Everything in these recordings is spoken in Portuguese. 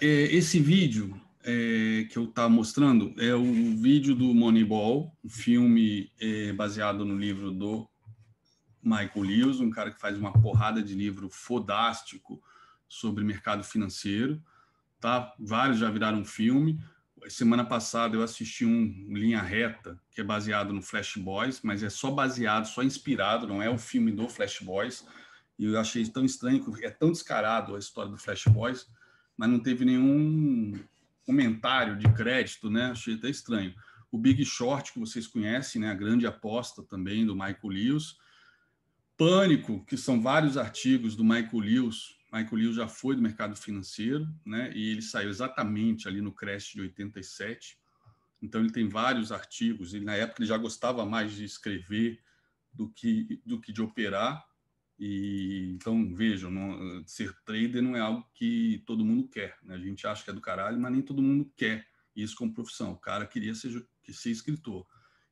É, esse vídeo é, que eu estava mostrando é o vídeo do Moneyball, um filme é, baseado no livro do Michael Lewis, um cara que faz uma porrada de livro fodástico sobre mercado financeiro. Tá? Vários já viraram filme. Semana passada eu assisti um Linha Reta, que é baseado no Flash Boys, mas é só baseado, só inspirado, não é o filme do Flash Boys. E eu achei tão estranho, é tão descarado a história do Flash Boys, mas não teve nenhum comentário de crédito, né? Achei até estranho. O Big Short, que vocês conhecem, né? A grande aposta também do Michael Lewis. Pânico, que são vários artigos do Michael Lewis. Michael Lewis já foi do mercado financeiro, né? E ele saiu exatamente ali no crash de 87. Então ele tem vários artigos. E na época ele já gostava mais de escrever do que do que de operar. E então vejam, não, ser trader não é algo que todo mundo quer. Né? A gente acha que é do caralho, mas nem todo mundo quer isso como profissão. O cara queria ser, ser escritor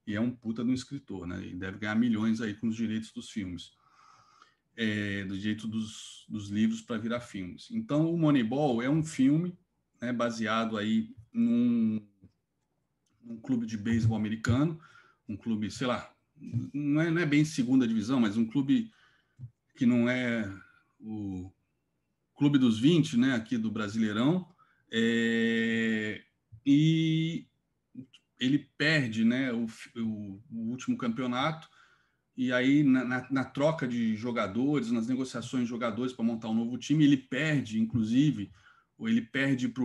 e é um puta de um escritor, né? E deve ganhar milhões aí com os direitos dos filmes, é, do direito dos, dos livros para virar filmes. Então, o Moneyball é um filme né, baseado aí num, num clube de beisebol americano, um clube, sei lá, não é, não é bem segunda divisão, mas um clube que não é o Clube dos 20, né, aqui do Brasileirão, é, e ele perde né, o, o, o último campeonato, e aí na, na, na, troca de jogadores, nas negociações de jogadores para montar um novo time, ele perde, inclusive, ou ele perde para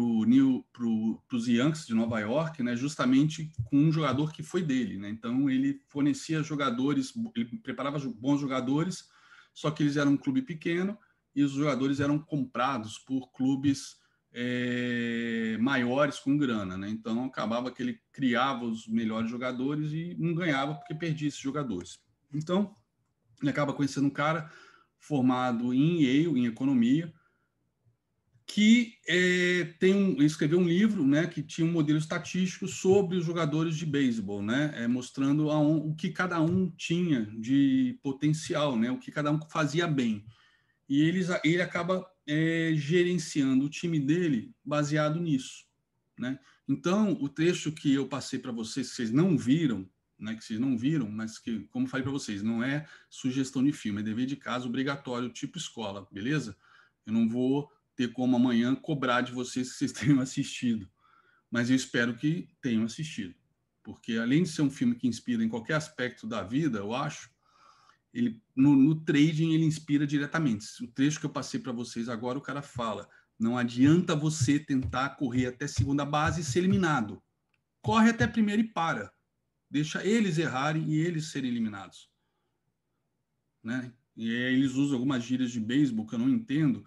pro, os Yankees de Nova York, né, justamente com um jogador que foi dele. Né? Então ele fornecia jogadores, ele preparava bons jogadores só que eles eram um clube pequeno e os jogadores eram comprados por clubes é, maiores com grana, né? Então acabava que ele criava os melhores jogadores e não ganhava porque perdia esses jogadores. Então ele acaba conhecendo um cara formado em Yale, em economia, que é, tem um, escreveu um livro né, que tinha um modelo estatístico sobre os jogadores de beisebol, né, é, mostrando um, o que cada um tinha de potencial, né, o que cada um fazia bem. E eles, ele acaba é, gerenciando o time dele baseado nisso. Né? Então, o trecho que eu passei para vocês, que vocês não viram, né, que vocês não viram, mas que, como falei para vocês, não é sugestão de filme, é dever de casa obrigatório, tipo escola, beleza? Eu não vou ter como amanhã cobrar de vocês que vocês tenham assistido. Mas eu espero que tenham assistido. Porque além de ser um filme que inspira em qualquer aspecto da vida, eu acho, ele no, no trading ele inspira diretamente. O trecho que eu passei para vocês agora, o cara fala: não adianta você tentar correr até segunda base e ser eliminado. Corre até primeiro e para. Deixa eles errarem e eles serem eliminados. Né? E eles usam algumas gírias de beisebol que eu não entendo,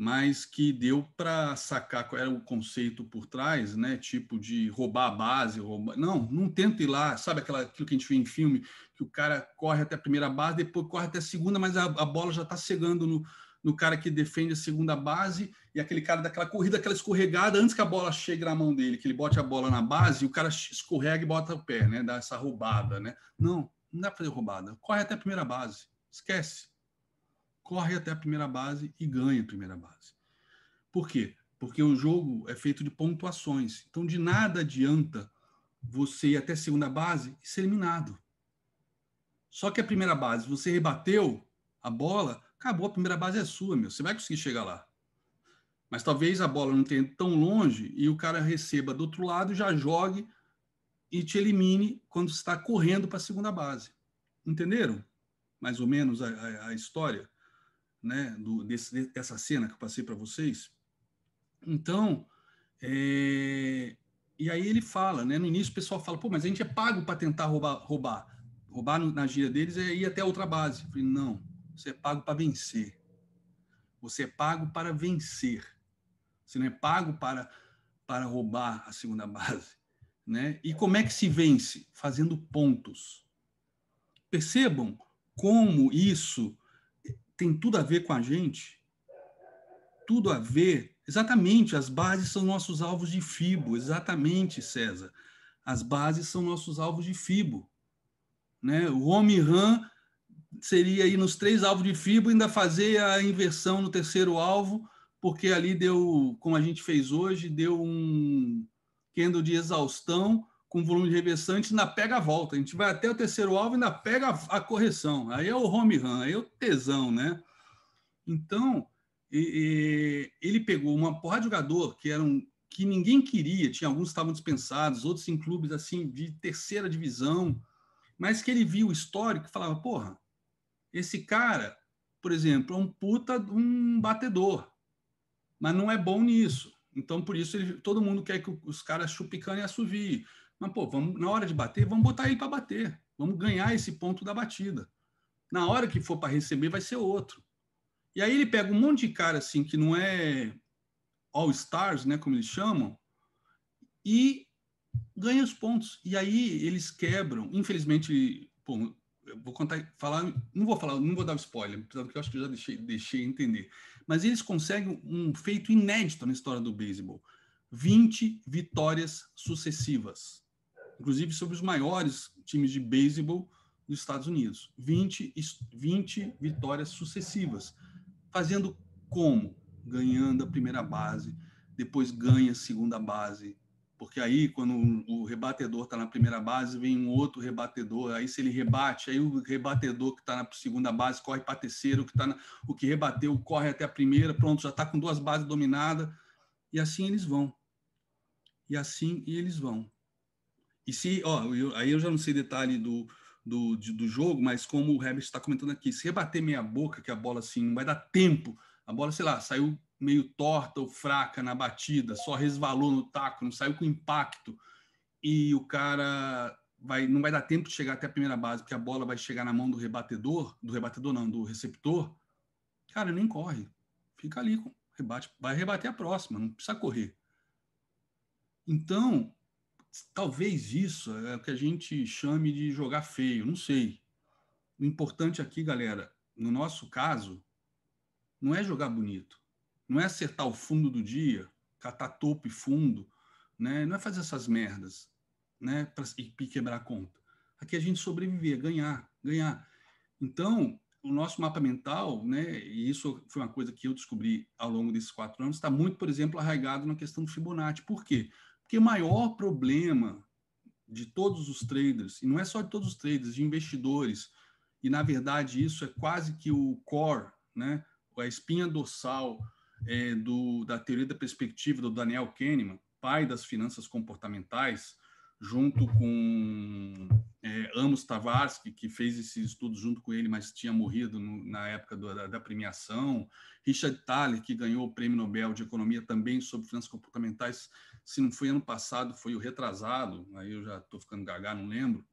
mas que deu para sacar qual era o conceito por trás, né? Tipo de roubar a base, roubar... não, não tenta ir lá, sabe aquela, aquilo que a gente vê em filme, que o cara corre até a primeira base, depois corre até a segunda, mas a, a bola já está chegando no, no cara que defende a segunda base e aquele cara daquela corrida, aquela escorregada antes que a bola chegue na mão dele, que ele bote a bola na base e o cara escorrega e bota o pé, né? Dá essa roubada, né? Não, não dá para fazer roubada. Corre até a primeira base, esquece corre até a primeira base e ganha a primeira base. Por quê? Porque o jogo é feito de pontuações. Então, de nada adianta você ir até a segunda base e ser eliminado. Só que a primeira base, você rebateu a bola, acabou, a primeira base é sua, meu. Você vai conseguir chegar lá. Mas talvez a bola não tenha tão longe e o cara receba do outro lado, já jogue e te elimine quando está correndo para a segunda base. Entenderam? Mais ou menos a, a, a história né, do, desse, dessa cena que eu passei para vocês. Então, é, e aí ele fala, né, no início o pessoal fala, pô, mas a gente é pago para tentar roubar, roubar. Roubar na gíria deles é ir até outra base. Eu falei, não, você é pago para vencer. Você é pago para vencer. Você não é pago para, para roubar a segunda base. Né? E como é que se vence? Fazendo pontos. Percebam como isso tem tudo a ver com a gente? Tudo a ver. Exatamente, as bases são nossos alvos de FIBO. Exatamente, César. As bases são nossos alvos de FIBO. Né? O home run seria aí nos três alvos de FIBO, ainda fazer a inversão no terceiro alvo porque ali deu, como a gente fez hoje, deu um candle de exaustão com volume de reversante na pega-volta. A gente vai até o terceiro alvo e ainda pega a correção. Aí é o home run, aí é o tesão, né? Então, e, e, ele pegou uma porrada de jogador que eram que ninguém queria, tinha alguns que estavam dispensados, outros em clubes assim de terceira divisão, mas que ele viu o histórico e falava, porra, esse cara, por exemplo, é um puta um batedor, mas não é bom nisso. Então, por isso, ele, todo mundo quer que os caras chupicando e assoviem. Mas, pô, vamos, na hora de bater, vamos botar ele para bater. Vamos ganhar esse ponto da batida. Na hora que for para receber, vai ser outro. E aí ele pega um monte de cara assim que não é All Stars, né, como eles chamam, e ganha os pontos. E aí eles quebram. Infelizmente, pô, eu vou contar, falar, não vou falar, não vou dar spoiler, apesar que eu acho que eu já deixei, deixei entender. Mas eles conseguem um feito inédito na história do beisebol. 20 vitórias sucessivas. Inclusive sobre os maiores times de beisebol dos Estados Unidos. 20, 20 vitórias sucessivas. Fazendo como? Ganhando a primeira base, depois ganha a segunda base, porque aí quando o rebatedor está na primeira base, vem um outro rebatedor, aí se ele rebate, aí o rebatedor que está na segunda base corre para a terceira, o que, tá na, o que rebateu corre até a primeira, pronto, já está com duas bases dominadas, e assim eles vão. E assim eles vão. E se, ó, eu, aí eu já não sei detalhe do, do, do jogo, mas como o Herbert está comentando aqui, se rebater meia boca, que a bola assim não vai dar tempo, a bola, sei lá, saiu meio torta ou fraca na batida, só resvalou no taco, não saiu com impacto, e o cara vai, não vai dar tempo de chegar até a primeira base, porque a bola vai chegar na mão do rebatedor, do rebatedor não, do receptor, cara, nem corre. Fica ali, rebate, vai rebater a próxima, não precisa correr. Então, talvez isso é o que a gente chame de jogar feio, não sei. O importante aqui, galera, no nosso caso, não é jogar bonito, não é acertar o fundo do dia, catar topo e fundo, né? não é fazer essas merdas né? para quebrar a conta. Aqui a gente sobreviver, ganhar, ganhar. Então, o nosso mapa mental, né, e isso foi uma coisa que eu descobri ao longo desses quatro anos, está muito, por exemplo, arraigado na questão do Fibonacci. Por quê? Porque o maior problema de todos os traders, e não é só de todos os traders, de investidores, e na verdade isso é quase que o core, né, a espinha dorsal é, do, da teoria da perspectiva do Daniel Kahneman, pai das finanças comportamentais, junto com é, Amos Tavarsky, que fez esse estudo junto com ele, mas tinha morrido no, na época do, da, da, premiação, Richard Thaler, que ganhou o Prêmio Nobel de Economia também sobre finanças comportamentais, se não foi ano passado, foi o retrasado, aí eu já estou ficando gaga, não lembro.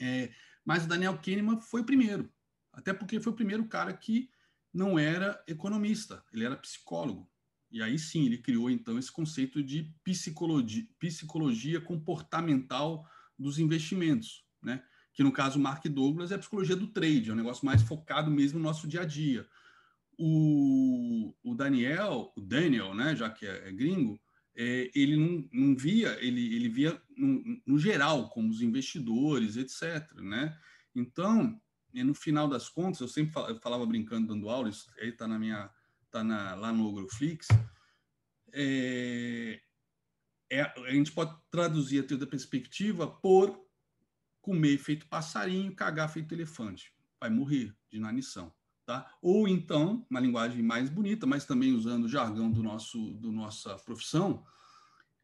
É, mas o Daniel Kahneman foi o primeiro, até porque foi o primeiro cara que não era economista, ele era psicólogo. E aí sim, ele criou então esse conceito de psicologia, psicologia comportamental dos investimentos, né? Que no caso Mark Douglas é a psicologia do trade, é um negócio mais focado mesmo no nosso dia a dia. O, o Daniel, o Daniel, né, já que é, é gringo, é, ele não, não, via, ele, ele via no, no, geral, como os investidores, etc. Né? Então, no final das contas, eu sempre falava, eu falava brincando, dando aula, isso aí está na minha está lá no Ogroflix, é, é, a gente pode traduzir a teoria da perspectiva por comer feito passarinho, cagar feito elefante. Vai morrer de inanição. Tá? Ou então, uma linguagem mais bonita, mas também usando o jargão do nosso do nossa profissão,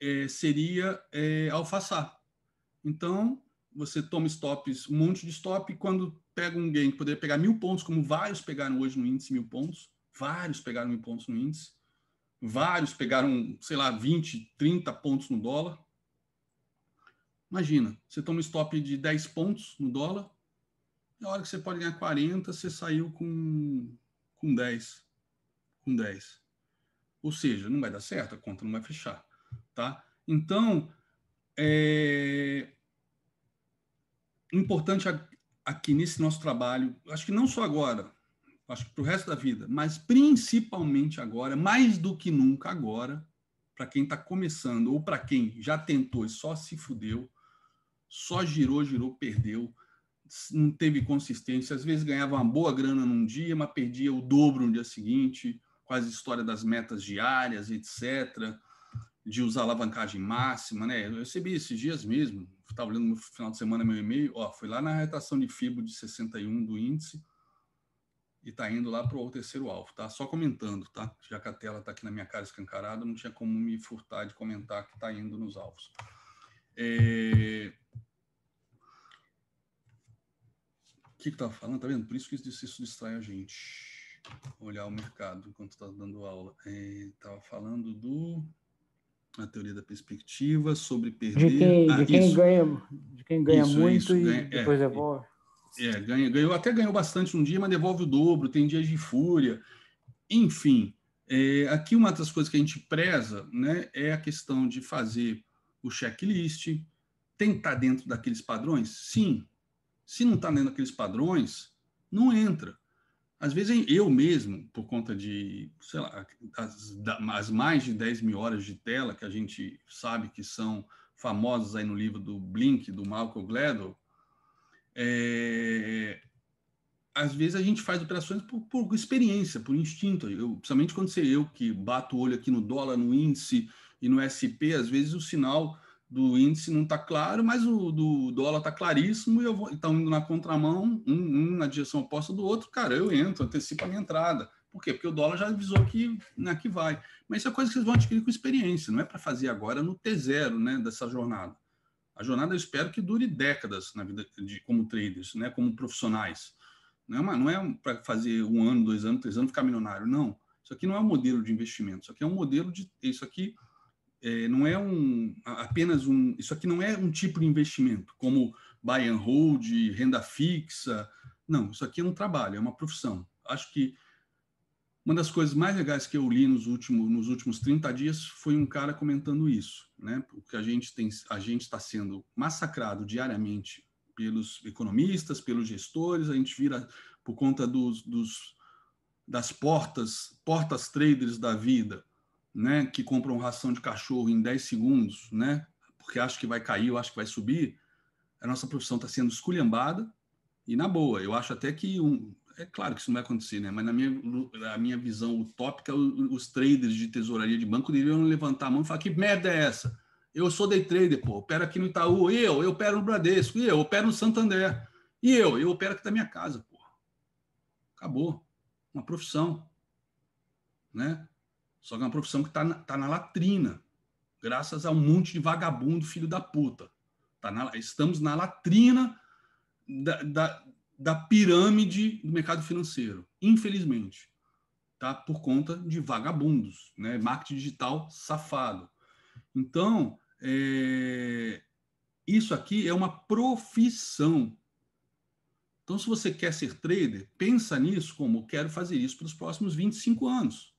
é, seria é, alfaçar. Então, você toma stops, um monte de stop, e quando pega um gain que poderia pegar mil pontos, como vários pegaram hoje no índice mil pontos, vários pegaram mil pontos no índice, vários pegaram, sei lá, 20, 30 pontos no dólar. Imagina, você toma um stop de 10 pontos no dólar, na hora que você pode ganhar 40, você saiu com, com 10. Com 10. Ou seja, não vai dar certo, a conta não vai fechar. Tá? Então, é importante aqui nesse nosso trabalho, acho que não só agora, acho que para o resto da vida, mas principalmente agora, mais do que nunca agora, para quem está começando ou para quem já tentou e só se fudeu, só girou, girou, perdeu, não teve consistência, às vezes ganhava uma boa grana num dia, mas perdia o dobro no dia seguinte, quase história das metas diárias, etc., de usar alavancagem máxima, né? Eu recebi esses dias mesmo, estava olhando no final de semana meu e-mail, ó, fui lá na retação de FIBO de 61 do índice e está indo lá para o terceiro alvo, tá? Só comentando, tá? Já que a tela está aqui na minha cara escancarada, não tinha como me furtar de comentar que está indo nos alvos. É... O que estava falando? Tá vendo? Por isso que isso distrai a gente. Olhar o mercado enquanto está dando aula. Estava é, falando do a teoria da perspectiva sobre perder. De quem, ah, de quem ganha, de quem ganha isso, muito isso, e ganha, depois é, devolve. É, ganha, ganhou, até ganhou bastante um dia, mas devolve o dobro, tem dias de fúria. Enfim, é, aqui uma das coisas que a gente preza né, é a questão de fazer o checklist, que estar dentro daqueles padrões? Sim. Se não está dentro daqueles padrões, não entra. Às vezes eu mesmo, por conta de, sei lá, as, as, mais de 10 mil horas de tela que a gente sabe que são famosas aí no livro do Blink, do Malcolm Gladwell, é, às vezes a gente faz operações por, por experiência, por instinto. Eu, principalmente quando sei eu que bato o olho aqui no dólar, no índice e no SP, às vezes o sinal do índice não está claro, mas o do dólar está claríssimo e eu vou então indo na contramão, um, um, na direção oposta do outro, cara, eu entro, antecipo a minha entrada. Por quê? Porque o dólar já avisou que, né, que vai. Mas isso é coisa que vocês vão adquirir com experiência, não é para fazer agora no T0 né, dessa jornada. A jornada eu espero que dure décadas na vida de como traders, né, como profissionais. Não é, não é para fazer um ano, dois anos, três anos ficar milionário, não. Isso aqui não é um modelo de investimento, isso aqui é um modelo de. Isso aqui é, não é um apenas um. Isso aqui não é um tipo de investimento, como buy and hold, renda fixa. Não, isso aqui é um trabalho, é uma profissão. Acho que uma das coisas mais legais que eu li nos últimos, nos últimos 30 dias foi um cara comentando isso, né? Porque a gente tem, a gente está sendo massacrado diariamente pelos economistas, pelos gestores, a gente vira por conta dos, dos das portas, portas traders da vida, né, que compram ração de cachorro em 10 segundos, né, porque acha que vai cair ou acha que vai subir, a nossa profissão está sendo esculhambada e na boa. Eu acho até que um, é claro que isso não vai acontecer, né? Mas na minha, na minha visão utópica, os traders de tesouraria de banco deveriam levantar a mão e falar: que merda é essa? Eu sou day trader, pô. Opero aqui no Itaú. Eu? Eu opero no Bradesco. Eu? Eu opero no Santander. E eu? Eu opero aqui da minha casa, pô. Acabou. Uma profissão. Né? Só que é uma profissão que está na, tá na latrina, graças a um monte de vagabundo, filho da puta. Tá na, estamos na latrina da, da, da pirâmide do mercado financeiro, infelizmente. Tá? Por conta de vagabundos, né? marketing digital safado. Então, é... isso aqui é uma profissão. Então, se você quer ser trader, pensa nisso como quero fazer isso para os próximos 25 anos.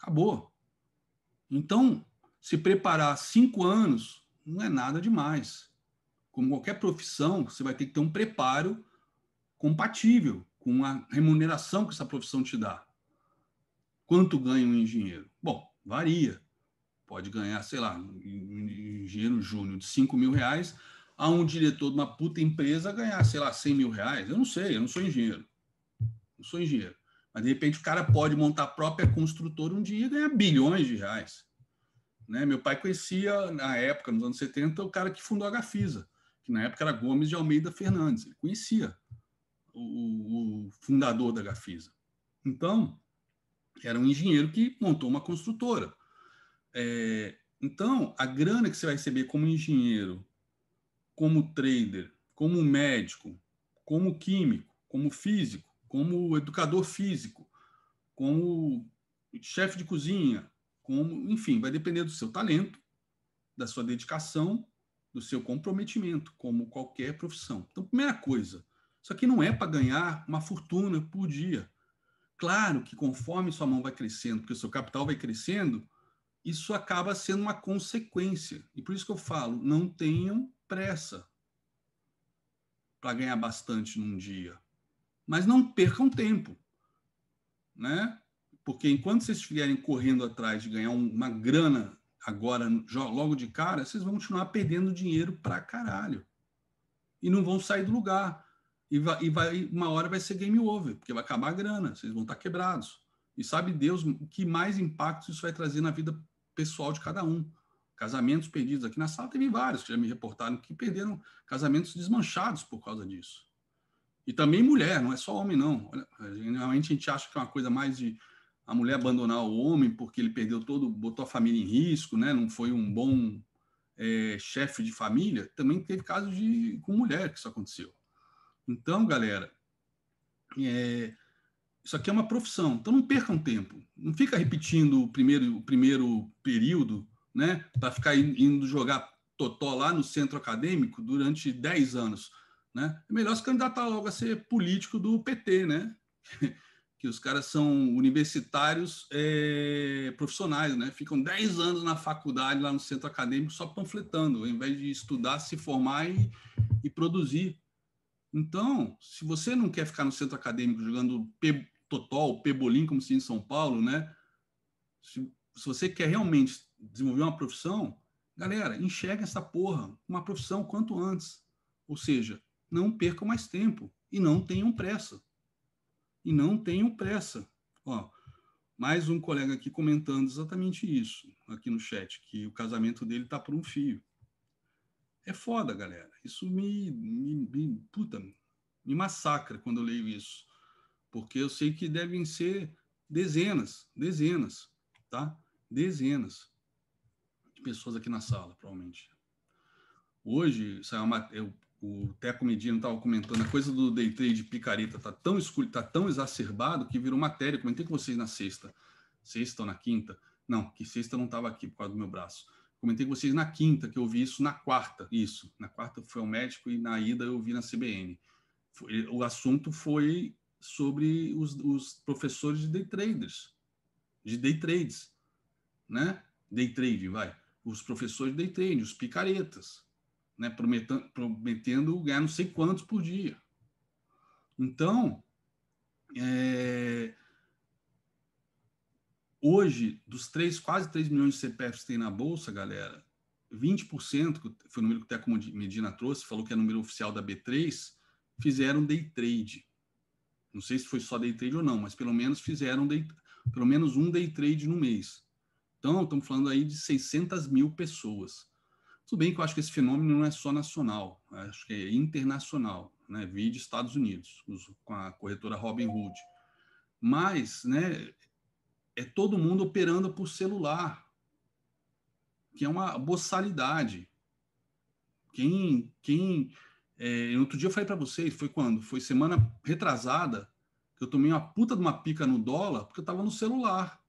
Acabou. Então, se preparar cinco anos não é nada demais. Como qualquer profissão, você vai ter que ter um preparo compatível com a remuneração que essa profissão te dá. Quanto ganha um engenheiro? Bom, varia. Pode ganhar, sei lá, um engenheiro júnior de 5 mil reais, a um diretor de uma puta empresa ganhar, sei lá, 100 mil reais. Eu não sei, eu não sou engenheiro. Não sou engenheiro. Mas, de repente, o cara pode montar a própria construtora um dia e ganhar bilhões de reais. Né? Meu pai conhecia, na época, nos anos 70, o cara que fundou a Gafisa, que na época era Gomes de Almeida Fernandes. Ele conhecia o, o fundador da Gafisa. Então, era um engenheiro que montou uma construtora. É, então, a grana que você vai receber como engenheiro, como trader, como médico, como químico, como físico, como educador físico, como chefe de cozinha, como, enfim, vai depender do seu talento, da sua dedicação, do seu comprometimento, como qualquer profissão. Então, primeira coisa, isso aqui não é para ganhar uma fortuna por dia. Claro que conforme sua mão vai crescendo, porque o seu capital vai crescendo, isso acaba sendo uma consequência. E por isso que eu falo, não tenham pressa para ganhar bastante num dia mas não percam tempo, né? Porque enquanto vocês estiverem correndo atrás de ganhar uma grana agora, logo de cara, vocês vão continuar perdendo dinheiro pra caralho. E não vão sair do lugar. E vai, e vai uma hora vai ser game over, porque vai acabar a grana, vocês vão estar quebrados. E sabe Deus que mais impactos isso vai trazer na vida pessoal de cada um. Casamentos perdidos. Aqui na sala teve vários que já me reportaram que perderam casamentos desmanchados por causa disso. E também mulher, não é só homem, não. Geralmente a gente acha que é uma coisa mais de a mulher abandonar o homem porque ele perdeu todo, botou a família em risco, né? não foi um bom é, chefe de família. Também teve casos de, com mulher que isso aconteceu. Então, galera, é, isso aqui é uma profissão, então não percam tempo. Não fica repetindo o primeiro, o primeiro período, né, para ficar indo jogar totó lá no centro acadêmico durante 10 anos. Né? É melhor se candidatar logo a ser político do PT, né? que os caras são universitários é, profissionais, né? Ficam 10 anos na faculdade, lá no centro acadêmico, só panfletando, ao invés de estudar, se formar e, e produzir. Então, se você não quer ficar no centro acadêmico jogando totol, pebolim, como se diz em São Paulo, né? Se, se você quer realmente desenvolver uma profissão, galera, enxerga essa porra, uma profissão quanto antes. Ou seja, não percam mais tempo e não tenham pressa. E não tenham pressa. Ó, mais um colega aqui comentando exatamente isso, aqui no chat, que o casamento dele tá por um fio. É foda, galera. Isso me, me, me puta, me massacra quando eu leio isso porque eu sei que devem ser dezenas, dezenas, tá? Dezenas de pessoas aqui na sala, provavelmente. Hoje, saiu uma, eu, o Teco Medina estava comentando, a coisa do day trade picareta tá tão escuro, tá tão exacerbado que virou matéria. Comentei com vocês na sexta, sexta ou na quinta. Não, que sexta não estava aqui por causa do meu braço. Comentei com vocês na quinta, que eu vi isso na quarta, isso. Na quarta foi ao médico e na ida eu vi na CBN. Foi, o assunto foi sobre os, os professores de day traders, de day trades, né? Day trade, vai. Os professores de day trade, os picaretas, né? Prometendo, prometendo ganhar não sei quantos por dia. Então, é... hoje, dos três, quase 3 milhões de CPFs que tem na Bolsa, galera, 20%, que foi o número que o Teco Medina trouxe, falou que é o número oficial da B3, fizeram day trade. Não sei se foi só day trade ou não, mas pelo menos fizeram day, pelo menos um day trade no mês. Então, estamos falando aí de 600 mil pessoas. Tudo bem que eu acho que esse fenômeno não é só nacional, acho que é internacional, né? de Estados Unidos, com a corretora Robinhood. Mas, né, é todo mundo operando por celular, que é uma boçalidade. Quem, quem é, outro dia eu falei para vocês, foi quando? Foi semana retrasada, que eu tomei uma puta de uma pica no dólar, porque eu estava no celular.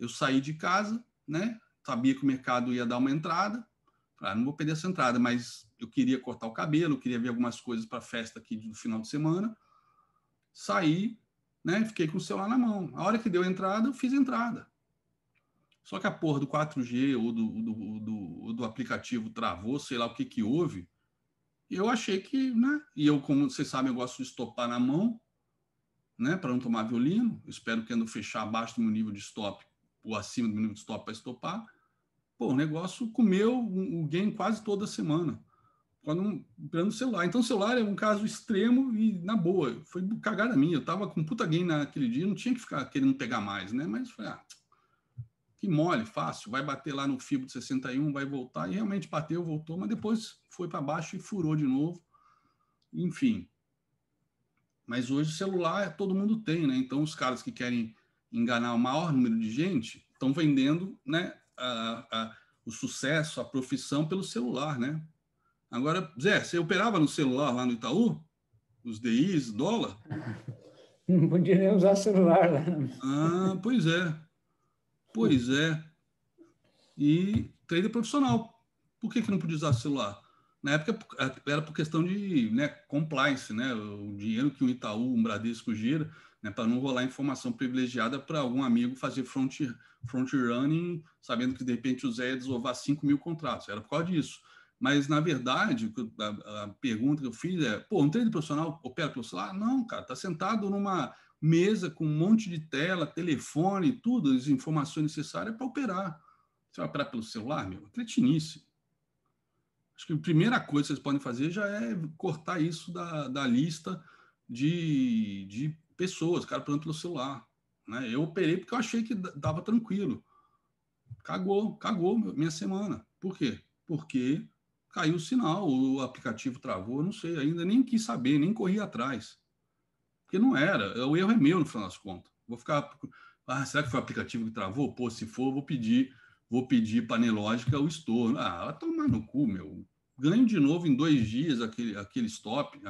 Eu saí de casa, né? Sabia que o mercado ia dar uma entrada. Ah, não vou perder essa entrada, mas eu queria cortar o cabelo, queria ver algumas coisas para a festa aqui do final de semana. Saí, né? Fiquei com o celular na mão. A hora que deu a entrada, eu fiz a entrada. Só que a porra do 4G ou do, do, do, do aplicativo travou, sei lá o que que houve eu achei que, né? E eu, como vocês sabem, eu gosto de estopar na mão, né? Para não tomar violino. espero que ando fechar abaixo do meu nível de stop ou acima do meu nível de stop para estopar. Pô, o negócio comeu o game quase toda semana. Quando no celular. Então, o celular é um caso extremo e, na boa, foi cagada minha. Eu tava com puta game naquele dia, não tinha que ficar querendo pegar mais, né? Mas foi, ah, que mole, fácil, vai bater lá no FIBO de 61, vai voltar, e realmente bateu, voltou, mas depois foi para baixo e furou de novo. Enfim. Mas hoje o celular todo mundo tem, né? Então os caras que querem enganar o maior número de gente estão vendendo né, a, a, o sucesso, a profissão pelo celular, né? Agora, Zé, você operava no celular lá no Itaú? Os DIs, dólar? Não podia nem usar celular lá. Ah, pois é. Pois é. E trader profissional. Por que, que não podia usar celular? Na época era por questão de né, compliance, né? O dinheiro que o Itaú, um Bradesco gira, né, para não rolar informação privilegiada para algum amigo fazer front, front running, sabendo que de repente o Zé ia desovar 5 mil contratos. Era por causa disso. Mas, na verdade, a, a pergunta que eu fiz é: pô, um trader profissional opera pelo celular? Não, cara, está sentado numa mesa com um monte de tela, telefone, tudo, as informações necessárias para operar. Você vai operar pelo celular, meu? Cretinice. Acho que a primeira coisa que vocês podem fazer já é cortar isso da, da lista de, de pessoas, cara, operando pelo celular. Né? Eu operei porque eu achei que dava tranquilo. Cagou, cagou minha semana. Por quê? Porque caiu o sinal, o aplicativo travou, não sei, ainda nem quis saber, nem corri atrás. Porque não era, o erro é meu no final das contas. Vou ficar, ah, será que foi o aplicativo que travou? Pô, se for, vou pedir, vou pedir para Nelógica o estorno. Ah, tomar no cu, meu. Ganho de novo em dois dias aquele, aquele stop,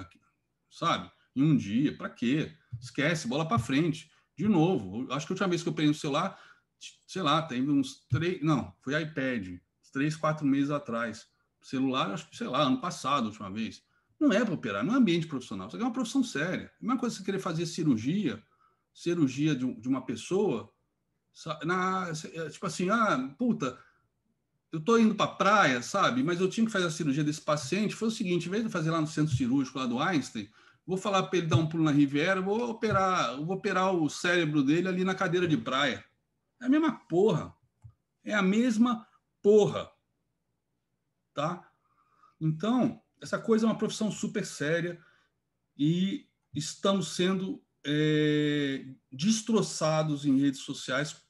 sabe? Em um dia, para quê? Esquece, bola para frente. De novo, acho que a última vez que eu peguei o celular, sei lá, tem uns três, não, foi iPad, três, quatro meses atrás. Celular, acho que, sei lá, ano passado, a última vez. Não é para operar, não é ambiente profissional. Isso aqui é uma profissão séria. A mesma coisa que você querer fazer cirurgia, cirurgia de, de uma pessoa, na, é, tipo assim, ah, puta, eu tô indo para praia, sabe? Mas eu tinha que fazer a cirurgia desse paciente. Foi o seguinte, em vez de fazer lá no centro cirúrgico lá do Einstein, vou falar para ele dar um pulo na Riviera, vou operar, vou operar o cérebro dele ali na cadeira de praia. É a mesma porra. É a mesma porra. Tá? Então, essa coisa é uma profissão super séria e estamos sendo é, destroçados em redes sociais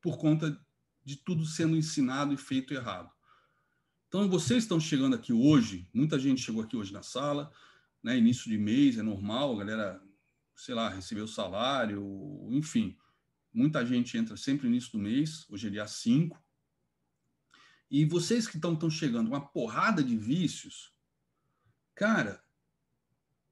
por conta de tudo sendo ensinado e feito errado. Então, vocês estão chegando aqui hoje, muita gente chegou aqui hoje na sala, né, início de mês, é normal, a galera, sei lá, recebeu salário, enfim. Muita gente entra sempre no início do mês, hoje é dia 5. E vocês que estão chegando, uma porrada de vícios, cara,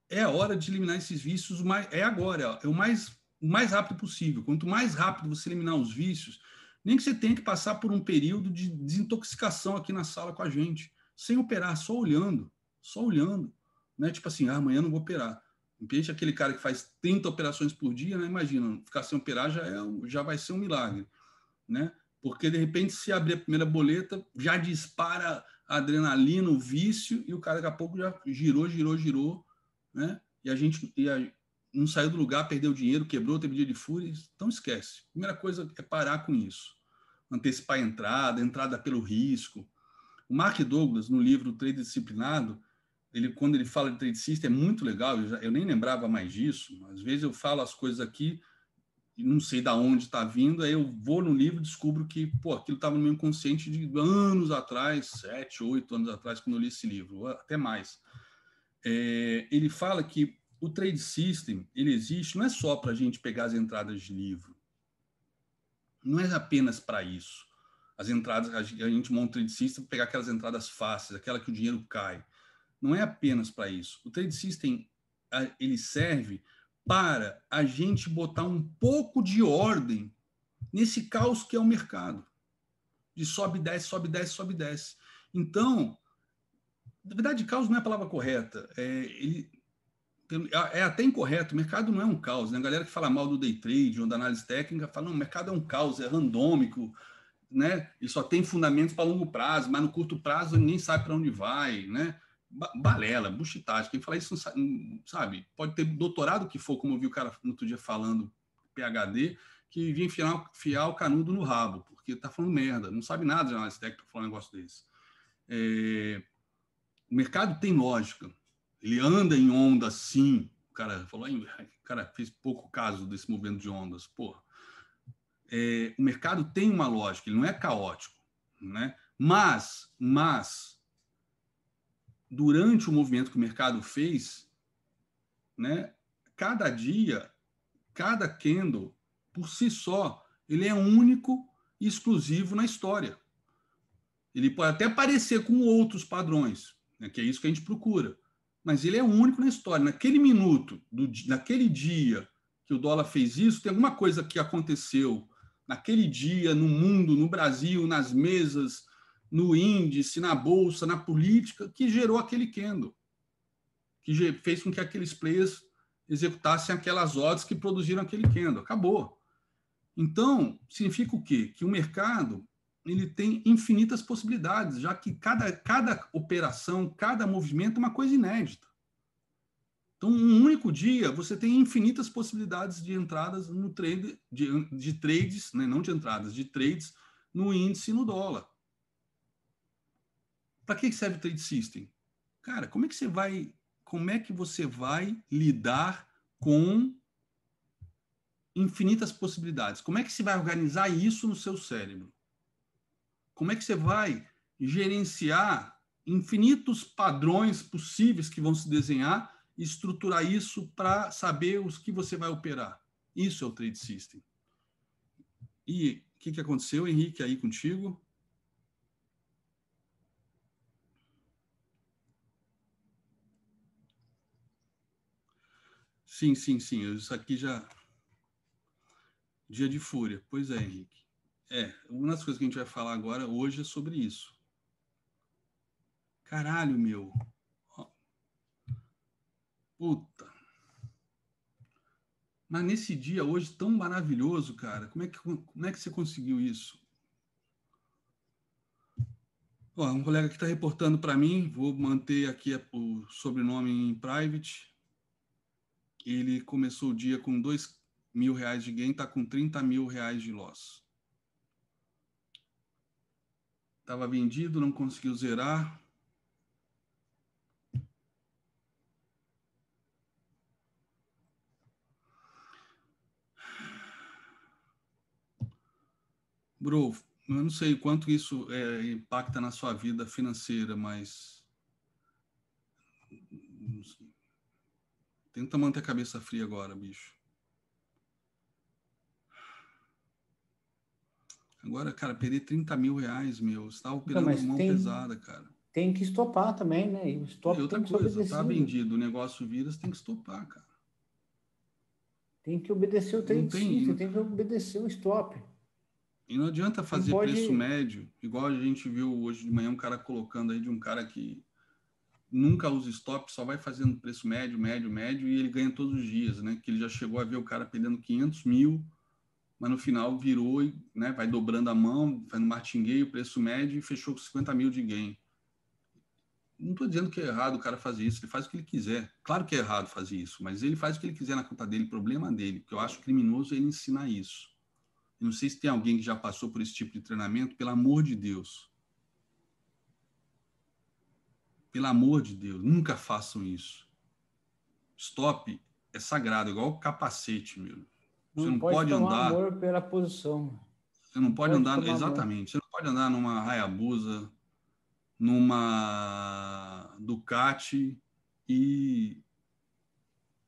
é a hora de eliminar esses vícios, mais, é agora, é o mais, o mais rápido possível. Quanto mais rápido você eliminar os vícios, nem que você tenha que passar por um período de desintoxicação aqui na sala com a gente, sem operar, só olhando, só olhando. Né? Tipo assim, ah, amanhã não vou operar. Peixe aquele cara que faz 30 operações por dia, né? Imagina, ficar sem operar já, é, já vai ser um milagre, né? Porque de repente, se abrir a primeira boleta, já dispara a adrenalina, o vício, e o cara daqui a pouco já girou, girou, girou, né? E a gente e a, não saiu do lugar, perdeu dinheiro, quebrou, teve dia de fúria. Então esquece. Primeira coisa é parar com isso. Antecipar a entrada, entrada pelo risco. O Mark Douglas, no livro Trade Disciplinado, ele quando ele fala de trade system é muito legal. Eu, já, eu nem lembrava mais disso. Às vezes eu falo as coisas aqui e não sei da onde está vindo, aí eu vou no livro e descubro que pô, aquilo estava no meu inconsciente de anos atrás, sete, oito anos atrás, quando eu li esse livro, até mais é, ele fala que o trade system ele existe não é só para a gente pegar as entradas de livro, não é apenas para isso. As entradas a gente monta o trade system para pegar aquelas entradas fáceis, aquela que o dinheiro cai. Não é apenas para isso. O trade system ele serve para a gente botar um pouco de ordem nesse caos que é o mercado. De sobe, desce, sobe, desce, sobe, desce. Então, na verdade, caos não é a palavra correta. É, ele, é até incorreto. O mercado não é um caos. Né? A galera que fala mal do day trade ou da análise técnica fala: não, o mercado é um caos, é randômico, né? e só tem fundamentos para longo prazo, mas no curto prazo nem sabe para onde vai. Né? Balela, buchitagem. Quem fala isso não sabe, Pode ter doutorado que for, como eu vi o cara no outro dia falando, PHD, que vinha enfiar, enfiar o canudo no rabo, porque está falando merda, não sabe nada de análise técnica para falar um negócio desse. É, o mercado tem lógica. Ele anda em onda, sim. O cara falou, cara fez pouco caso desse movimento de ondas. Porra. É, o mercado tem uma lógica, ele não é caótico, né? Mas, mas durante o movimento que o mercado fez, né? Cada dia, cada candle por si só, ele é único e exclusivo na história. Ele pode até parecer com outros padrões, né, que é isso que a gente procura. Mas ele é único na história. Naquele minuto, do, naquele dia que o dólar fez isso, tem alguma coisa que aconteceu naquele dia, no mundo, no Brasil, nas mesas, no índice, na bolsa, na política, que gerou aquele candle, que fez com que aqueles players executassem aquelas odds que produziram aquele candle. Acabou. Então, significa o quê? Que o mercado ele tem infinitas possibilidades, já que cada, cada operação, cada movimento é uma coisa inédita. Então, um único dia, você tem infinitas possibilidades de entradas no trade, de, de trades, né? não de entradas, de trades no índice e no dólar. Para que serve o trade system? Cara, como é que você vai, como é que você vai lidar com infinitas possibilidades. Como é que você vai organizar isso no seu cérebro? Como é que você vai gerenciar infinitos padrões possíveis que vão se desenhar e estruturar isso para saber os que você vai operar? Isso é o Trade System. E o que, que aconteceu, Henrique, aí contigo? Sim, sim, sim. Isso aqui já. Dia de fúria. Pois é, Henrique. É, uma das coisas que a gente vai falar agora hoje é sobre isso. Caralho, meu. Puta. Mas nesse dia hoje tão maravilhoso, cara, como é que, como é que você conseguiu isso? Ó, um colega que está reportando para mim, vou manter aqui o sobrenome em private ele começou o dia com 2 mil reais de gain, está com 30 mil reais de loss. Estava vendido, não conseguiu zerar. Bro, eu não sei quanto isso é, impacta na sua vida financeira, mas Tenta manter a cabeça fria agora, bicho. Agora, cara, perder 30 mil reais, meu. Você tá operando Não, mão tem, pesada, cara. Tem que estopar também, né? E o stop e outra coisa, tá vendido, o negócio vira, você tem que estopar, cara. Tem que obedecer o trade tem, você tem que obedecer o stop. E não adianta fazer pode... preço médio, igual a gente viu hoje de manhã um cara colocando aí de um cara que nunca usa stop, só vai fazendo preço médio, médio, médio, e ele ganha todos os dias, né? Que ele já chegou a ver o cara perdendo 500 mil, mas no final virou e né, vai dobrando a mão, fazendo martingueio, preço médio, e fechou com 50 mil de gain. Não estou dizendo que é errado o cara fazer isso, ele faz o que ele quiser. Claro que é errado fazer isso, mas ele faz o que ele quiser na conta dele, problema dele, porque eu acho criminoso ele ensinar isso. Eu não sei se tem alguém que já passou por esse tipo de treinamento, pelo amor de Deus pelo amor de Deus, nunca façam isso. Stop é sagrado, igual capacete, meu. Você não, não pode, pode andar. Amor pela posição. Você não pode, pode andar. Exatamente. Você não pode andar numa Hayabusa, numa Ducati e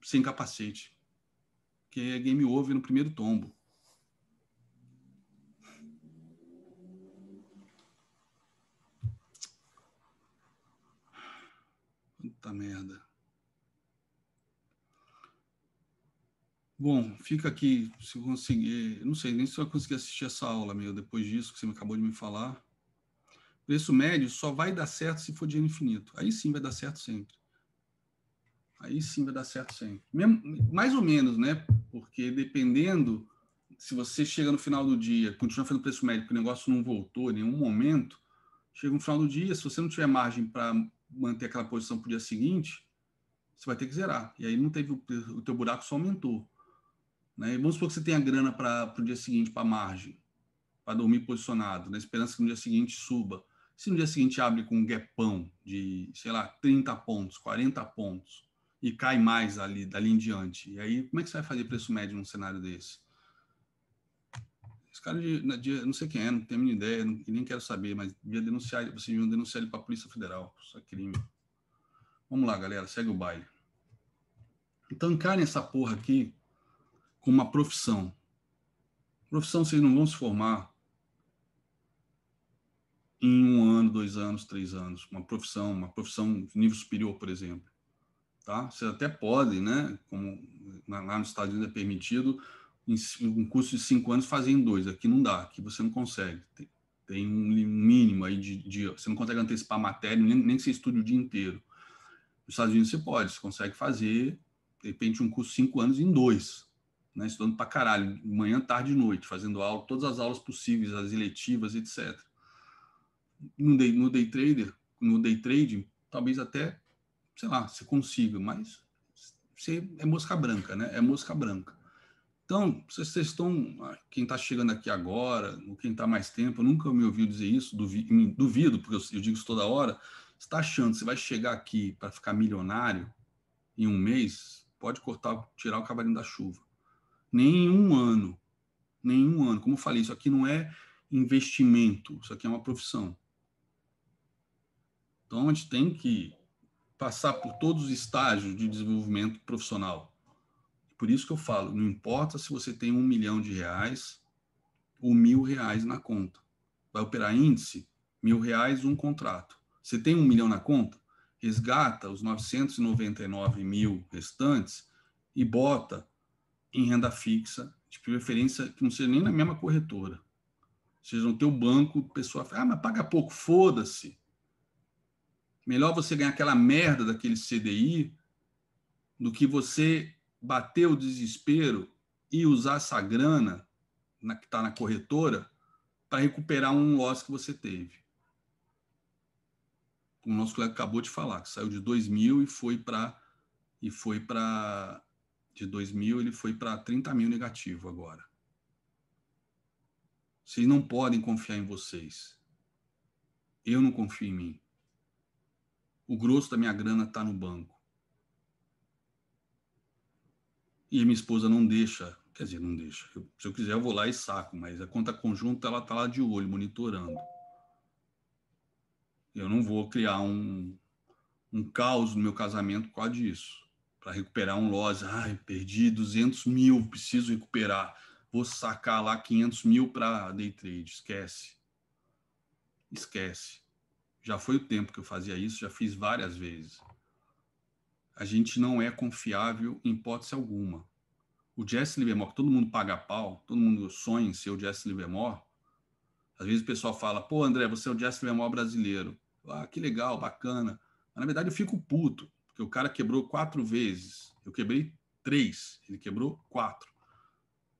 sem capacete. Que é game over no primeiro tombo. Puta merda. Bom, fica aqui, se eu conseguir. Não sei nem se eu vou conseguir assistir essa aula, meu, depois disso que você acabou de me falar. Preço médio só vai dar certo se for dinheiro infinito. Aí sim vai dar certo sempre. Aí sim vai dar certo sempre. Mesmo, mais ou menos, né? Porque dependendo, se você chega no final do dia, continua fazendo preço médio, porque o negócio não voltou em nenhum momento, chega no final do dia, se você não tiver margem para manter aquela posição para o dia seguinte, você vai ter que zerar. E aí não teve o, teu buraco só aumentou. Né? E vamos supor que você tenha grana para o dia seguinte, para margem, para dormir posicionado, na esperança que no dia seguinte suba. Se no dia seguinte abre com um gapão de, sei lá, 30 pontos, 40 pontos, e cai mais ali, dali em diante, e aí como é que você vai fazer preço médio num cenário desse? Cara de, de, não sei quem é, não tenho a mínima ideia, não, nem quero saber, mas devia denunciar, vocês deviam denunciar ele para a Polícia Federal. Isso é crime. Vamos lá, galera, segue o baile. Então encarem essa porra aqui como uma profissão. Profissão vocês não vão se formar em um ano, dois anos, três anos. Uma profissão, uma profissão de nível superior, por exemplo. Tá? Vocês até podem, né? Como lá nos Estados Unidos é permitido, um curso de cinco anos fazer em dois. Aqui não dá, aqui você não consegue. Tem, tem um mínimo aí de, de, Você não consegue antecipar matéria, nem, nem que você estude o dia inteiro. Nos Estados Unidos você pode, você consegue fazer, de repente, um curso de cinco anos em dois. Né, estudando para caralho, manhã, tarde e noite, fazendo aula, todas as aulas possíveis, as eletivas, etc. No day, no day trader, no day trading, talvez até, sei lá, você consiga, mas você é mosca branca, né? É mosca branca. Então, vocês estão, ah, quem está chegando aqui agora, ou quem está mais tempo, nunca me ouviu dizer isso, duvido, duvido porque eu, eu, digo isso toda hora, está achando que você vai chegar aqui para ficar milionário em um mês, pode cortar, tirar o cavalinho da chuva. Nenhum ano. Nenhum ano. Como eu falei, isso aqui não é investimento, isso aqui é uma profissão. Então, a gente tem que passar por todos os estágios de desenvolvimento profissional. Por isso que eu falo, não importa se você tem um milhão de reais ou mil reais na conta. Vai operar índice, mil reais, um contrato. Você tem um milhão na conta? Resgata os 999 mil restantes e bota em renda fixa, de preferência que não seja nem na mesma corretora. Seja no teu banco, pessoa fala, ah, mas paga pouco, foda-se. Melhor você ganhar aquela merda daquele CDI do que você bater o desespero e usar essa grana na, que está na corretora para recuperar um loss que você teve. Como o nosso colega acabou de falar, que saiu de 2 mil e foi para e foi para de 2 mil ele foi para 30 mil negativo agora. Vocês não podem confiar em vocês. Eu não confio em mim. O grosso da minha grana está no banco. E minha esposa não deixa, quer dizer, não deixa. Eu, se eu quiser, eu vou lá e saco, mas a conta conjunta ela está lá de olho, monitorando. Eu não vou criar um, um caos no meu casamento por causa disso. Para recuperar um loss. Ai, perdi 200 mil, preciso recuperar. Vou sacar lá 500 mil para day trade. Esquece. Esquece. Já foi o tempo que eu fazia isso, já fiz várias vezes a gente não é confiável em hipótese alguma. O Jesse Livermore, que todo mundo paga pau, todo mundo sonha em ser o Jesse Livermore. Às vezes o pessoal fala, pô, André, você é o Jesse Livermore brasileiro. Ah, que legal, bacana. Mas na verdade eu fico puto, porque o cara quebrou quatro vezes. Eu quebrei três, ele quebrou quatro.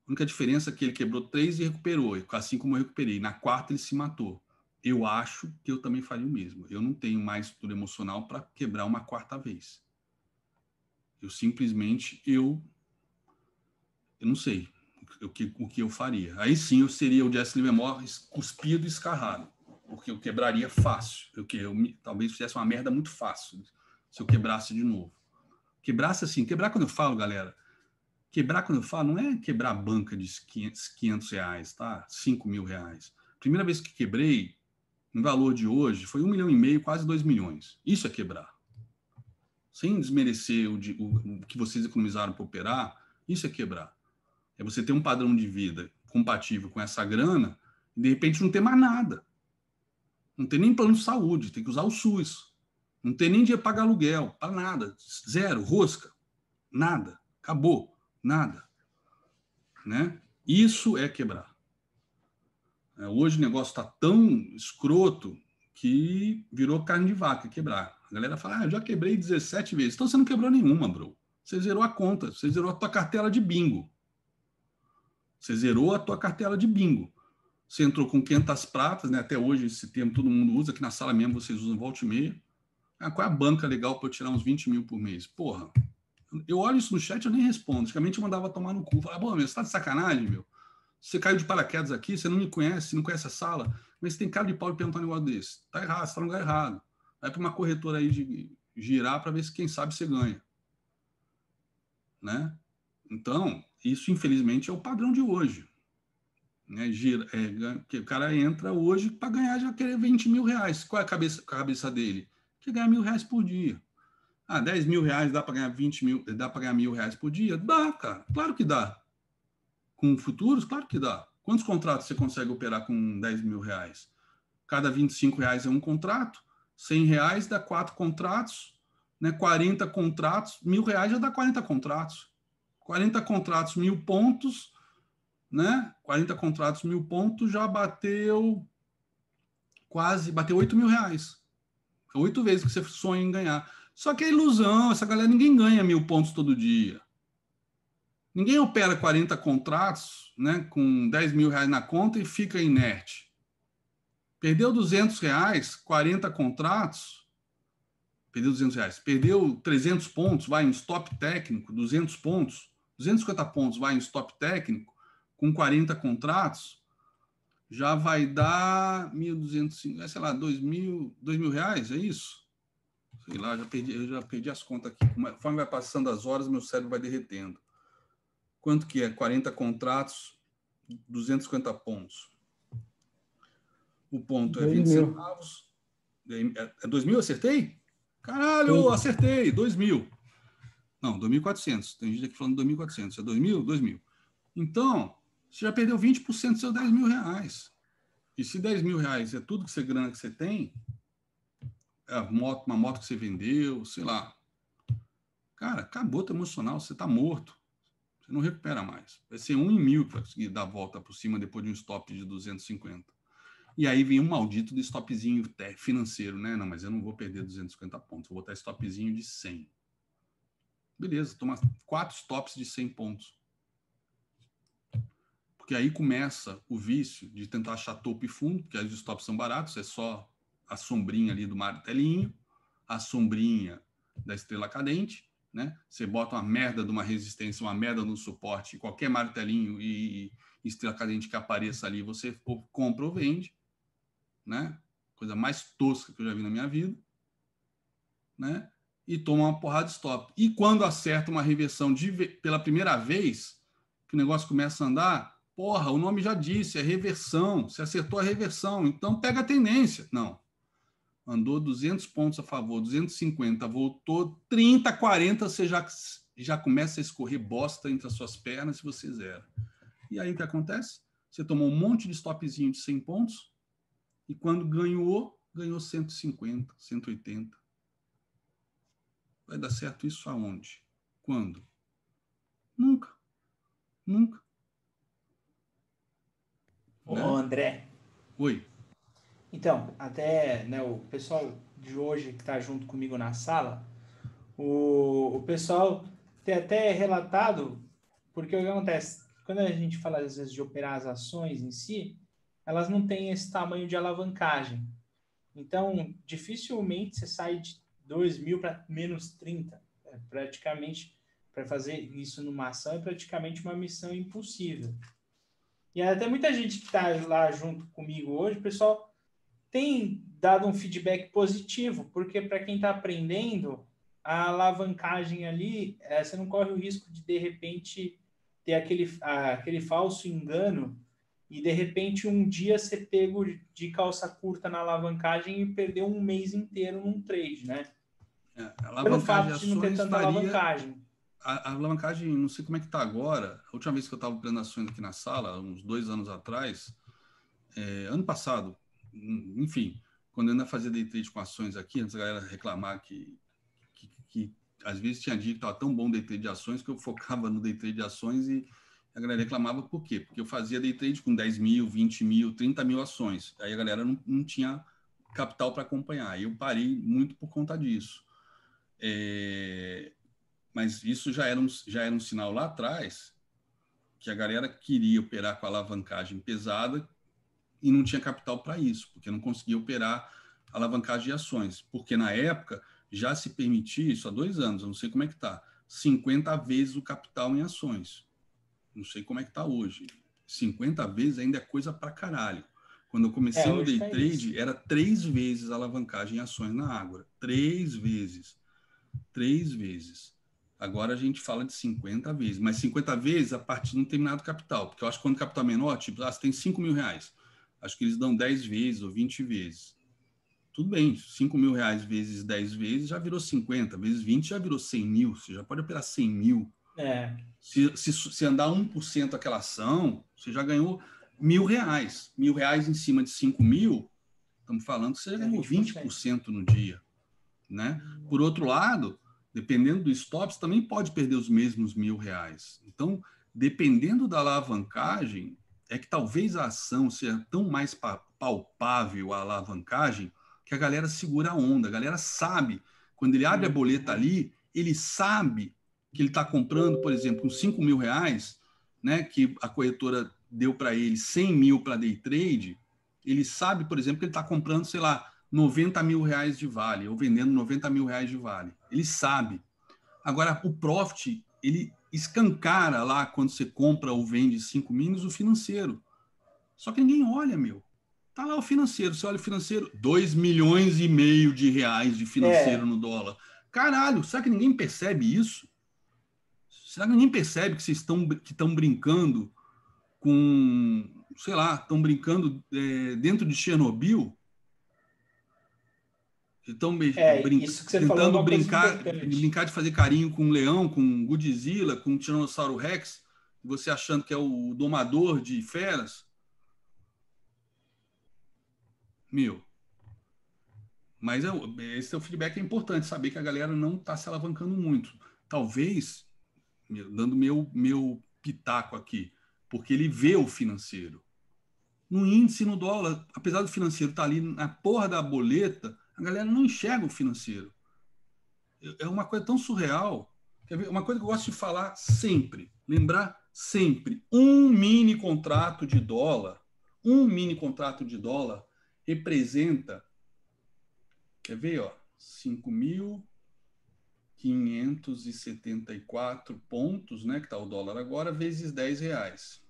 A única diferença é que ele quebrou três e recuperou, assim como eu recuperei. Na quarta ele se matou. Eu acho que eu também faria o mesmo. Eu não tenho mais estrutura emocional para quebrar uma quarta vez. Eu simplesmente, eu, eu não sei o que, o que eu faria. Aí sim eu seria o Jesse Livermore cuspido e escarrado, porque eu quebraria fácil. Eu, eu talvez fizesse uma merda muito fácil se eu quebrasse de novo. Quebrasse assim, quebrar quando eu falo, galera, quebrar quando eu falo não é quebrar a banca de 500, 500 reais, tá? 5 mil reais. Primeira vez que quebrei, em valor de hoje, foi um milhão e meio, quase dois milhões. Isso é quebrar sem desmerecer o, o, o que vocês economizaram para operar, isso é quebrar. É você ter um padrão de vida compatível com essa grana e de repente não ter mais nada. Não tem nem plano de saúde, tem que usar o SUS. Não tem nem dinheiro para pagar aluguel, para nada. Zero, rosca. Nada. Acabou. Nada. Né? Isso é quebrar. É, hoje o negócio está tão escroto que virou carne de vaca, quebrar. A galera fala, ah, eu já quebrei 17 vezes. Então você não quebrou nenhuma, bro. Você zerou a conta, você zerou a tua cartela de bingo. Você zerou a tua cartela de bingo. Você entrou com 500 pratas, né? Até hoje esse termo todo mundo usa, aqui na sala mesmo vocês usam volta e meia. Ah, qual é a banca legal para eu tirar uns 20 mil por mês? Porra, eu olho isso no chat eu nem respondo. Antigamente eu mandava tomar no cu. Falava, pô, meu, você tá de sacanagem, meu? Você caiu de paraquedas aqui, você não me conhece, não conhece a sala, mas você tem cara de pau de perguntar um negócio desse. Tá errado, você tá no lugar errado. Vai para uma corretora aí de girar para ver se quem sabe você ganha. Né? Então, isso infelizmente é o padrão de hoje. Né? Gira, é, que o cara entra hoje para ganhar já querer 20 mil reais. Qual é a cabeça, a cabeça dele? Quer ganhar mil reais por dia. Ah, 10 mil reais dá para ganhar 20 mil, dá para ganhar mil reais por dia? Dá, cara. Claro que dá. Com futuros, claro que dá. Quantos contratos você consegue operar com 10 mil reais? Cada 25 reais é um contrato. 100 reais dá quatro contratos, né? 40 contratos, mil reais já dá 40 contratos. 40 contratos, mil pontos, né? 40 contratos, mil pontos, já bateu quase, bateu 8 mil reais. Oito vezes que você sonha em ganhar. Só que é ilusão, essa galera, ninguém ganha mil pontos todo dia. Ninguém opera 40 contratos, né, com 10 mil reais na conta e fica inerte. Perdeu 200 reais, 40 contratos, perdeu 200 reais, perdeu 300 pontos, vai em stop técnico, 200 pontos, 250 pontos, vai em stop técnico, com 40 contratos, já vai dar 1.200, é, sei lá, 2 mil, 2 mil reais, é isso? Sei lá, já perdi, eu já perdi as contas aqui. Conforme vai passando as horas, meu cérebro vai derretendo. Quanto que é? 40 contratos, 250 pontos. O ponto é 20 mil. centavos. É, é 2 mil, acertei? Caralho, Sim. acertei, 2 mil. Não, 2.400. Tem gente aqui falando 2.400. É 2.000? 2.000. Então, você já perdeu 20% dos seus 10 mil reais. E se 10 mil reais é tudo que você grana que você tem, é moto, uma moto que você vendeu, sei lá. Cara, acabou teu emocional, você está morto. Você não recupera mais. Vai ser um em mil para conseguir dar a volta por cima depois de um stop de 250. E aí vem um maldito de stopzinho financeiro, né? Não, mas eu não vou perder 250 pontos, vou botar stopzinho de 100. Beleza, toma quatro stops de 100 pontos. Porque aí começa o vício de tentar achar topo e fundo, porque os stops são baratos, é só a sombrinha ali do martelinho, a sombrinha da estrela cadente, né? Você bota uma merda de uma resistência, uma merda no suporte, qualquer martelinho e estrela cadente que apareça ali, você compra ou vende, né? Coisa mais tosca que eu já vi na minha vida, né? e toma uma porrada de stop. E quando acerta uma reversão de, pela primeira vez, que o negócio começa a andar, porra, o nome já disse, é reversão. Você acertou a reversão, então pega a tendência. Não. Andou 200 pontos a favor, 250, voltou 30, 40, você já, já começa a escorrer bosta entre as suas pernas e você zera. E aí o que acontece? Você tomou um monte de stopzinho de 100 pontos e quando ganhou, ganhou 150, 180. Vai dar certo isso aonde? Quando? Nunca. Nunca. Ô, né? André. Oi. Então, até né, o pessoal de hoje que está junto comigo na sala, o, o pessoal tem até relatado, porque o que acontece? Quando a gente fala às vezes de operar as ações em si, elas não têm esse tamanho de alavancagem. Então, dificilmente você sai de 2 mil para menos 30. É praticamente, para fazer isso numa ação, é praticamente uma missão impossível. E até muita gente que está lá junto comigo hoje, pessoal, tem dado um feedback positivo, porque para quem está aprendendo, a alavancagem ali, é, você não corre o risco de, de repente, ter aquele, aquele falso engano e, de repente, um dia ser pego de calça curta na alavancagem e perder um mês inteiro num trade, né? É, a alavancagem de não ter tanta varia, alavancagem. A, a, alavancagem, não sei como é que está agora. A última vez que eu estava operando ações aqui na sala, uns dois anos atrás, é, ano passado, enfim, quando eu ainda fazia day trade com ações aqui, antes da galera reclamar que, que, que às vezes tinha dia que estava tão bom day trade de ações que eu focava no day trade de ações e a galera reclamava por quê? Porque eu fazia day trade com 10 mil, 20 mil, 30 mil ações. Aí a galera não, não tinha capital para acompanhar. Eu parei muito por conta disso. É, mas isso já era, um, já era um sinal lá atrás que a galera queria operar com alavancagem pesada e não tinha capital para isso, porque não conseguia operar alavancagem de ações. Porque na época já se permitia, isso há dois anos, eu não sei como é que está, 50 vezes o capital em ações. Não sei como é que está hoje. 50 vezes ainda é coisa para caralho. Quando eu comecei é, no day tá trade, isso. era três vezes a alavancagem em ações na Ágora. Três vezes três vezes. Agora a gente fala de 50 vezes, mas 50 vezes a partir de um determinado capital, porque eu acho que quando o capital é menor, tipo, ah, você tem 5 mil reais, acho que eles dão 10 vezes ou 20 vezes. Tudo bem, 5 mil reais vezes 10 vezes já virou 50, vezes 20 já virou 100 mil, você já pode operar 100 mil. É. Se, se, se andar 1% aquela ação, você já ganhou mil reais. Mil reais em cima de 5 mil, estamos falando que você já ganhou 20% no dia. Né? Por outro lado, dependendo do stop, você também pode perder os mesmos mil reais. Então, dependendo da alavancagem, é que talvez a ação seja tão mais palpável a alavancagem que a galera segura a onda. A galera sabe, quando ele abre a boleta ali, ele sabe que ele está comprando, por exemplo, com 5 mil reais, né, que a corretora deu para ele 100 mil para day trade, ele sabe, por exemplo, que ele está comprando, sei lá, 90 mil reais de vale, ou vendendo 90 mil reais de vale. Ele sabe. Agora, o profit, ele escancara lá quando você compra ou vende 5 minis o financeiro. Só que ninguém olha, meu. Tá lá o financeiro. Você olha o financeiro, 2 milhões e meio de reais de financeiro é. no dólar. Caralho, será que ninguém percebe isso? Será que ninguém percebe que vocês estão que estão brincando com, sei lá, estão brincando é, dentro de Chernobyl? Estão é, brin tentando brincar, brincar de fazer carinho com um leão, com Godzilla, com um Tiranossauro Rex, você achando que é o domador de feras? Meu. Mas é, esse é o feedback é importante, saber que a galera não está se alavancando muito. Talvez, dando meu, meu pitaco aqui, porque ele vê o financeiro. No índice, no dólar, apesar do financeiro estar tá ali na porra da boleta, a galera não enxerga o financeiro. É uma coisa tão surreal. Uma coisa que eu gosto de falar sempre, lembrar sempre, um mini contrato de dólar, um mini contrato de dólar representa, quer ver, ó, 5.574 pontos, né, que está o dólar agora, vezes 10 reais.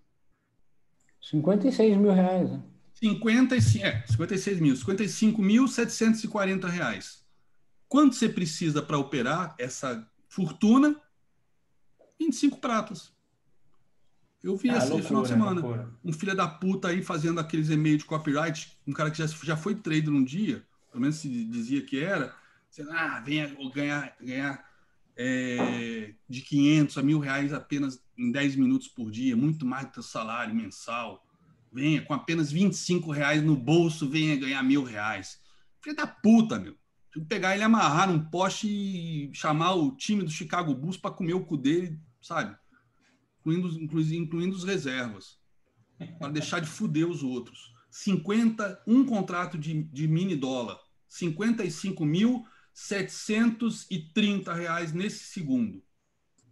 56 mil reais, né? 55, é, 56 mil, 55.740 reais. Quanto você precisa para operar essa fortuna? 25 pratas. Eu vi ah, esse loucura, final de semana. Loucura. Um filho da puta aí fazendo aqueles e-mails de copyright, um cara que já, já foi trader um dia, pelo menos se dizia que era, dizendo, ah, venha ganhar, ganhar é, de 500 a mil reais apenas em 10 minutos por dia, muito mais do o salário mensal venha com apenas 25 reais no bolso, venha ganhar mil reais. Filho da puta, meu. Tinha que pegar ele, amarrar num poste e chamar o time do Chicago Bulls para comer o cu dele, sabe? Incluindo, incluindo, incluindo os reservas. Para deixar de fuder os outros. 50, um contrato de, de mini dólar. 55.730 reais nesse segundo.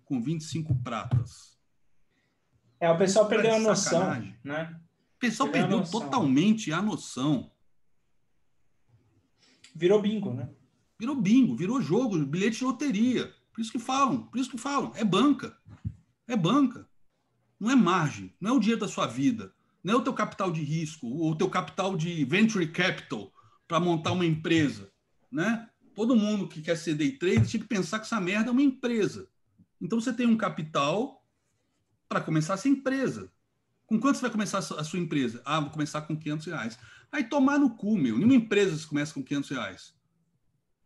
Com 25 pratas. É, o pessoal perdeu a noção, né? O pessoal perdeu totalmente a noção. Virou bingo, né? Virou bingo, virou jogo, bilhete de loteria. Por isso que falam, por isso que falam. É banca. É banca. Não é margem, não é o dinheiro da sua vida. Não é o teu capital de risco, ou o teu capital de venture capital para montar uma empresa, né? Todo mundo que quer ser day trader tinha que pensar que essa merda é uma empresa. Então você tem um capital para começar essa empresa. Com quanto você vai começar a sua empresa? Ah, vou começar com 500 reais. Aí tomar no cu, meu. Nenhuma empresa se começa com 500 reais.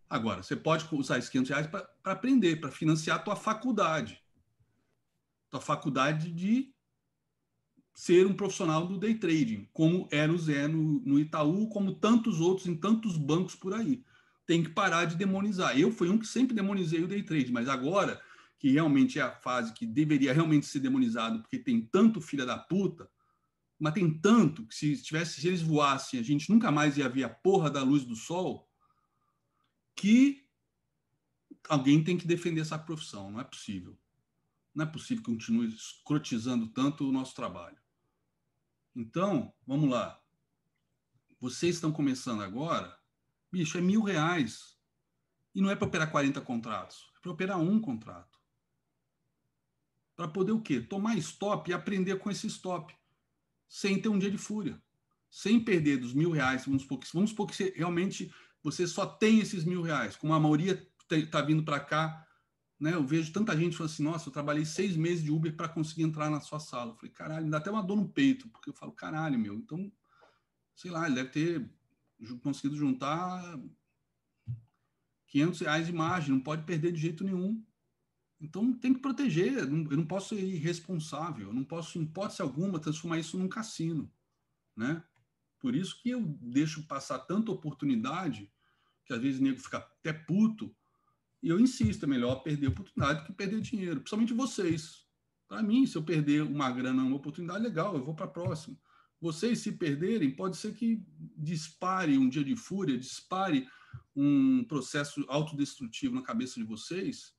Agora, você pode usar esses 500 reais para aprender, para financiar a tua faculdade. Tua faculdade de ser um profissional do day trading, como era o Zé no, no Itaú, como tantos outros em tantos bancos por aí. Tem que parar de demonizar. Eu fui um que sempre demonizei o day trade, mas agora que realmente é a fase que deveria realmente ser demonizado, porque tem tanto filha da puta, mas tem tanto que se tivesse, se eles voassem, a gente nunca mais ia ver a porra da luz do sol, que alguém tem que defender essa profissão. Não é possível. Não é possível que continue escrotizando tanto o nosso trabalho. Então, vamos lá. Vocês estão começando agora, bicho, é mil reais. E não é para operar 40 contratos, é para operar um contrato para poder o quê? Tomar stop e aprender com esse stop, sem ter um dia de fúria, sem perder dos mil reais. Vamos supor que, vamos supor que você, realmente você só tem esses mil reais, como a maioria está vindo para cá. Né? Eu vejo tanta gente falando assim: nossa, eu trabalhei seis meses de Uber para conseguir entrar na sua sala. Eu falei, caralho, me dá até uma dor no peito, porque eu falo, caralho, meu, então, sei lá, ele deve ter conseguido juntar 500 reais de margem, não pode perder de jeito nenhum. Então tem que proteger. Eu não posso ser irresponsável. Eu não posso, em hipótese alguma, transformar isso num cassino, né? Por isso que eu deixo passar tanta oportunidade que às vezes o nego fica até puto. E eu insisto, é melhor perder oportunidade do que perder dinheiro, principalmente vocês. Para mim, se eu perder uma grana, uma oportunidade legal, eu vou para a próxima. Vocês, se perderem, pode ser que dispare um dia de fúria, dispare um processo autodestrutivo na cabeça de vocês,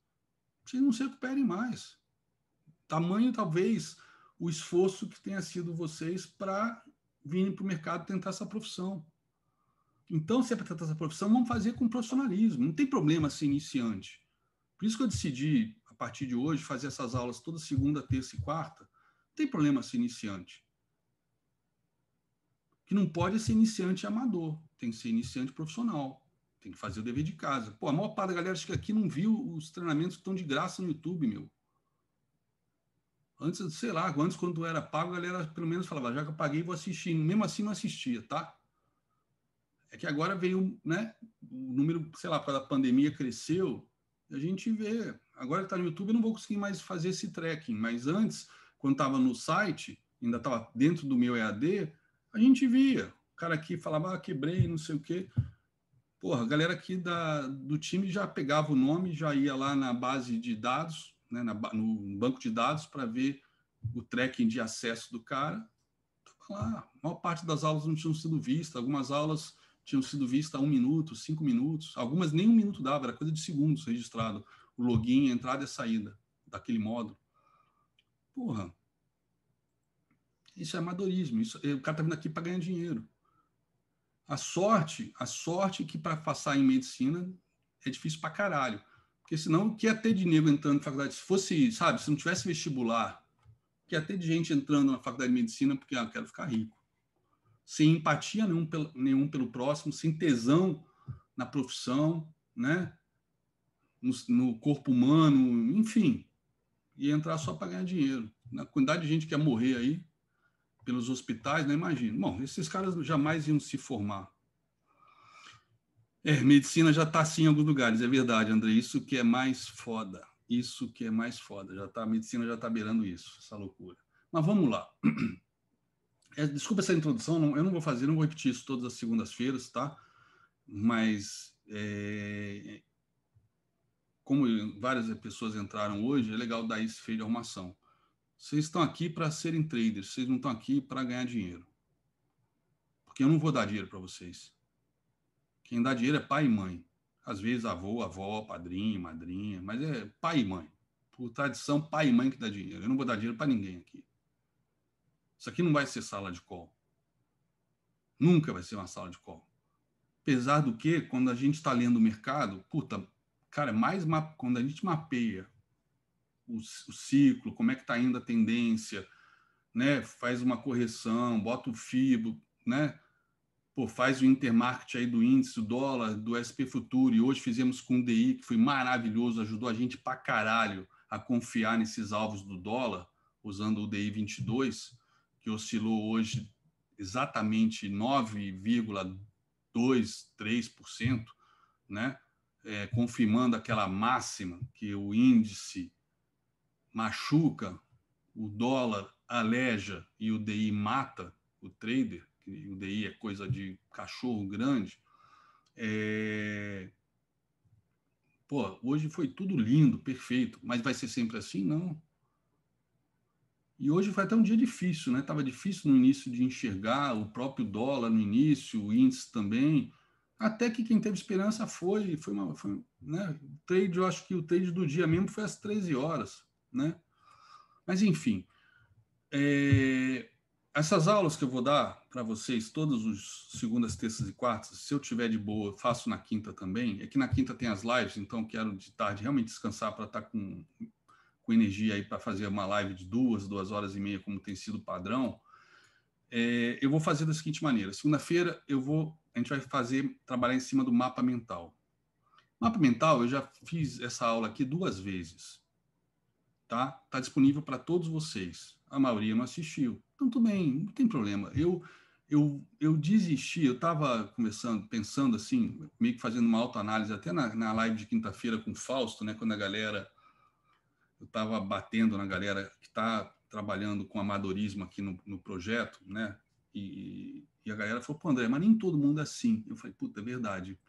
vocês não se recuperem mais. Tamanho, talvez, o esforço que tenha sido vocês para virem para o mercado tentar essa profissão. Então, se é para tentar essa profissão, vamos fazer com profissionalismo. Não tem problema ser iniciante. Por isso que eu decidi, a partir de hoje, fazer essas aulas toda segunda, terça e quarta. Não tem problema ser iniciante. Que não pode ser iniciante amador, tem que ser iniciante profissional. Tem que fazer o dever de casa. Pô, a maior parte da galera acho que aqui não viu os treinamentos que estão de graça no YouTube, meu. Antes, sei lá, antes quando era pago, a galera pelo menos falava, já que eu paguei, vou assistir. Mesmo assim, não assistia, tá? É que agora veio, né? O número, sei lá, causa da pandemia cresceu, a gente vê. Agora que está no YouTube, eu não vou conseguir mais fazer esse tracking, mas antes, quando estava no site, ainda estava dentro do meu EAD, a gente via. O cara aqui falava, ah, quebrei, não sei o quê. Porra, a galera aqui da, do time já pegava o nome, já ia lá na base de dados, né, na, no banco de dados, para ver o tracking de acesso do cara. Lá, a maior parte das aulas não tinham sido vistas, algumas aulas tinham sido vistas um minuto, cinco minutos, algumas nem um minuto dava, era coisa de segundos registrado, o login, entrada e saída daquele módulo. Porra, isso é amadorismo, isso, o cara está vindo aqui para ganhar dinheiro. A sorte, a sorte que para passar em medicina é difícil para caralho. Porque senão, o que ia ter de nego entrando na faculdade? Se fosse, sabe, se não tivesse vestibular, que ia ter de gente entrando na faculdade de medicina porque ah, quero ficar rico. Sem empatia nenhum pelo, nenhum pelo próximo, sem tesão na profissão, né? no, no corpo humano, enfim. E entrar só para ganhar dinheiro. Na quantidade de gente que ia morrer aí, pelos hospitais, não né? imagino. Bom, esses caras jamais iam se formar. É, medicina já está assim em alguns lugares, é verdade, André. Isso que é mais foda. Isso que é mais foda. Já tá, a medicina já está beirando isso, essa loucura. Mas vamos lá. É, desculpa essa introdução, não, eu não vou fazer, não vou repetir isso todas as segundas-feiras, tá? Mas é, como várias pessoas entraram hoje, é legal dar esse feio de arrumação. Vocês estão aqui para serem traders, vocês não estão aqui para ganhar dinheiro. Porque eu não vou dar dinheiro para vocês. Quem dá dinheiro é pai e mãe. Às vezes avô, avó, padrinho, madrinha, mas é pai e mãe. Por tradição, pai e mãe que dá dinheiro. Eu não vou dar dinheiro para ninguém aqui. Isso aqui não vai ser sala de call. Nunca vai ser uma sala de call. Apesar do que, quando a gente está lendo o mercado, puta, cara, é mais quando a gente mapeia o, o ciclo, como é que está indo a tendência, né? Faz uma correção, bota o FIBO, né? Pô, faz o intermarket aí do índice, do dólar, do SP Futuro, e hoje fizemos com o DI, que foi maravilhoso, ajudou a gente pra caralho a confiar nesses alvos do dólar, usando o DI 22, que oscilou hoje exatamente 9,23%, né? É, confirmando aquela máxima que o índice machuca, o dólar aleja e o DI mata o trader, que o DI é coisa de cachorro grande. É... Pô, hoje foi tudo lindo, perfeito, mas vai ser sempre assim? Não. E hoje foi até um dia difícil, né? Tava difícil no início de enxergar o próprio dólar no início, o índice também. Até que quem teve esperança foi, foi uma, foi, né? O trade, eu acho que o trade do dia mesmo foi às 13 horas né? Mas, enfim, é, essas aulas que eu vou dar para vocês, todos os segundas, terças e quartas, se eu tiver de boa, faço na quinta também. É que na quinta tem as lives, então quero de tarde realmente descansar para estar tá com, com energia aí para fazer uma live de duas, duas horas e meia, como tem sido padrão. É, eu vou fazer da seguinte maneira: segunda-feira eu vou, a gente vai fazer trabalhar em cima do mapa mental. Mapa mental, eu já fiz essa aula aqui duas vezes tá? Tá disponível para todos vocês. A maioria não assistiu. Então, tudo bem, não tem problema. Eu eu, eu desisti, eu estava começando, pensando assim, meio que fazendo uma autoanálise, até na, na live de quinta-feira com o Fausto, né, quando a galera, eu estava batendo na galera que está trabalhando com amadorismo aqui no, no projeto, né, e, e, a galera falou, pô, André, mas nem todo mundo é assim. Eu falei, puta, é verdade.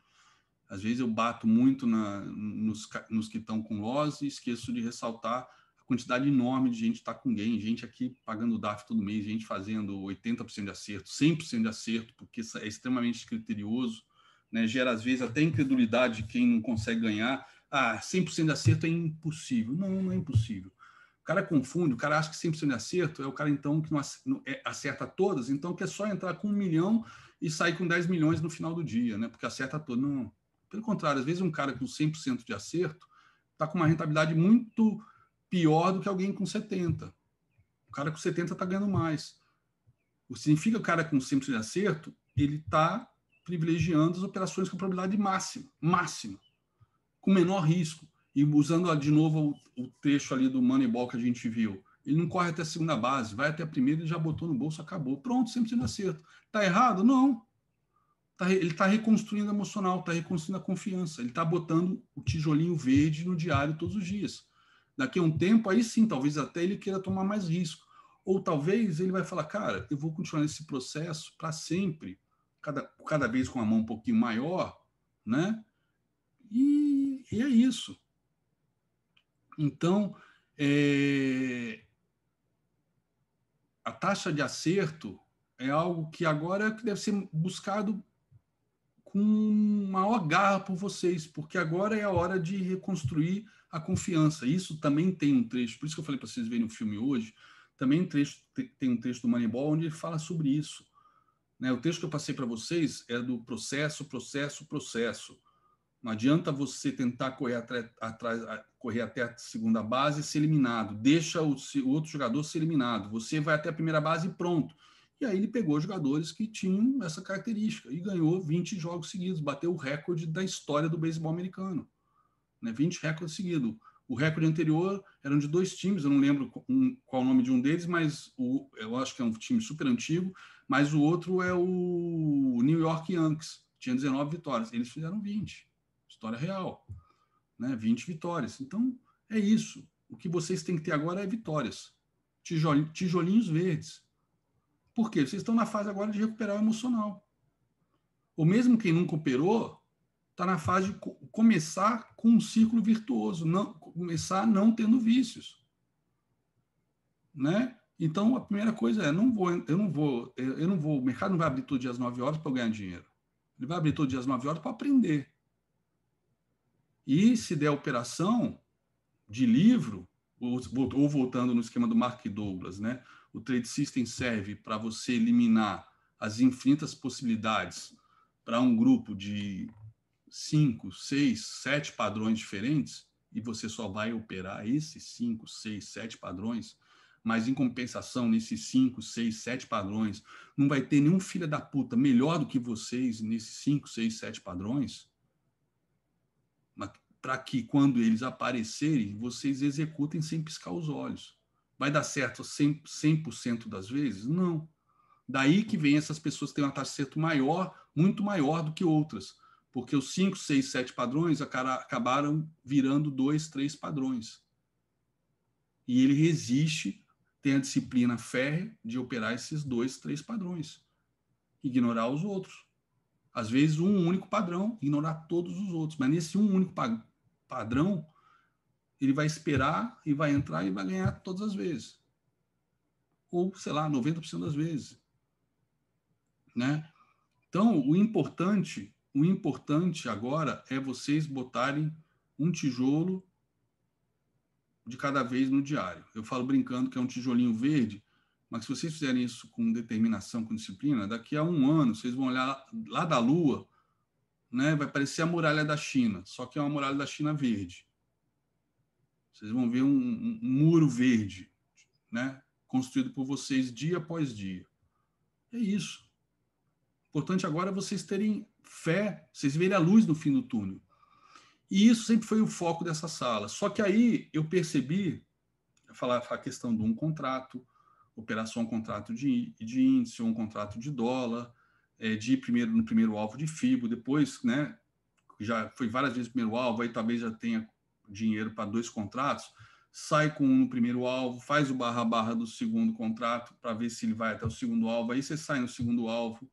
Às vezes eu bato muito na, nos, nos que estão com loss e esqueço de ressaltar quantidade enorme de gente está com gain, gente aqui pagando DAF todo mês, gente fazendo 80% de acerto, 100% de acerto, porque é extremamente criterioso, né? gera às vezes até incredulidade de quem não consegue ganhar. Ah, 100% de acerto é impossível. Não, não é impossível. O cara confunde, o cara acha que 100% de acerto é o cara então que não é, acerta todas, então que é só entrar com um milhão e sair com 10 milhões no final do dia, né? porque acerta todo. Não, pelo contrário, às vezes um cara com 100% de acerto está com uma rentabilidade muito pior do que alguém com 70. O cara com 70 está ganhando mais. O significa que o cara com 100% de acerto, ele está privilegiando as operações com probabilidade máxima, máxima, com menor risco. E usando de novo o, o trecho ali do Moneyball que a gente viu, Ele não corre até a segunda base, vai até a primeira e já botou no bolso, acabou. Pronto, sempre no acerto. Está errado? Não. Tá, ele está reconstruindo emocional, está reconstruindo a confiança. Ele está botando o tijolinho verde no diário todos os dias. Daqui a um tempo, aí sim, talvez até ele queira tomar mais risco. Ou talvez ele vai falar, cara, eu vou continuar nesse processo para sempre, cada, cada vez com a mão um pouquinho maior, né? E, e é isso. Então, é, a taxa de acerto é algo que agora deve ser buscado com maior garra por vocês, porque agora é a hora de reconstruir a confiança. Isso também tem um trecho, por isso que eu falei para vocês verem o filme hoje, também um trecho, tem um trecho do Moneyball onde ele fala sobre isso. Né? O texto que eu passei para vocês é do processo, processo, processo. Não adianta você tentar correr atrás, correr até a segunda base e ser eliminado. Deixa o, o, outro jogador ser eliminado. Você vai até a primeira base e pronto. E aí ele pegou jogadores que tinham essa característica e ganhou 20 jogos seguidos, bateu o recorde da história do beisebol americano. Né? 20 recordes seguidos. O recorde anterior eram de dois times, eu não lembro qual o nome de um deles, mas o, eu acho que é um time super antigo, mas o outro é o New York Yankees, tinha 19 vitórias. Eles fizeram 20. História real. Né? 20 vitórias. Então, é isso. O que vocês têm que ter agora é vitórias. Tijol, tijolinhos verdes. Por quê? Vocês estão na fase agora de recuperar o emocional. Ou mesmo quem nunca operou, está na fase de começar com um ciclo virtuoso, não começar não tendo vícios, né? Então a primeira coisa é não vou, eu não vou, eu não vou, o mercado não vai abrir todo dia às 9 horas para ganhar dinheiro. Ele vai abrir todo dia às 9 horas para aprender. E se der operação de livro, ou, ou voltando no esquema do Mark Douglas, né? O Trade System serve para você eliminar as infinitas possibilidades para um grupo de cinco, seis, sete padrões diferentes e você só vai operar esses cinco, seis, sete padrões, mas em compensação, nesses cinco, seis, sete padrões, não vai ter nenhum filho da puta melhor do que vocês nesses cinco, seis, sete padrões, para que quando eles aparecerem, vocês executem sem piscar os olhos. Vai dar certo 100%, 100 das vezes? Não. Daí que vem essas pessoas que têm uma taxa de acerto maior, muito maior do que outras porque os cinco, seis, sete padrões acabaram virando dois, três padrões. E ele resiste, tem a disciplina férrea de operar esses dois, três padrões, ignorar os outros. Às vezes, um único padrão, ignorar todos os outros. Mas nesse um único pa padrão, ele vai esperar e vai entrar e vai ganhar todas as vezes. Ou, sei lá, 90% das vezes. Né? Então, o importante o importante agora é vocês botarem um tijolo de cada vez no diário. Eu falo brincando que é um tijolinho verde, mas se vocês fizerem isso com determinação, com disciplina, daqui a um ano vocês vão olhar lá da Lua, né, vai parecer a muralha da China, só que é uma muralha da China verde. Vocês vão ver um, um, um muro verde, né, construído por vocês dia após dia. É isso. O importante agora é vocês terem fé, vocês verem a luz no fim do túnel. E isso sempre foi o foco dessa sala. Só que aí eu percebi, falar a questão de um contrato, operação um contrato de, de índice, um contrato de dólar, é, de primeiro no primeiro alvo de FIBO, depois, né, já foi várias vezes primeiro alvo, aí talvez já tenha dinheiro para dois contratos, sai com um no primeiro alvo, faz o barra barra do segundo contrato para ver se ele vai até o segundo alvo, aí você sai no segundo alvo,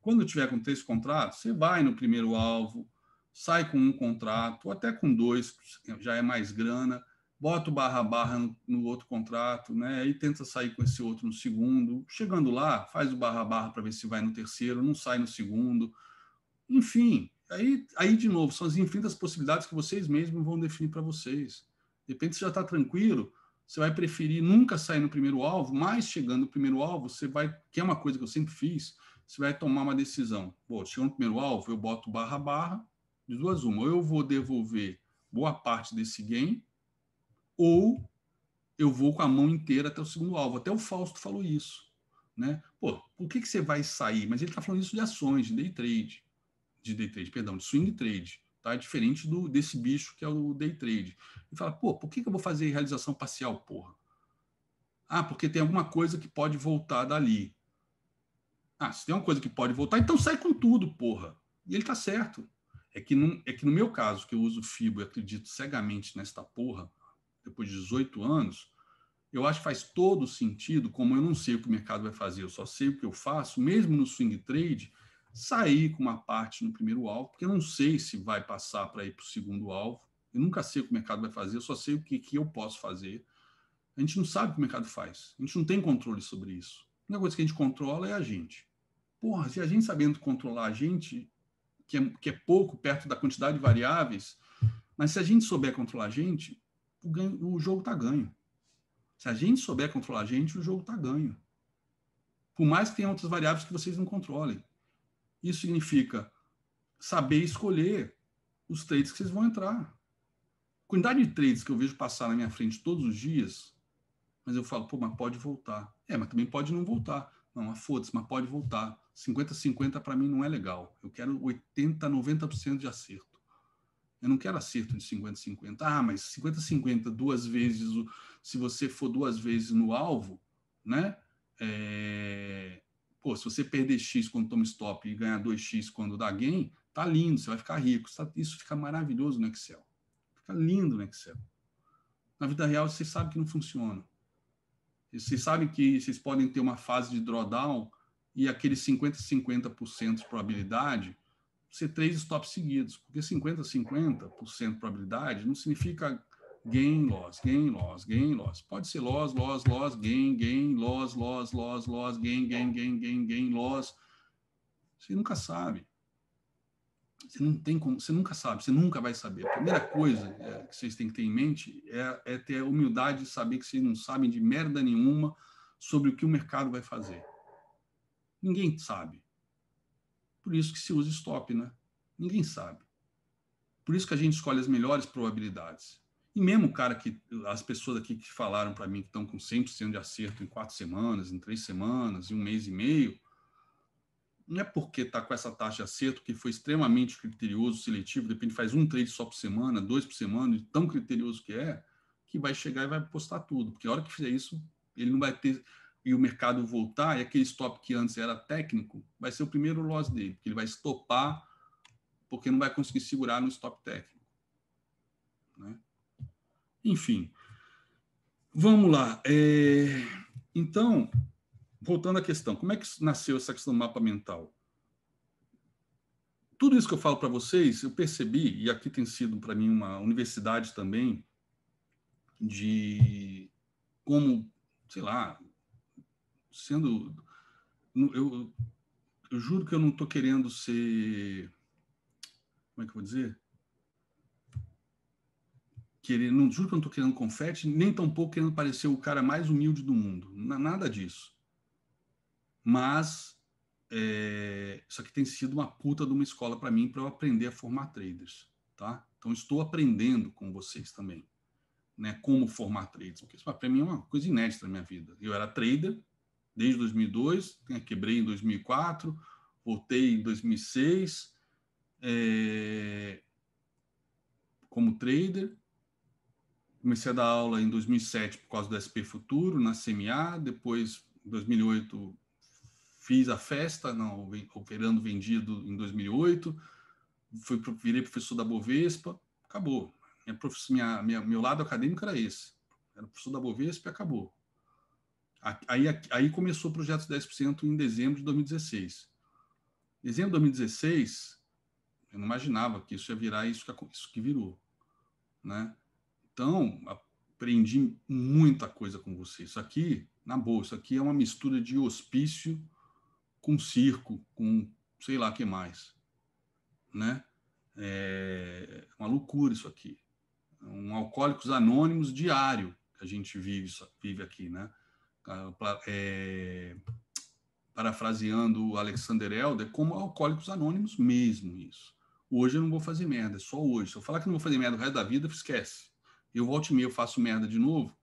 quando tiver com três contratos, você vai no primeiro alvo, sai com um contrato, ou até com dois, já é mais grana, bota o barra barra no, no, outro contrato, né? E tenta sair com esse outro no segundo. Chegando lá, faz o barra barra para ver se vai no terceiro, não sai no segundo. Enfim, aí, aí de novo, são as infinitas possibilidades que vocês mesmos vão definir para vocês. De repente você já está tranquilo, você vai preferir nunca sair no primeiro alvo, mas chegando no primeiro alvo, você vai, que é uma coisa que eu sempre fiz, você vai tomar uma decisão. Pô, chegou no primeiro alvo, eu boto barra barra, de duas uma. Ou eu vou devolver boa parte desse gain, ou eu vou com a mão inteira até o segundo alvo. Até o Fausto falou isso. Né? Pô, por que, que você vai sair? Mas ele está falando isso de ações, de day trade. De day trade, perdão, de swing trade. Tá? Diferente do, desse bicho que é o day trade. Ele fala, pô, por que, que eu vou fazer realização parcial, porra? Ah, porque tem alguma coisa que pode voltar dali. Ah, se tem uma coisa que pode voltar, então sai com tudo, porra. E ele tá certo. É que, num, é que no meu caso, que eu uso FIBO e acredito cegamente nesta porra, depois de 18 anos, eu acho que faz todo sentido, como eu não sei o que o mercado vai fazer, eu só sei o que eu faço, mesmo no swing trade, sair com uma parte no primeiro alvo, porque eu não sei se vai passar para ir para o segundo alvo. Eu nunca sei o que o mercado vai fazer, eu só sei o que, que eu posso fazer. A gente não sabe o que o mercado faz, a gente não tem controle sobre isso. A única coisa que a gente controla é a gente. Porra, se a gente sabendo controlar a gente, que é, que é pouco perto da quantidade de variáveis, mas se a gente souber controlar a gente, o, ganho, o jogo está ganho. Se a gente souber controlar a gente, o jogo está ganho. Por mais que tenha outras variáveis que vocês não controlem. Isso significa saber escolher os trades que vocês vão entrar. Quantidade de trades que eu vejo passar na minha frente todos os dias, mas eu falo, pô, mas pode voltar. É, mas também pode não voltar. Não, mas foda-se, mas pode voltar. 50-50 para mim não é legal. Eu quero 80, 90% de acerto. Eu não quero acerto de 50-50. Ah, mas 50-50 duas vezes, se você for duas vezes no alvo, né? É... Pô, se você perder X quando toma stop e ganhar 2X quando dá gain, tá lindo, você vai ficar rico. Isso fica maravilhoso no Excel. Fica lindo no Excel. Na vida real, você sabe que não funciona. Vocês sabem que vocês podem ter uma fase de drawdown e aquele 50-50% de probabilidade ser três stops seguidos, porque 50-50% de probabilidade não significa gain, loss, gain, loss, gain, loss. Pode ser loss, loss, loss, gain, gain, loss, loss, loss, loss, gain, gain, gain, gain, gain, loss. Você nunca sabe. Você não tem como, você nunca sabe, você nunca vai saber. A primeira coisa é, que vocês têm que ter em mente é, é ter a humildade de saber que vocês não sabem de merda nenhuma sobre o que o mercado vai fazer. Ninguém sabe. Por isso que se usa stop, né? Ninguém sabe. Por isso que a gente escolhe as melhores probabilidades. E mesmo o cara que, as pessoas aqui que falaram para mim que estão com 100% de acerto em quatro semanas, em três semanas, em um mês e meio, não é porque está com essa taxa de acerto que foi extremamente criterioso, seletivo, depende, faz um trade só por semana, dois por semana, de tão criterioso que é, que vai chegar e vai postar tudo. Porque a hora que fizer isso, ele não vai ter e o mercado voltar, e aquele stop que antes era técnico, vai ser o primeiro loss dele, porque ele vai estopar, porque não vai conseguir segurar no stop técnico. Né? Enfim, vamos lá. É... Então, voltando à questão, como é que nasceu essa questão do mapa mental? Tudo isso que eu falo para vocês, eu percebi, e aqui tem sido para mim uma universidade também, de como, sei lá, sendo. Eu, eu juro que eu não estou querendo ser. Como é que eu vou dizer? Querer, não juro que eu não estou querendo confete, nem tampouco querendo parecer o cara mais humilde do mundo. Nada disso. Mas é, isso aqui tem sido uma puta de uma escola para mim para eu aprender a formar traders, tá? Então estou aprendendo com vocês também, né? Como formar traders, porque isso para mim é uma coisa inédita na minha vida. Eu era trader, desde 2002, né, quebrei em 2004, voltei em 2006 é, como trader. Comecei a dar aula em 2007 por causa do SP Futuro, na CMA. Depois, em 2008, fiz a festa, não, operando vendido em 2008. Fui, virei professor da Bovespa. Acabou. Minha, minha, meu lado acadêmico era esse. Era professor da Bovespa e acabou. Aí, aí começou o projeto 10% em dezembro de 2016. Dezembro de 2016, eu não imaginava que isso ia virar isso que, isso que virou. Né? Então, aprendi muita coisa com você. Isso aqui, na boa, isso aqui é uma mistura de hospício com circo, com sei lá o que mais. Né? É uma loucura isso aqui. Um Alcoólicos Anônimos diário que a gente vive, vive aqui, né? É, parafraseando o Alexander Elder, como alcoólicos anônimos mesmo isso. Hoje eu não vou fazer merda, é só hoje. Se eu falar que não vou fazer merda o resto da vida, esquece. Eu volto e meio, faço merda de novo,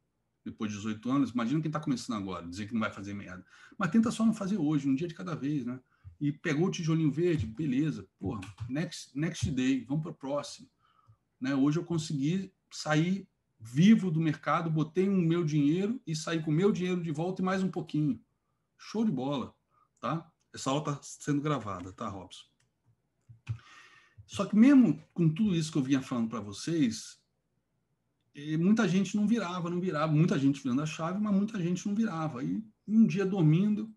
depois de 18 anos. Imagina quem está começando agora, dizer que não vai fazer merda. Mas tenta só não fazer hoje, um dia de cada vez, né? E pegou o tijolinho verde, beleza. Porra, next, next day, vamos para o próximo. Né? Hoje eu consegui sair vivo do mercado, botei o um meu dinheiro e saí com o meu dinheiro de volta e mais um pouquinho. Show de bola, tá? Essa aula está sendo gravada, tá, Robson? Só que mesmo com tudo isso que eu vinha falando para vocês, muita gente não virava, não virava, muita gente virando a chave, mas muita gente não virava. E um dia dormindo,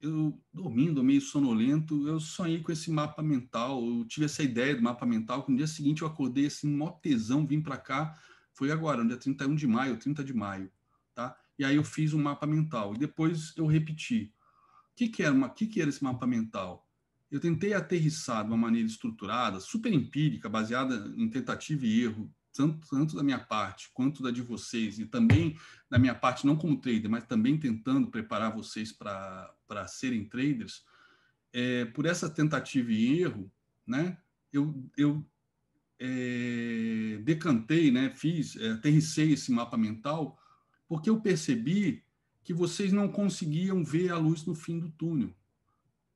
eu dormindo, meio sonolento, eu sonhei com esse mapa mental, eu tive essa ideia do mapa mental, que no dia seguinte eu acordei assim, mó tesão, vim para cá, foi agora, no dia 31 de maio, 30 de maio, tá? E aí eu fiz um mapa mental, e depois eu repeti. O que que era, uma, que que era esse mapa mental? Eu tentei aterrissar de uma maneira estruturada, super empírica, baseada em tentativa e erro, tanto, tanto da minha parte quanto da de vocês, e também da minha parte, não como trader, mas também tentando preparar vocês para serem traders, é, por essa tentativa e erro, né, eu, eu é, decantei, né, fiz, é, aterrissei esse mapa mental, porque eu percebi que vocês não conseguiam ver a luz no fim do túnel.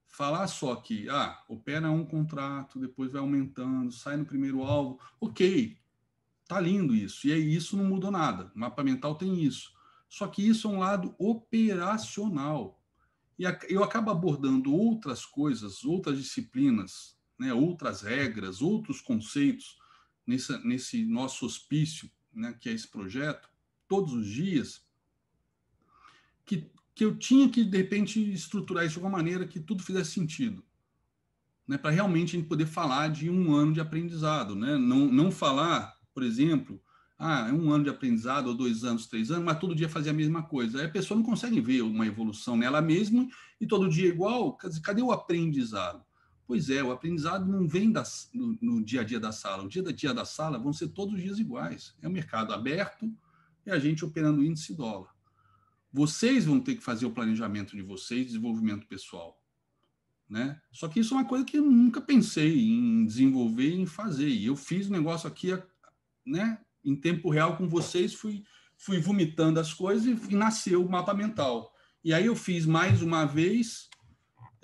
Falar só que, ah, opera um contrato, depois vai aumentando, sai no primeiro alvo, ok, Tá lindo isso. E aí isso não mudou nada. O mapa mental tem isso. Só que isso é um lado operacional. E eu acabo abordando outras coisas, outras disciplinas, né, outras regras, outros conceitos nesse, nesse nosso hospício, né, que é esse projeto, todos os dias, que, que eu tinha que, de repente, estruturar isso de uma maneira que tudo fizesse sentido. Né, para realmente a gente poder falar de um ano de aprendizado. Né? Não, não falar por exemplo, ah, é um ano de aprendizado, ou dois anos, três anos, mas todo dia fazia a mesma coisa. Aí a pessoa não consegue ver uma evolução nela mesma e todo dia igual. Cadê o aprendizado? Pois é, o aprendizado não vem das, no, no, dia a dia da sala. O dia a dia da sala vão ser todos os dias iguais. É um mercado aberto e a gente operando índice dólar. Vocês vão ter que fazer o planejamento de vocês, desenvolvimento pessoal. Né? Só que isso é uma coisa que eu nunca pensei em desenvolver em fazer. E eu fiz o negócio aqui né, em tempo real com vocês, fui, fui vomitando as coisas e, e nasceu o mapa mental. E aí eu fiz mais uma vez,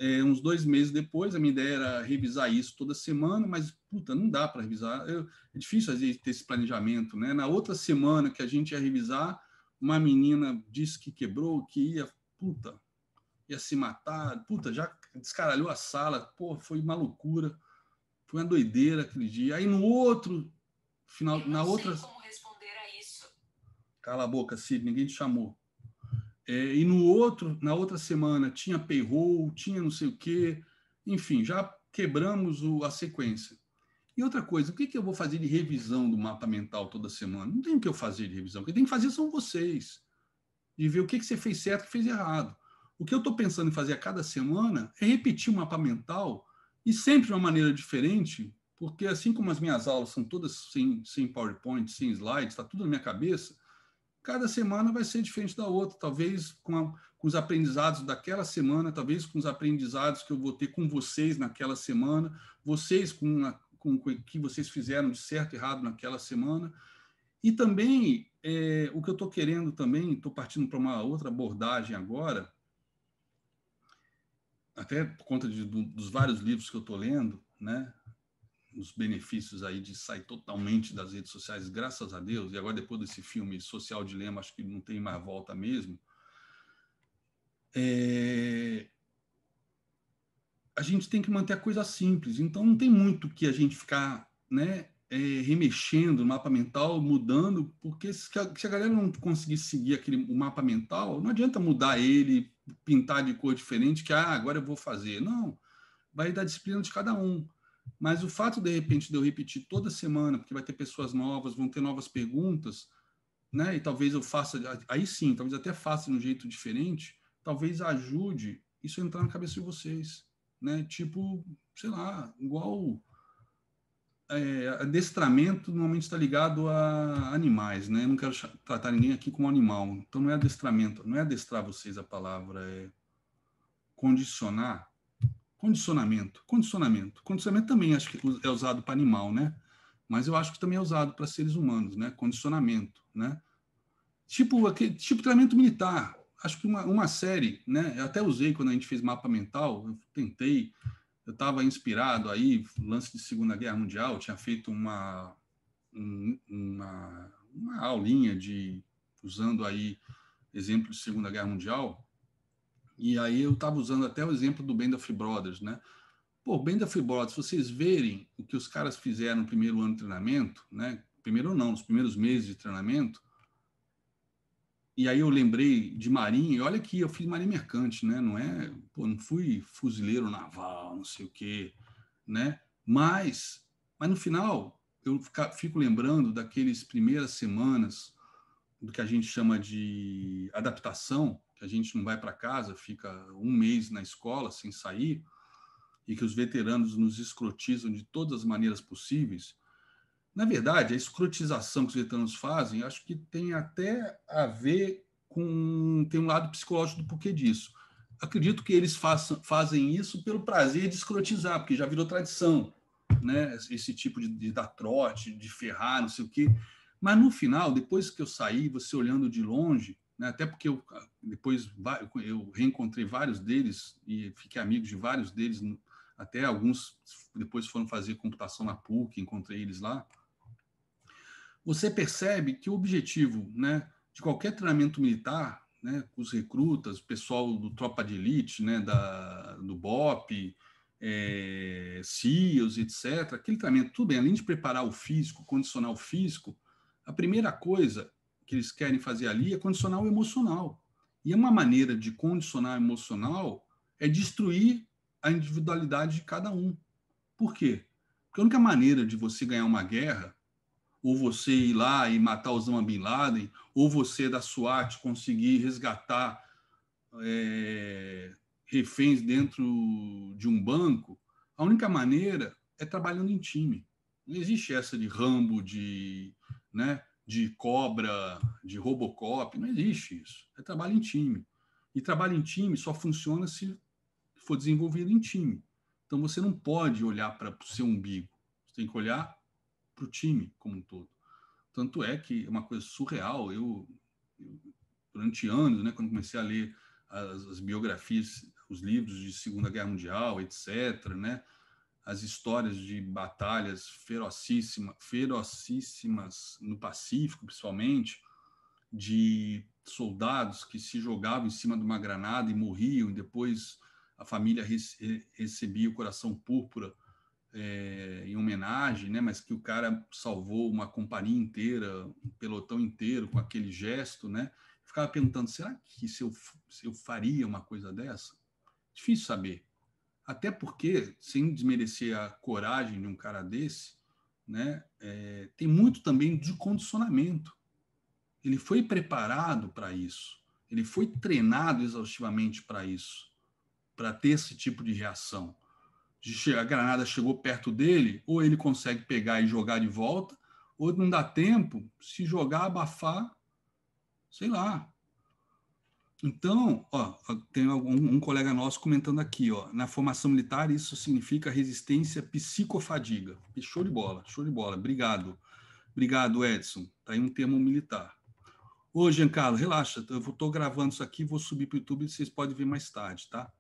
é, uns dois meses depois, a minha ideia era revisar isso toda semana, mas, puta, não dá para revisar. Eu, é difícil, às vezes, ter esse planejamento, né? Na outra semana que a gente ia revisar, uma menina disse que quebrou, que ia, puta, ia se matar, puta, já descaralhou a sala, pô, foi uma loucura, foi uma doideira aquele dia. Aí no outro Final, na outra. Cala a boca, Cid, ninguém te chamou. É, e no outro, na outra semana, tinha payroll, tinha não sei o quê. Enfim, já quebramos o, a sequência. E outra coisa, o que, que eu vou fazer de revisão do mapa mental toda semana? Não tem o que eu fazer de revisão. O que tem que fazer são vocês. De ver o que, que você fez certo e fez errado. O que eu estou pensando em fazer a cada semana é repetir o mapa mental e sempre de uma maneira diferente, porque assim como as minhas aulas são todas sem, sem PowerPoint, sem slides, está tudo na minha cabeça, cada semana vai ser diferente da outra, talvez com, a, com, os aprendizados daquela semana, talvez com os aprendizados que eu vou ter com vocês naquela semana, vocês com, a, com, o que vocês fizeram de certo e errado naquela semana. E também, é, o que eu estou querendo também, estou partindo para uma outra abordagem agora, até por conta de, do, dos vários livros que eu estou lendo, né? Os benefícios aí de sair totalmente das redes sociais, graças a Deus, e agora depois desse filme Social Dilema, acho que não tem mais volta mesmo. É... A gente tem que manter a coisa simples, então não tem muito que a gente ficar né, é, remexendo o mapa mental, mudando, porque se a, galera não conseguir seguir aquele, o mapa mental, não adianta mudar ele, pintar de cor diferente, que ah, agora eu vou fazer. Não, vai da disciplina de cada um. Mas o fato, de repente, de eu repetir toda semana, porque vai ter pessoas novas, vão ter novas perguntas, né? E talvez eu faça, aí sim, talvez até faça de um jeito diferente, talvez ajude isso a entrar na cabeça de vocês, né? Tipo, sei lá, igual é, adestramento normalmente está ligado a animais, né? Eu não quero tratar ninguém aqui como animal, então não é adestramento, não é adestrar vocês a palavra, é condicionar Condicionamento. Condicionamento. Condicionamento também acho que é usado para animal, né? Mas eu acho que também é usado para seres humanos, né? Condicionamento, né? Tipo, aquele, tipo treinamento militar. Acho que uma, uma série, né? Eu até usei quando a gente fez mapa mental, eu tentei, eu estava inspirado aí, lance de Segunda Guerra Mundial, tinha feito uma, uma uma aulinha de usando aí exemplo de Segunda Guerra Mundial, e aí eu estava usando até o exemplo do Band of Brothers, né? Pô, Band of Brothers, vocês verem o que os caras fizeram no primeiro ano de treinamento, né? Primeiro não, nos primeiros meses de treinamento, e aí eu lembrei de marinha, e olha que eu fiz marinha mercante, né? Não é, pô, não fui fuzileiro naval, não sei o quê, né? Mas, mas no final eu fico lembrando daqueles primeiras semanas do que a gente chama de adaptação, que a gente não vai para casa, fica um mês na escola sem sair, e que os veteranos nos escrotizam de todas as maneiras possíveis. Na verdade, a escrotização que os veteranos fazem, acho que tem até a ver com. tem um lado psicológico do porquê disso. Acredito que eles façam, fazem isso pelo prazer de escrotizar, porque já virou tradição, né? Esse tipo de, de dar trote, de ferrar, não sei o quê. Mas no final, depois que eu saí, você olhando de longe, né? até porque eu depois eu reencontrei vários deles e fiquei amigo de vários deles, até alguns depois foram fazer computação na PUC, encontrei eles lá você percebe que o objetivo né, de qualquer treinamento militar, né, os recrutas, o pessoal do Tropa de Elite, né, da, do BOP, é, CIOs, etc., aquele treinamento, tudo bem, além de preparar o físico, condicionar o físico, a primeira coisa que eles querem fazer ali é condicionar o emocional. E uma maneira de condicionar emocional é destruir a individualidade de cada um. Por quê? Porque a única maneira de você ganhar uma guerra ou você ir lá e matar Osama Bin Laden, ou você da SWAT conseguir resgatar é, reféns dentro de um banco, a única maneira é trabalhando em time. Não existe essa de Rambo, de, né, de Cobra, de Robocop, não existe isso. É trabalho em time. E trabalho em time só funciona se for desenvolvido em time. Então você não pode olhar para o seu umbigo. Você tem que olhar para o time como um todo. Tanto é que é uma coisa surreal. Eu, eu durante anos, né, quando comecei a ler as, as, biografias, os livros de Segunda Guerra Mundial, etc., né, as histórias de batalhas ferocíssimas, ferocíssimas no Pacífico, principalmente, de soldados que se jogavam em cima de uma granada e morriam, e depois a família recebia o coração púrpura é, em homenagem, né? Mas que o cara salvou uma companhia inteira, um pelotão inteiro com aquele gesto, né? Ficava perguntando, será que se eu, se eu faria uma coisa dessa? Difícil saber. Até porque, sem desmerecer a coragem de um cara desse, né? É, tem muito também de condicionamento. Ele foi preparado para isso. Ele foi treinado exaustivamente para isso, para ter esse tipo de reação a granada chegou perto dele, ou ele consegue pegar e jogar de volta, ou não dá tempo, se jogar, abafar, sei lá. Então, ó, tem algum, um colega nosso comentando aqui, ó, na formação militar isso significa resistência psicofadiga. Show de bola, show de bola. Obrigado. Obrigado, Edson. Tá aí um termo militar. Ô, Giancarlo, relaxa, eu estou gravando isso aqui, vou subir para o YouTube, vocês podem ver mais tarde, tá?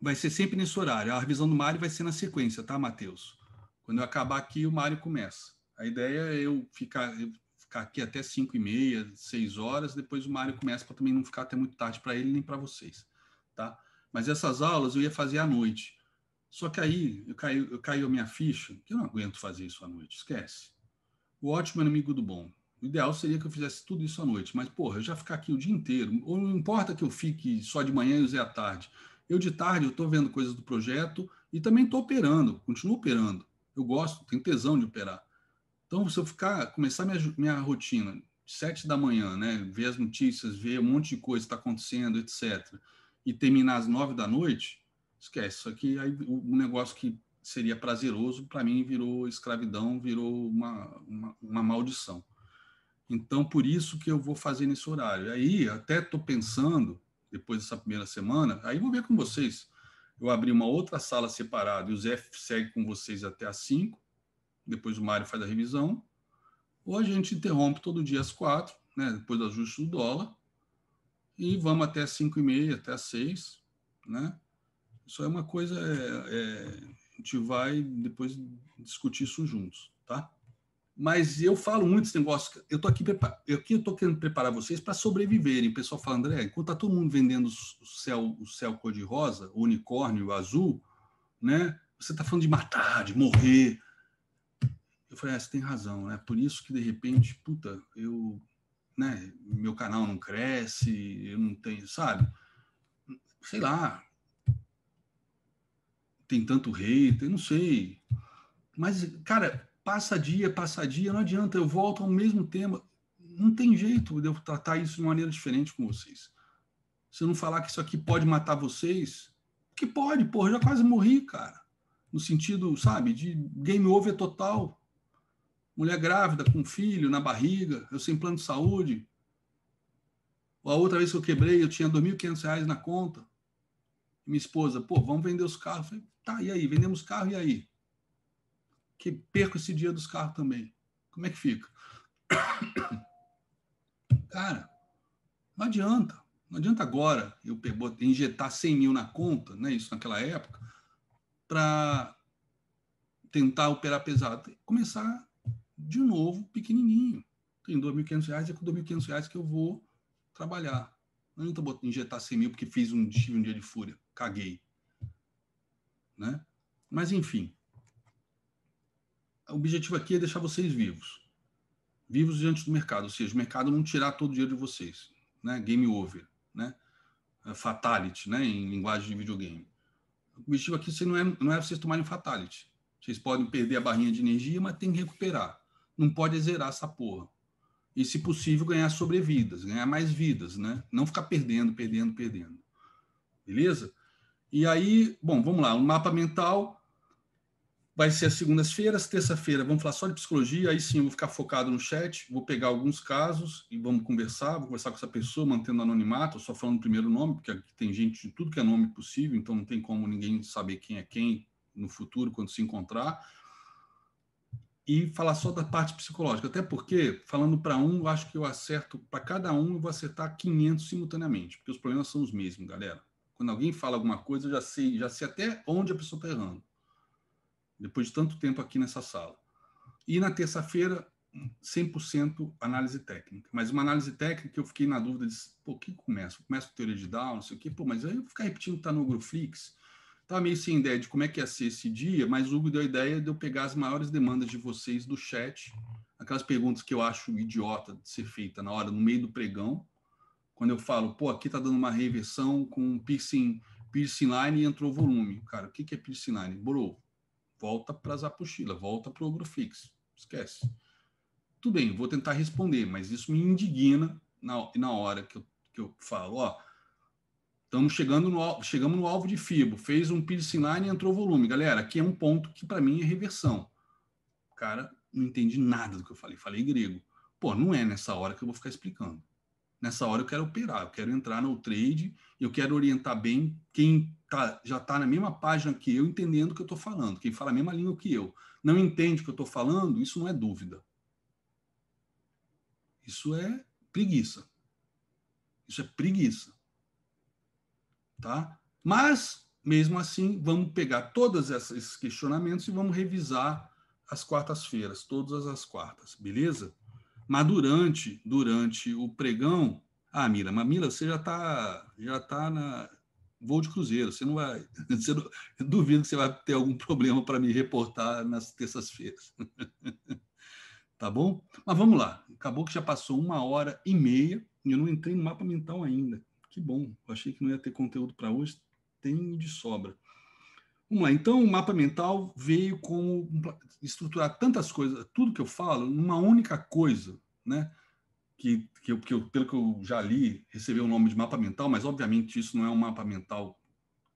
vai ser sempre nesse horário. A revisão do Mário vai ser na sequência, tá, Matheus? Quando eu acabar aqui, o Mário começa. A ideia é eu ficar, ficar aqui até 5 e meia, 6 horas, depois o Mário começa para também não ficar até muito tarde para ele nem para vocês, tá? Mas essas aulas eu ia fazer à noite. Só que aí eu caiu, eu caiu a minha ficha, que eu não aguento fazer isso à noite, esquece. O ótimo é inimigo do bom. O ideal seria que eu fizesse tudo isso à noite, mas, porra, eu já ficar aqui o dia inteiro, ou não importa que eu fique só de manhã e use à tarde. Eu, de tarde, eu estou vendo coisas do projeto e também estou operando, continuo operando. Eu gosto, tenho tesão de operar. Então, se eu ficar, começar minha, minha rotina sete da manhã, né, ver as notícias, ver um monte de coisa que está acontecendo, etc., e terminar às nove da noite, esquece. Isso aqui, aí, um negócio que seria prazeroso, para mim virou escravidão, virou uma, uma, uma, maldição. Então, por isso que eu vou fazer nesse horário. Aí, até estou pensando depois dessa primeira semana, aí vou ver com vocês. Eu abri uma outra sala separada e o Zé segue com vocês até às 5, depois o Mário faz a revisão, ou a gente interrompe todo dia às 4, né, depois do ajuste do dólar, e vamos até 5 e meia, até 6, né? Isso é uma coisa, é, é, a gente vai depois discutir isso juntos, tá? Mas eu falo muito esse negócio. Eu tô aqui, eu aqui eu tô querendo preparar vocês para sobreviverem. O pessoal fala, André, enquanto tá todo mundo vendendo o céu, o céu cor-de-rosa, o unicórnio, o azul, né? Você tá falando de matar, de morrer. Eu falei, é, você tem razão, né? Por isso que de repente, puta, eu, né? Meu canal não cresce, eu não tenho, sabe? Sei lá. Tem tanto hater, eu não sei. Mas, cara, passa dia, passa dia, não adianta, eu volto ao mesmo tema. Não tem jeito de eu tratar isso de maneira diferente com vocês. Se eu não falar que isso aqui pode matar vocês, que pode, porra, já quase morri, cara. No sentido, sabe, de game over total. Mulher grávida, com filho na barriga, eu sem plano de saúde. A outra vez que eu quebrei, eu tinha R$ 2.500 na conta. Minha esposa, pô, vamos vender os carros. Falei, tá, e aí? Vendemos carro, e aí? que perco esse dia dos carros também. Como é que fica? Cara, não adianta. Não adianta agora eu injetar 100 mil na conta, né, isso naquela época, para tentar operar pesado. Começar de novo pequenininho. Tem 2.500 reais, é com 2.500 reais que eu vou trabalhar. Não adianta injetar 100 mil porque fiz um, tive um dia de fúria. Caguei. Né? Mas, enfim, o objetivo aqui é deixar vocês vivos. Vivos diante do mercado, ou seja, o mercado não tirar todo o dinheiro de vocês. Né? Game over. Né? É fatality, né? em linguagem de videogame. O objetivo aqui não é, não é vocês tomarem fatality. Vocês podem perder a barrinha de energia, mas tem que recuperar. Não pode zerar essa porra. E, se possível, ganhar sobrevidas, ganhar mais vidas, né? Não ficar perdendo, perdendo, perdendo. Beleza? E aí, bom, vamos lá. O mapa mental vai ser as segundas-feiras, terça-feira vamos falar só de psicologia, aí sim eu vou ficar focado no chat, vou pegar alguns casos e vamos conversar, vou conversar com essa pessoa, mantendo anonimato, só falando o primeiro nome, porque aqui tem gente de tudo que é nome possível, então não tem como ninguém saber quem é quem no futuro, quando se encontrar. E falar só da parte psicológica, até porque, falando para um, eu acho que eu acerto, para cada um, eu vou acertar 500 simultaneamente, porque os problemas são os mesmos, galera. Quando alguém fala alguma coisa, eu já sei, já sei até onde a pessoa está errando depois de tanto tempo aqui nessa sala. E na terça-feira, 100% análise técnica. Mas uma análise técnica eu fiquei na dúvida de, pô, o que começa? Começa com teoria de Down, não sei o quê, pô, mas aí eu ficar repetindo está no Agroflix. Estava meio sem ideia de como é que ia ser esse dia, mas o Hugo deu a ideia de eu pegar as maiores demandas de vocês do chat, aquelas perguntas que eu acho idiota de ser feita na hora, no meio do pregão, quando eu falo, pô, aqui tá dando uma reversão com piercing, piercing line e entrou volume. Cara, o que, que é piercing line? Bro, volta para as apostilas, volta para o Agrofix. Esquece. Tudo bem, vou tentar responder, mas isso me indigna na, na hora que eu, que eu falo, ó, estamos chegando no, chegamos no alvo de FIBO, fez um piercing line e entrou volume. Galera, aqui é um ponto que para mim é reversão. Cara, não entendi nada do que eu falei, falei grego. Pô, não é nessa hora que eu vou ficar explicando. Nessa hora eu quero operar, eu quero entrar no trade, eu quero orientar bem quem tá, já está na mesma página que eu, entendendo o que eu estou falando. Quem fala a mesma língua que eu, não entende o que eu estou falando, isso não é dúvida. Isso é preguiça. Isso é preguiça. Tá? Mas, mesmo assim, vamos pegar todos esses questionamentos e vamos revisar as quartas-feiras, todas as quartas, beleza? Mas durante, durante o pregão, ah, Mila, mas Mila, você já está já tá na voo de cruzeiro, você não vai, você não, duvido que você vai ter algum problema para me reportar nas terças-feiras. tá bom? Mas vamos lá. Acabou que já passou uma hora e meia e eu não entrei no mapa mental ainda. Que bom. Eu achei que não ia ter conteúdo para hoje. Tem de sobra. Vamos lá. Então, o mapa mental veio como estruturar tantas coisas, tudo que eu falo, numa única coisa, né? Que, que, eu, que eu, pelo que eu já li, recebeu o nome de mapa mental, mas obviamente isso não é um mapa mental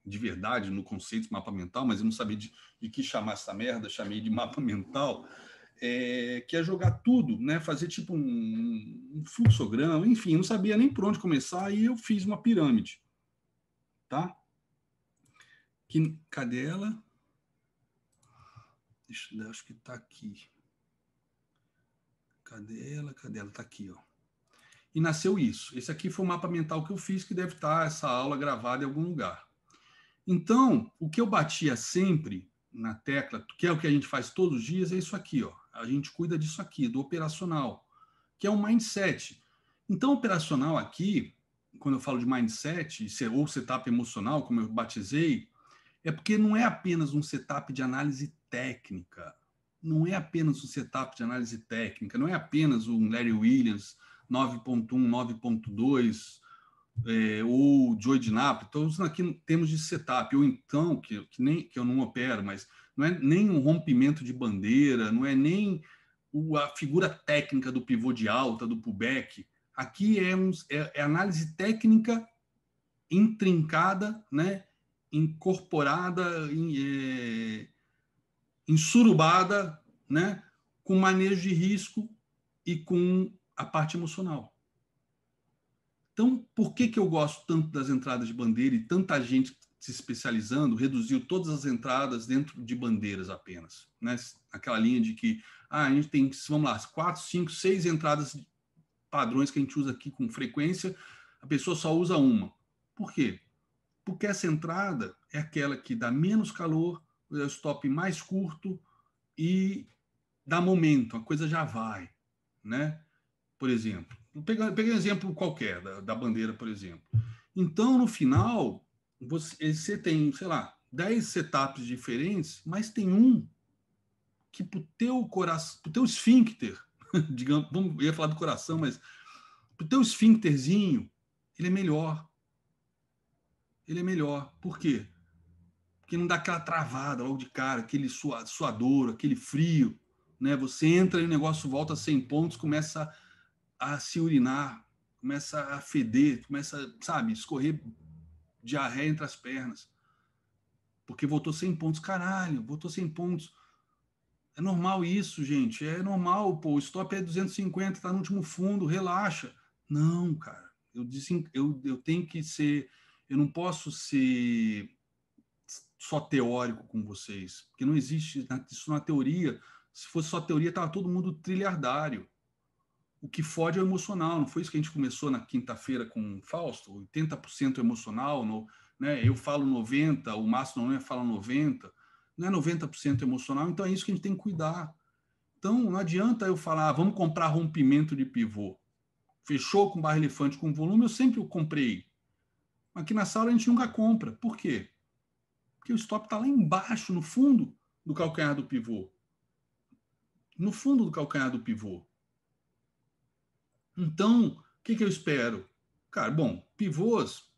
de verdade no conceito de mapa mental, mas eu não sabia de, de que chamar essa merda, chamei de mapa mental, é, que é jogar tudo, né? Fazer tipo um, um fluxograma, enfim, não sabia nem por onde começar e eu fiz uma pirâmide, tá? Que, cadê ela? Deixa, acho que está aqui. Cadê ela? Cadê ela? Está aqui, ó. E nasceu isso. Esse aqui foi o mapa mental que eu fiz, que deve estar tá essa aula gravada em algum lugar. Então, o que eu batia sempre na tecla, que é o que a gente faz todos os dias, é isso aqui, ó. A gente cuida disso aqui, do operacional, que é um mindset. Então, operacional aqui, quando eu falo de mindset, ou setup emocional, como eu batizei, é porque não é apenas um setup de análise técnica, não é apenas um setup de análise técnica, não é apenas um Larry Williams 9.1, 9.2, é, ou Joy de Napoli, estou usando aqui em termos de setup, ou então, que, que, nem, que eu não opero, mas não é nem um rompimento de bandeira, não é nem o, a figura técnica do pivô de alta, do pullback. Aqui é, um, é, é análise técnica intrincada, né, incorporada, em, é, ensurubada, né, com manejo de risco e com a parte emocional. Então, por que, que eu gosto tanto das entradas de bandeira e tanta gente se especializando reduziu todas as entradas dentro de bandeiras apenas? Né? Aquela linha de que ah, a gente tem, vamos lá, quatro, cinco, seis entradas padrões que a gente usa aqui com frequência, a pessoa só usa uma. Por quê? Porque essa entrada é aquela que dá menos calor, é o stop mais curto e dá momento, a coisa já vai, né? Por exemplo, Peguei, peguei um exemplo qualquer da, da bandeira, por exemplo. Então, no final, você, você tem, sei lá, 10 setups diferentes, mas tem um que para o teu coração, para o teu esfíncter, digamos, vamos, eu ia falar do coração, mas para o teu esfíncterzinho, ele é melhor. Ele é melhor. Por quê? Porque não dá aquela travada logo de cara, aquele suador, aquele frio. Né? Você entra e o negócio volta a 100 pontos, começa a se urinar, começa a feder, começa, sabe, escorrer diarreia entre as pernas. Porque voltou 100 pontos. Caralho, voltou 100 pontos. É normal isso, gente. É normal, pô. O stop é 250, tá no último fundo, relaxa. Não, cara. Eu, disse, eu, eu tenho que ser. Eu não posso ser só teórico com vocês, porque não existe isso na teoria. Se fosse só teoria, tava todo mundo trilhardário o que fode é o emocional. Não foi isso que a gente começou na quinta-feira com o Fausto? 80% emocional, no, né? eu falo 90%, o Márcio não é fala 90%, não é 90% emocional, então é isso que a gente tem que cuidar. Então não adianta eu falar, ah, vamos comprar rompimento de pivô. Fechou com barra elefante com volume, eu sempre o comprei. Aqui na sala a gente nunca compra. Por quê? Porque o stop está lá embaixo, no fundo do calcanhar do pivô. No fundo do calcanhar do pivô. Então, o que, que eu espero? Cara, bom, pivôs,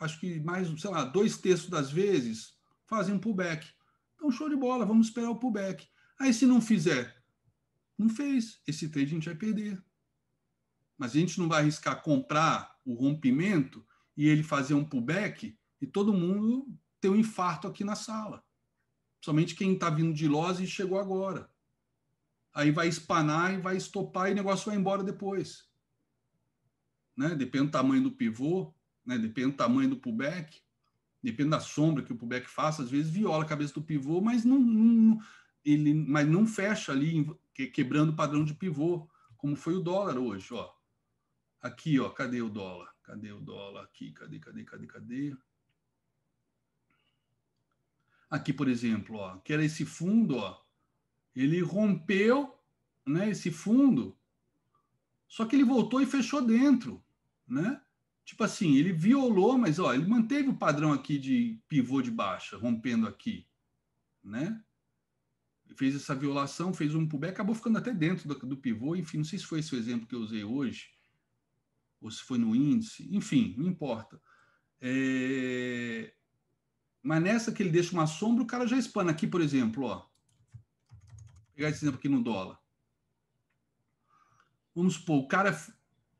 acho que mais, sei lá, dois terços das vezes fazem um pullback. Então, show de bola, vamos esperar o pullback. Aí, se não fizer, não fez. Esse trade a gente vai perder. Mas a gente não vai arriscar comprar o rompimento e ele fazer um pullback e todo mundo ter um infarto aqui na sala. Somente quem está vindo de loja e chegou agora aí vai espanar e vai estopar e o negócio vai embora depois. Né? Depende do tamanho do pivô, né? depende do tamanho do pullback, depende da sombra que o pullback faça, às vezes viola a cabeça do pivô, mas não, não ele, mas não fecha ali, quebrando o padrão de pivô, como foi o dólar hoje. Ó. Aqui, ó, cadê o dólar? Cadê o dólar? Aqui, cadê, cadê, cadê, cadê? Aqui, por exemplo, ó, que era esse fundo, ó, ele rompeu né, esse fundo, só que ele voltou e fechou dentro, né? Tipo assim, ele violou, mas ó, ele manteve o padrão aqui de pivô de baixa, rompendo aqui, né? Fez essa violação, fez um pullback, acabou ficando até dentro do, do pivô, enfim, não sei se foi esse o exemplo que eu usei hoje, ou se foi no índice, enfim, não importa. É... Mas nessa que ele deixa uma sombra, o cara já espana. Aqui, por exemplo, ó, pegar esse exemplo aqui no dólar. Vamos supor, o cara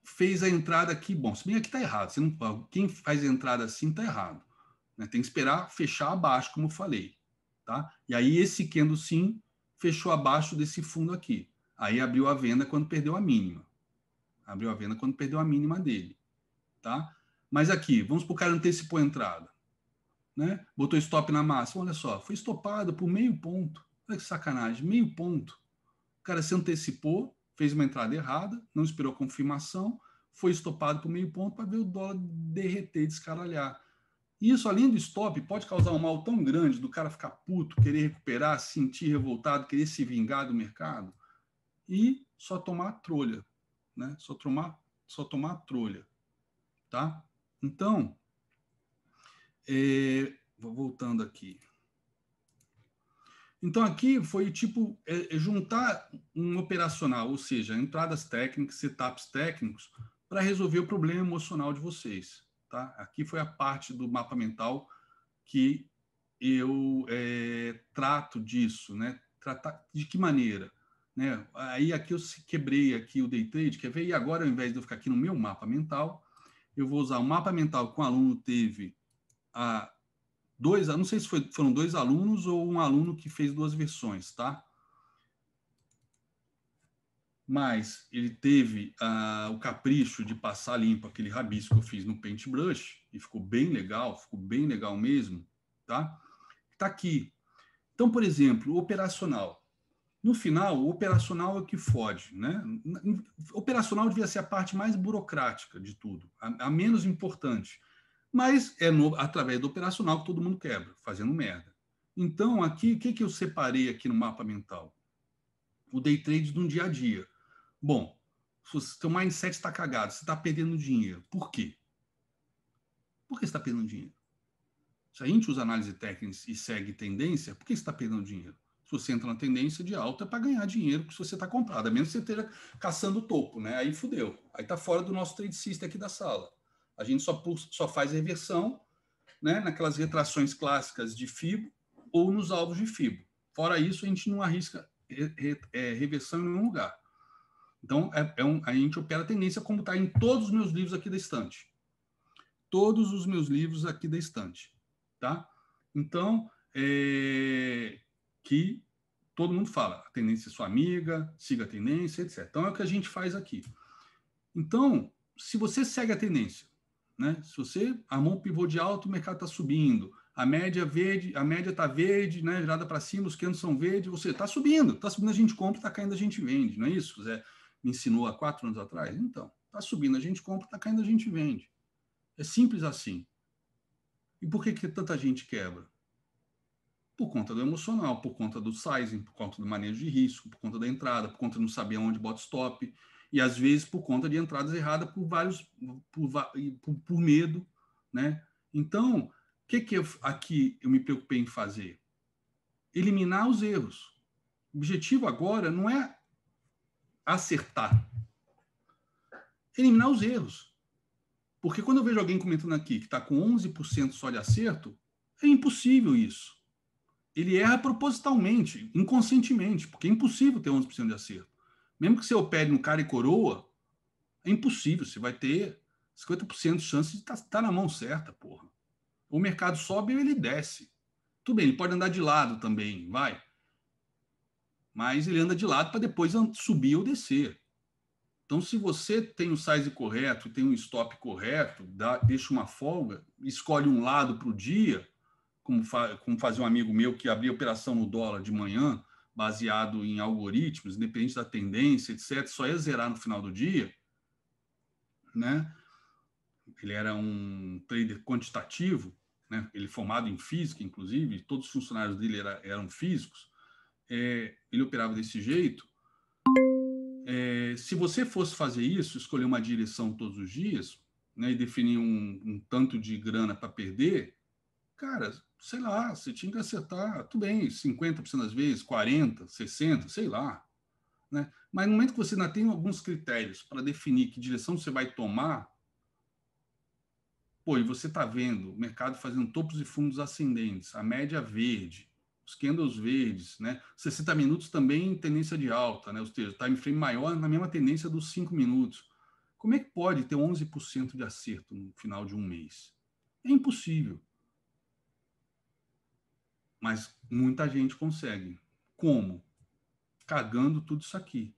fez a entrada aqui, bom, se bem aqui está errado, não, quem faz a entrada assim está errado. Né? Tem que esperar fechar abaixo, como eu falei. Tá? E aí esse candle sim fechou abaixo desse fundo aqui. Aí abriu a venda quando perdeu a mínima. Abriu a venda quando perdeu a mínima dele. Tá? Mas aqui, vamos para o cara antecipou a entrada. Né? Botou stop na máxima, olha só, foi estopado por meio ponto. Olha que sacanagem, meio ponto. O cara se antecipou, fez uma entrada errada, não esperou confirmação, foi estopado por meio ponto para ver o dólar derreter, descaralhar. Isso, além do stop, pode causar um mal tão grande do cara ficar puto, querer recuperar, sentir revoltado, querer se vingar do mercado e só tomar trolha, né? Só tomar, só tomar trolha, tá? Então, é, voltando aqui. Então, aqui foi tipo é, é juntar um operacional, ou seja, entradas técnicas, setups técnicos, para resolver o problema emocional de vocês. Tá? Aqui foi a parte do mapa mental que eu é, trato disso, né? Tratar de que maneira, né? Aí aqui eu quebrei aqui o day trade, quer ver? E agora, ao invés de eu ficar aqui no meu mapa mental, eu vou usar o mapa mental que o aluno teve a dois, não sei se foi, foram dois alunos ou um aluno que fez duas versões, tá? mas ele teve ah, o capricho de passar limpo aquele rabisco que eu fiz no paintbrush e ficou bem legal, ficou bem legal mesmo, tá? Tá aqui. Então, por exemplo, operacional. No final, o operacional é o que fode, né? O operacional devia ser a parte mais burocrática de tudo, a, a menos importante. Mas é no, através do operacional que todo mundo quebra, fazendo merda. Então, aqui, o que, que eu separei aqui no mapa mental? O day trade no dia a dia. Bom, se seu mindset está cagado, você está perdendo dinheiro. Por quê? Por que você está perdendo dinheiro? Se a gente usa análise técnica e segue tendência, por que você está perdendo dinheiro? Se você entra na tendência de alta é para ganhar dinheiro se você está comprado, a menos que você esteja caçando o topo, né? Aí fudeu. Aí está fora do nosso trade system aqui da sala. A gente só, só faz reversão né, naquelas retrações clássicas de FIBO ou nos alvos de FIBO. Fora isso, a gente não arrisca re, re, é, reversão em nenhum lugar. Então, é, é um, a gente opera a tendência como está em todos os meus livros aqui da estante. Todos os meus livros aqui da estante. Tá? Então, é, que todo mundo fala, a tendência é sua amiga, siga a tendência, etc. Então, é o que a gente faz aqui. Então, se você segue a tendência, né? se você armou um pivô de alto, o mercado está subindo, a média verde, a média está verde, né, virada para cima, os cantos são verdes, você está subindo, está subindo, a gente compra, está caindo, a gente vende, não é isso, Zé? me ensinou há quatro anos atrás? Então, está subindo, a gente compra, está caindo, a gente vende. É simples assim. E por que, que tanta gente quebra? Por conta do emocional, por conta do sizing, por conta do manejo de risco, por conta da entrada, por conta de não saber onde bota stop, e às vezes por conta de entradas erradas por vários, por, por, por medo, né? Então, o que, que eu, aqui eu me preocupei em fazer? Eliminar os erros. O objetivo agora não é acertar. Eliminar os erros. Porque quando eu vejo alguém comentando aqui que está com 11% só de acerto, é impossível isso. Ele erra propositalmente, inconscientemente, porque é impossível ter 11% de acerto. Mesmo que você opere no cara e coroa, é impossível. Você vai ter 50% de chance de estar tá, tá na mão certa, porra. O mercado sobe ou ele desce. Tudo bem, ele pode andar de lado também, vai mas ele anda de lado para depois subir ou descer. Então, se você tem o size correto, tem um stop correto, dá, deixa uma folga, escolhe um lado para o dia, como, fa, como fazia um amigo meu que abria operação no dólar de manhã, baseado em algoritmos, independente da tendência, etc., só ia zerar no final do dia, né? Ele era um trader quantitativo, né? Ele formado em física, inclusive, todos os funcionários dele era, eram físicos é, ele operava desse jeito. É, se você fosse fazer isso, escolher uma direção todos os dias, né, e definir um, um tanto de grana para perder, cara, sei lá, você tinha que acertar, tudo bem, 50% das vezes, 40%, 60%, sei lá. Né? Mas no momento que você ainda tem alguns critérios para definir que direção você vai tomar, pô, e você está vendo o mercado fazendo topos e fundos ascendentes, a média verde, os candles verdes, né? 60 minutos também tendência de alta, né? Ou seja, time frame maior na mesma tendência dos 5 minutos. Como é que pode ter 11% de acerto no final de um mês? É impossível. Mas muita gente consegue. Como? Cagando tudo isso aqui.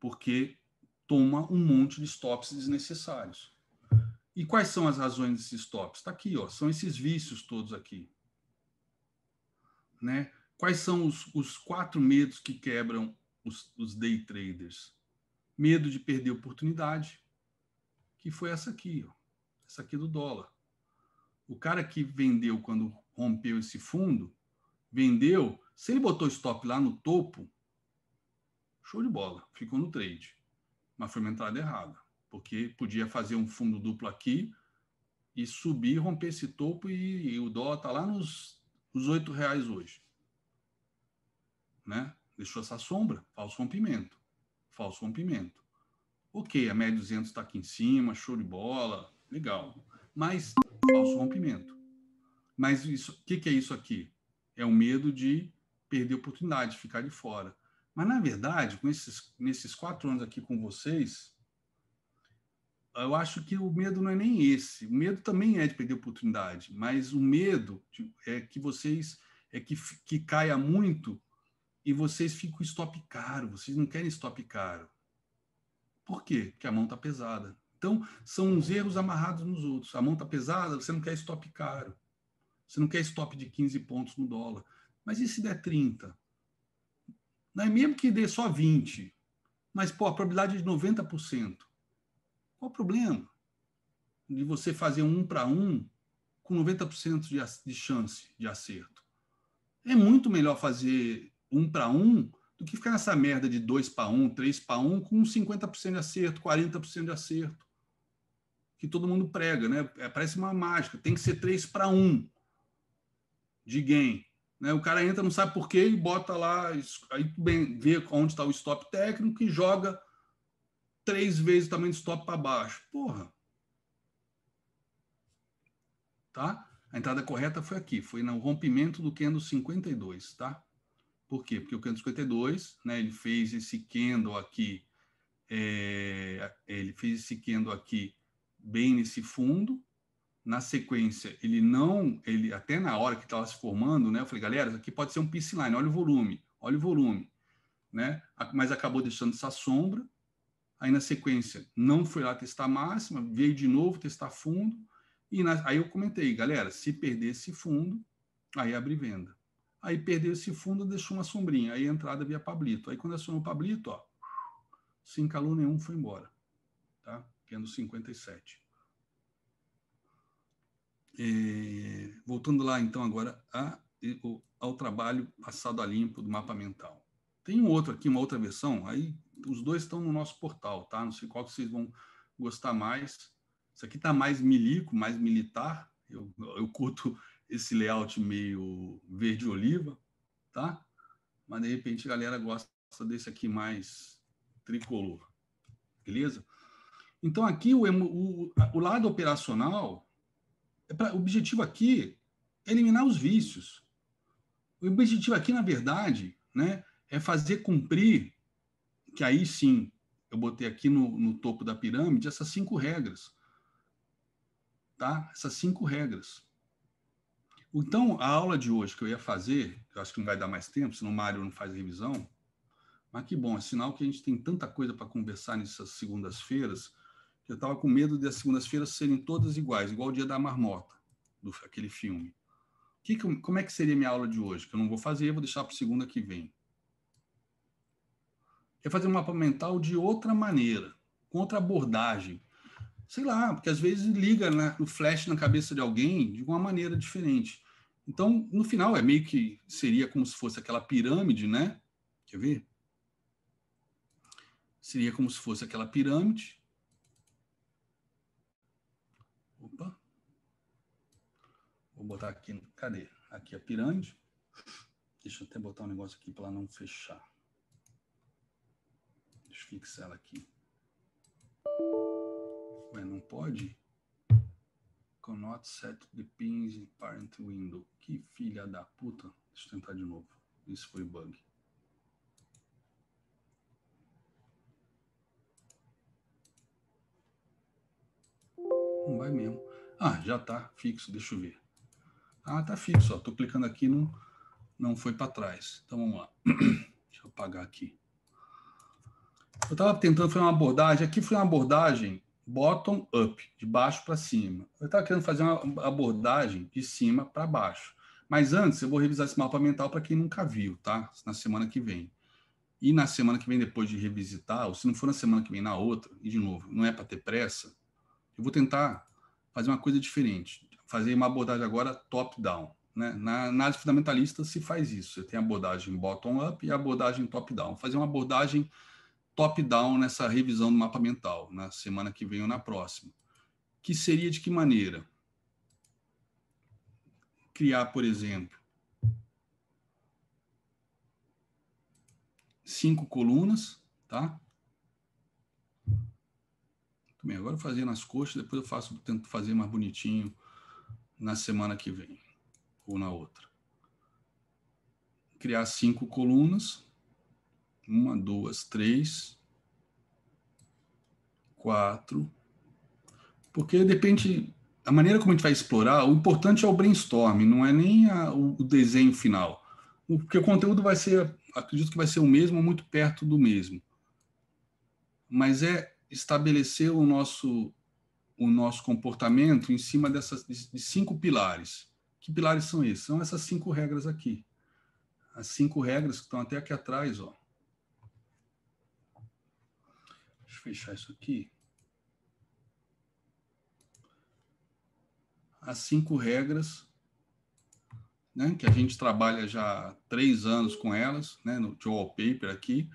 Porque toma um monte de stops desnecessários. E quais são as razões desses stops? Está aqui, ó, são esses vícios todos aqui né? Quais são os, os quatro medos que quebram os, os day traders? Medo de perder oportunidade, que foi essa aqui, ó, essa aqui do dólar. O cara que vendeu quando rompeu esse fundo, vendeu, se ele botou stop lá no topo, show de bola, ficou no trade. Mas foi uma entrada errada, porque podia fazer um fundo duplo aqui e subir, romper esse topo e, e o dólar está lá nos, nos 8 reais hoje. Né? Deixou essa sombra, falso rompimento. Falso rompimento. Ok, a média 200 está aqui em cima, show de bola, legal. Mas falso rompimento. Mas o que, que é isso aqui? É o medo de perder oportunidade, de ficar de fora. Mas, na verdade, esses, nesses quatro anos aqui com vocês, eu acho que o medo não é nem esse. O medo também é de perder oportunidade, mas o medo é que vocês é que, que caia muito e vocês ficam stop caro. Vocês não querem stop caro. Por quê? Porque a mão está pesada. Então, são uns erros amarrados nos outros. A mão está pesada, você não quer stop caro. Você não quer stop de 15 pontos no dólar. Mas e se der 30? Não é mesmo que dê só 20? Mas, pô, a probabilidade é de 90%. Qual o problema de você fazer um para um com 90% de, de chance de acerto? É muito melhor fazer um para um do que ficar nessa merda de 2 para 1, 3 para 1 com 50% de acerto, 40% de acerto. Que todo mundo prega, né? É, parece uma mágica. Tem que ser 3 para 1 de gain. Né? O cara entra, não sabe por quê, e bota lá, aí bem, vê onde está o stop técnico e joga três vezes o stop para baixo. Porra. Tá? A entrada correta foi aqui, foi no rompimento do candle 52, tá? Por quê? Porque o candle 52, né, ele fez esse candle aqui, é, ele fez esse candle aqui bem nesse fundo, na sequência, ele não, ele até na hora que estava se formando, né, eu falei, galera, isso aqui pode ser um piece line, olha o volume, olha o volume, né? Mas acabou deixando essa sombra, Aí na sequência não foi lá testar máxima, veio de novo testar fundo. E na, aí eu comentei, galera, se perder esse fundo, aí abre venda. Aí perdeu esse fundo, deixou uma sombrinha. Aí entrada via Pablito. Aí quando acionou o Pablito, ó, sem calor nenhum, foi embora. Tá? Tendo 57. É, voltando lá, então, agora a, ao trabalho passado a limpo do mapa mental. Tem um outro aqui, uma outra versão, aí os dois estão no nosso portal, tá? Não sei qual que vocês vão gostar mais. Isso aqui está mais milico, mais militar. Eu, eu curto esse layout meio verde-oliva, tá? Mas de repente a galera gosta desse aqui mais tricolor, beleza? Então aqui o, o, o lado operacional, o objetivo aqui é eliminar os vícios. O objetivo aqui, na verdade, né, é fazer cumprir que aí sim eu botei aqui no, no topo da pirâmide essas cinco regras. Tá? Essas cinco regras. Então, a aula de hoje que eu ia fazer, eu acho que não vai dar mais tempo, senão o Mário não faz revisão, mas que bom, é sinal que a gente tem tanta coisa para conversar nessas segundas-feiras, que eu estava com medo das segundas-feiras serem todas iguais, igual o dia da marmota, do aquele filme. Que, como é que seria minha aula de hoje? Que eu não vou fazer, vou deixar para segunda que vem é fazer um mapa mental de outra maneira, com outra abordagem. Sei lá, porque às vezes liga né, no flash na cabeça de alguém de uma maneira diferente. Então, no final, é meio que seria como se fosse aquela pirâmide, né? Quer ver? Seria como se fosse aquela pirâmide. Opa. Vou botar aqui. Cadê? Aqui a pirâmide. Deixa eu até botar um negócio aqui para não fechar fixar ela aqui. Ué, não pode? Cannot set the pins in parent window. Que filha da puta. Deixa eu tentar de novo. Isso foi bug. Vai mesmo. Ah, já tá fixo, deixa eu ver. Ah, tá fixo. Tô clicando aqui, não, não foi para trás. Então vamos lá. deixa eu apagar aqui. Eu estava tentando fazer uma abordagem, aqui foi uma abordagem bottom up, de baixo para cima. Eu estava querendo fazer uma abordagem de cima para baixo. Mas antes, eu vou revisar esse mapa mental para quem nunca viu, tá? Na semana que vem. E na semana que vem, depois de revisitar, ou se não for na semana que vem, na outra, e de novo, não é para ter pressa, eu vou tentar fazer uma coisa diferente. fazer uma abordagem agora top-down. Né? Na análise fundamentalista se faz isso. Você tem a abordagem bottom-up e a abordagem top-down. Fazer uma abordagem top-down nessa revisão do mapa mental, na semana que vem ou na próxima. Que seria de que maneira? Criar, por exemplo, cinco colunas, tá? Agora eu fazia nas coxas, depois eu faço, tento fazer mais bonitinho na semana que vem ou na outra. Criar cinco colunas. Uma, duas, três, quatro. Porque depende. A maneira como a gente vai explorar, o importante é o brainstorm, não é nem a, o, o desenho final. Porque o conteúdo vai ser, acredito que vai ser o mesmo, muito perto do mesmo. Mas é estabelecer o nosso o nosso comportamento em cima dessas de cinco pilares. Que pilares são esses? São essas cinco regras aqui. As cinco regras que estão até aqui atrás, ó. Deixa eu fechar isso aqui. As cinco regras, né, que a gente trabalha já há três anos com elas, né, no wallpaper aqui.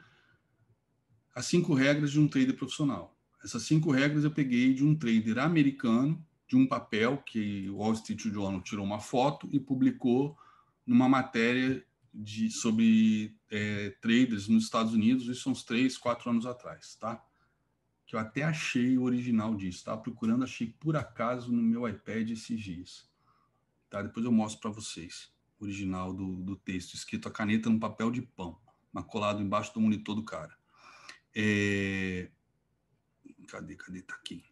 As cinco regras de um trader profissional. Essas cinco regras eu peguei de um trader americano de um papel que o Wall Street Journal tirou uma foto e publicou numa matéria de, sobre é, traders nos Estados Unidos, isso uns três, quatro anos atrás, tá? Que eu até achei o original disso, estava procurando, achei por acaso no meu iPad esses dias. Tá? Depois eu mostro para vocês o original do, do texto, escrito a caneta no papel de pão, mas colado embaixo do monitor do cara. É... Cadê, cadê? Tá aqui.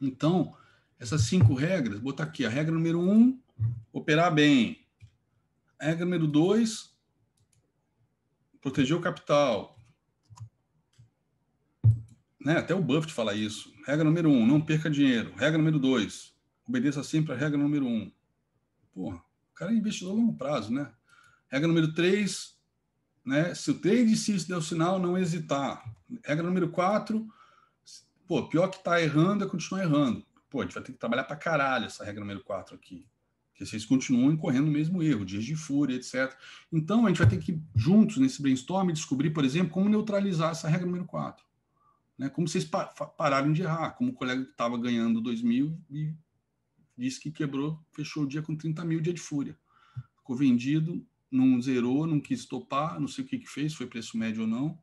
Então, essas cinco regras, botar aqui. A regra número um, operar bem. A regra número dois, proteger o capital. Né? Até o Buffett fala isso. Regra número um, não perca dinheiro. Regra número dois, obedeça sempre a regra número um. Porra, o cara é investidor a longo prazo, né? Regra número três, né? Se o trade se der o sinal, não hesitar. Regra número quatro, pô, pior que tá errando é continuar errando pô, a gente vai ter que trabalhar para caralho essa regra número 4 aqui. Porque vocês continuam incorrendo no mesmo erro, dias de fúria, etc. Então, a gente vai ter que, juntos, nesse brainstorm, descobrir, por exemplo, como neutralizar essa regra número 4. Né? Como vocês pa pararam de errar, como o colega que estava ganhando 2 mil e disse que quebrou, fechou o dia com 30 mil, dia de fúria. Ficou vendido, não zerou, não quis topar, não sei o que, que fez, foi preço médio ou não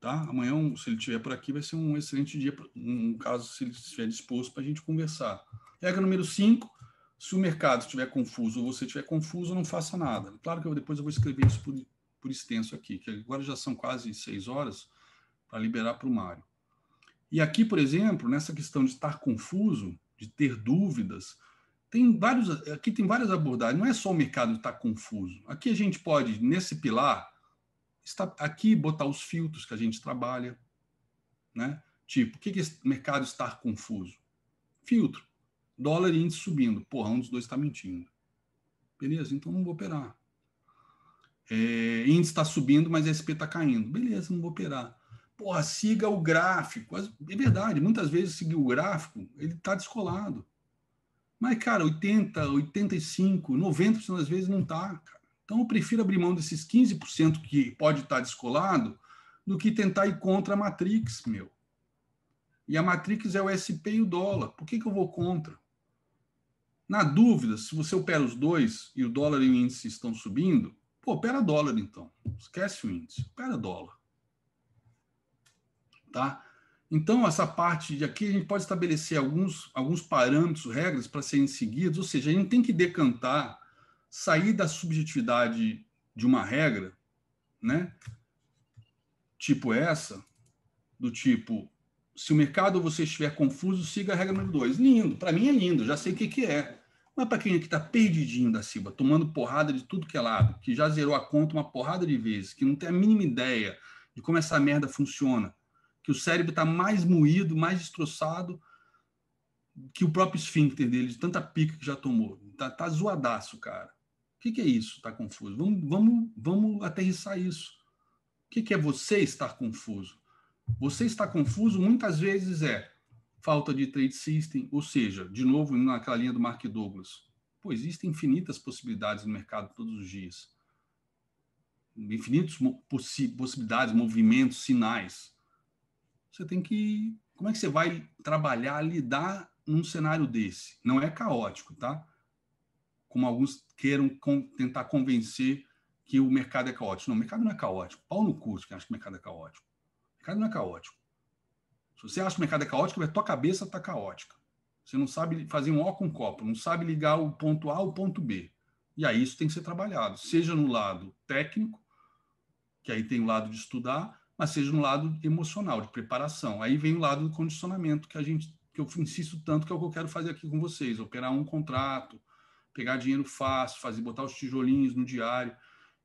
Tá? Amanhã, se ele estiver por aqui, vai ser um excelente dia, um caso, se ele estiver disposto para a gente conversar. Regra número 5, se o mercado estiver confuso ou você estiver confuso, não faça nada. Claro que eu, depois eu vou escrever isso por, por extenso aqui, que agora já são quase seis horas para liberar para o Mário. E aqui, por exemplo, nessa questão de estar confuso, de ter dúvidas, tem vários, aqui tem várias abordagens, não é só o mercado estar confuso. Aqui a gente pode, nesse pilar, está aqui botar os filtros que a gente trabalha, né? Tipo, o que, que esse mercado está confuso? Filtro. Dólar e índice subindo. Porra, um dos dois está mentindo. Beleza, então não vou operar. É, índice está subindo, mas SP está caindo. Beleza, não vou operar. Porra, siga o gráfico. É verdade, muitas vezes seguir o gráfico, ele está descolado. Mas, cara, 80, 85, 90% das vezes não está. Então, eu prefiro abrir mão desses 15% que pode estar descolado do que tentar ir contra a Matrix, meu. E a Matrix é o SP e o dólar. Por que, que eu vou contra? Na dúvida, se você opera os dois e o dólar e o índice estão subindo, pô, opera dólar então. Esquece o índice, opera dólar. Tá? Então, essa parte de aqui, a gente pode estabelecer alguns, alguns parâmetros, regras para serem seguidos, ou seja, a gente tem que decantar sair da subjetividade de uma regra, né? Tipo essa, do tipo, se o mercado você estiver confuso, siga a regra número dois. Lindo, para mim é lindo, já sei o que, que é. Mas para quem é que está perdidinho da Silva, tomando porrada de tudo que é lado, que já zerou a conta uma porrada de vezes, que não tem a mínima ideia de como essa merda funciona, que o cérebro está mais moído, mais destroçado que o próprio esfíncter dele, de tanta pica que já tomou. Tá, tá zoadaço, cara. O que, que é isso, tá confuso? Vamos, vamos, vamos aterrissar isso. O que, que é você estar confuso? Você estar confuso muitas vezes é falta de trade system, ou seja, de novo naquela linha do Mark Douglas. Pô, existem infinitas possibilidades no mercado todos os dias. Infinitas possi possibilidades, movimentos, sinais. Você tem que. Como é que você vai trabalhar, lidar num cenário desse? Não é caótico, tá? Como alguns queiram com, tentar convencer que o mercado é caótico. Não, o mercado não é caótico. Pau no curso que acha que o mercado é caótico. O mercado não é caótico. Se você acha que o mercado é caótico, a tua cabeça está caótica. Você não sabe fazer um ó com um copo, não sabe ligar o ponto A ao ponto B. E aí isso tem que ser trabalhado, seja no lado técnico, que aí tem o lado de estudar, mas seja no lado emocional, de preparação. Aí vem o lado do condicionamento que a gente que eu insisto tanto que é o que eu quero fazer aqui com vocês, operar um contrato, pegar dinheiro fácil, fazer botar os tijolinhos no diário.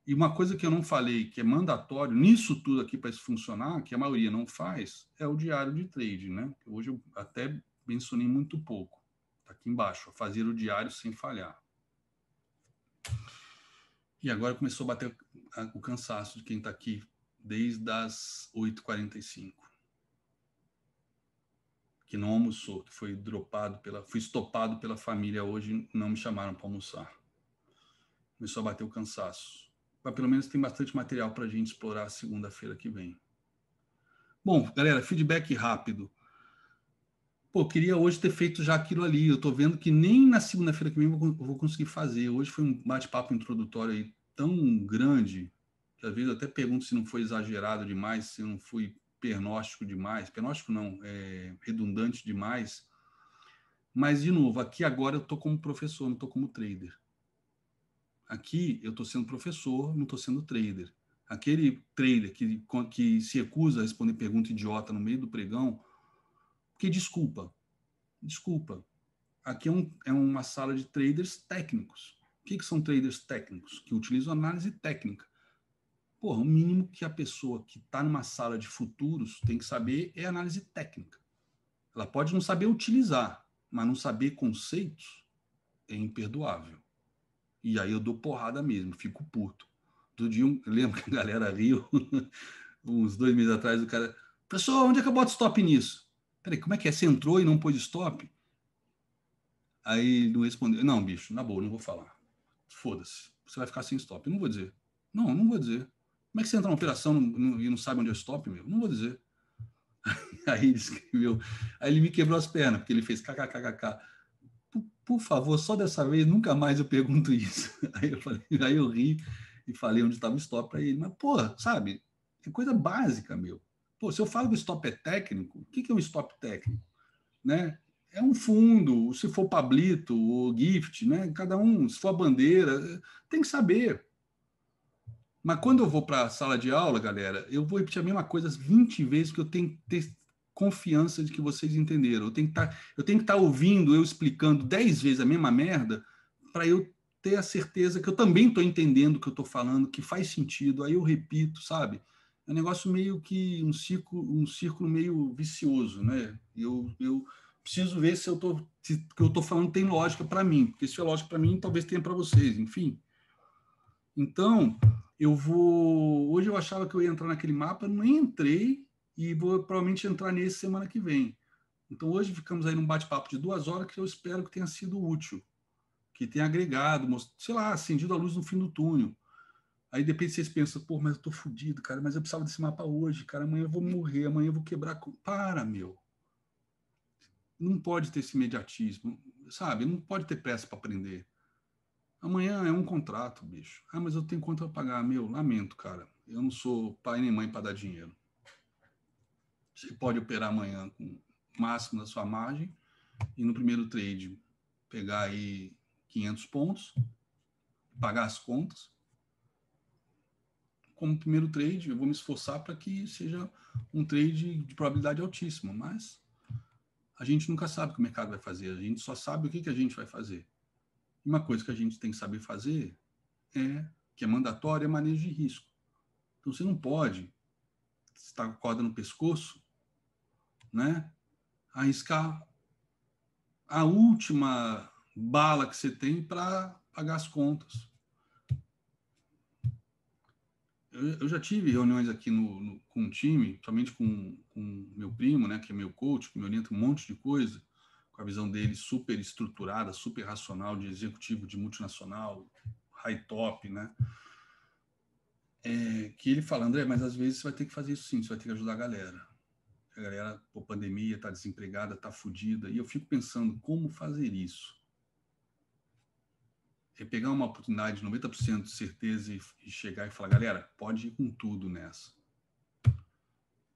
E uma coisa que eu não falei, que é mandatório nisso tudo aqui para isso funcionar, que a maioria não faz, é o diário de trade, né? Hoje eu até mencionei muito pouco. Está aqui embaixo, fazer o diário sem falhar. E agora começou a bater o cansaço de quem está aqui desde as 8h45. Que não almoçou, que foi dropado pela. Fui estopado pela família hoje, não me chamaram para almoçar. Começou a bater o cansaço mas pelo menos tem bastante material para a gente explorar segunda-feira que vem. Bom, galera, feedback rápido. Pô, queria hoje ter feito já aquilo ali. Eu estou vendo que nem na segunda-feira que vem eu vou conseguir fazer. Hoje foi um bate-papo introdutório aí tão grande às vezes até pergunto se não foi exagerado demais, se não foi pernóstico demais. Pernóstico não, é redundante demais. Mas, de novo, aqui agora eu estou como professor, não estou como trader. Aqui eu estou sendo professor, não estou sendo trader. Aquele trader que, que se recusa a responder pergunta idiota no meio do pregão, que desculpa, desculpa. Aqui é, um, é uma sala de traders técnicos. O que, que são traders técnicos? Que utilizam análise técnica. Porra, o mínimo que a pessoa que está numa sala de futuros tem que saber é análise técnica. Ela pode não saber utilizar, mas não saber conceitos é imperdoável. E aí eu dou porrada mesmo, fico puto. Do dia, um, lembro que a galera riu, uns dois meses atrás, o cara, pessoal, onde é que eu boto stop nisso? Peraí, como é que é? Você entrou e não pôs stop? Aí não respondeu. Não, bicho, na boa, não vou falar. Foda-se. Você vai ficar sem stop. Não vou dizer. Não, não vou dizer. Como é que você entra numa operação e não sabe onde é stop, meu? Não vou dizer. Aí ele escreveu. Aí ele me quebrou as pernas, porque ele fez kkkk por favor, só dessa vez, nunca mais eu pergunto isso. Aí eu, falei, aí eu ri e falei onde estava o stop para ele. Mas, pô, sabe, é coisa básica, meu. Pô, se eu falo que o stop é técnico, o que, que é um stop técnico? Né? É um fundo, se for Pablito ou Gift, né? cada um, se for a bandeira, tem que saber. Mas quando eu vou para a sala de aula, galera, eu vou repetir a mesma coisa 20 vezes, porque eu tenho que ter confiança de que vocês entenderam. Eu tenho que tá, estar tá ouvindo, eu explicando dez vezes a mesma merda, para eu ter a certeza que eu também estou entendendo o que eu estou falando, que faz sentido. Aí eu repito, sabe? É um negócio meio que um círculo, um círculo meio vicioso, né? Eu, eu preciso ver se eu tô, se o que eu estou falando tem lógica para mim, porque se é lógica para mim, talvez tenha para vocês, enfim. Então, eu vou. Hoje eu achava que eu ia entrar naquele mapa, nem entrei, e vou provavelmente entrar nesse semana que vem. Então hoje ficamos aí num bate-papo de duas horas que eu espero que tenha sido útil, que tenha agregado, sei lá, acendido a luz no fim do túnel. Aí de repente vocês pensam, pô, mas eu tô fudido, cara, mas eu precisava desse mapa hoje, cara, amanhã eu vou morrer, amanhã eu vou quebrar. Para, meu. Não pode ter esse imediatismo, sabe? Não pode ter pressa para aprender. Amanhã é um contrato, bicho. Ah, mas eu tenho conta para pagar. Meu, lamento, cara. Eu não sou pai nem mãe para dar dinheiro. Você pode operar amanhã com o máximo da sua margem e no primeiro trade pegar aí 500 pontos, pagar as contas. Como primeiro trade, eu vou me esforçar para que seja um trade de probabilidade altíssima, mas a gente nunca sabe o que o mercado vai fazer, a gente só sabe o que, que a gente vai fazer. Uma coisa que a gente tem que saber fazer é, que é mandatório, é manejo de risco. Então você não pode estar com a corda no pescoço né? Arriscar a última bala que você tem para pagar as contas. eu, eu já tive reuniões aqui no, no, com o time, somente com, com meu primo, né, que é meu coach, que me orienta um monte de coisa, com a visão dele super estruturada, super racional, de executivo de multinacional, high top, né? É, que ele fala, André, mas às vezes você vai ter que fazer isso sim, você vai ter que ajudar a galera. A galera, por pandemia, está desempregada, está fodida. E eu fico pensando como fazer isso é pegar uma oportunidade de 90% de certeza e, e chegar e falar, galera, pode ir com tudo nessa.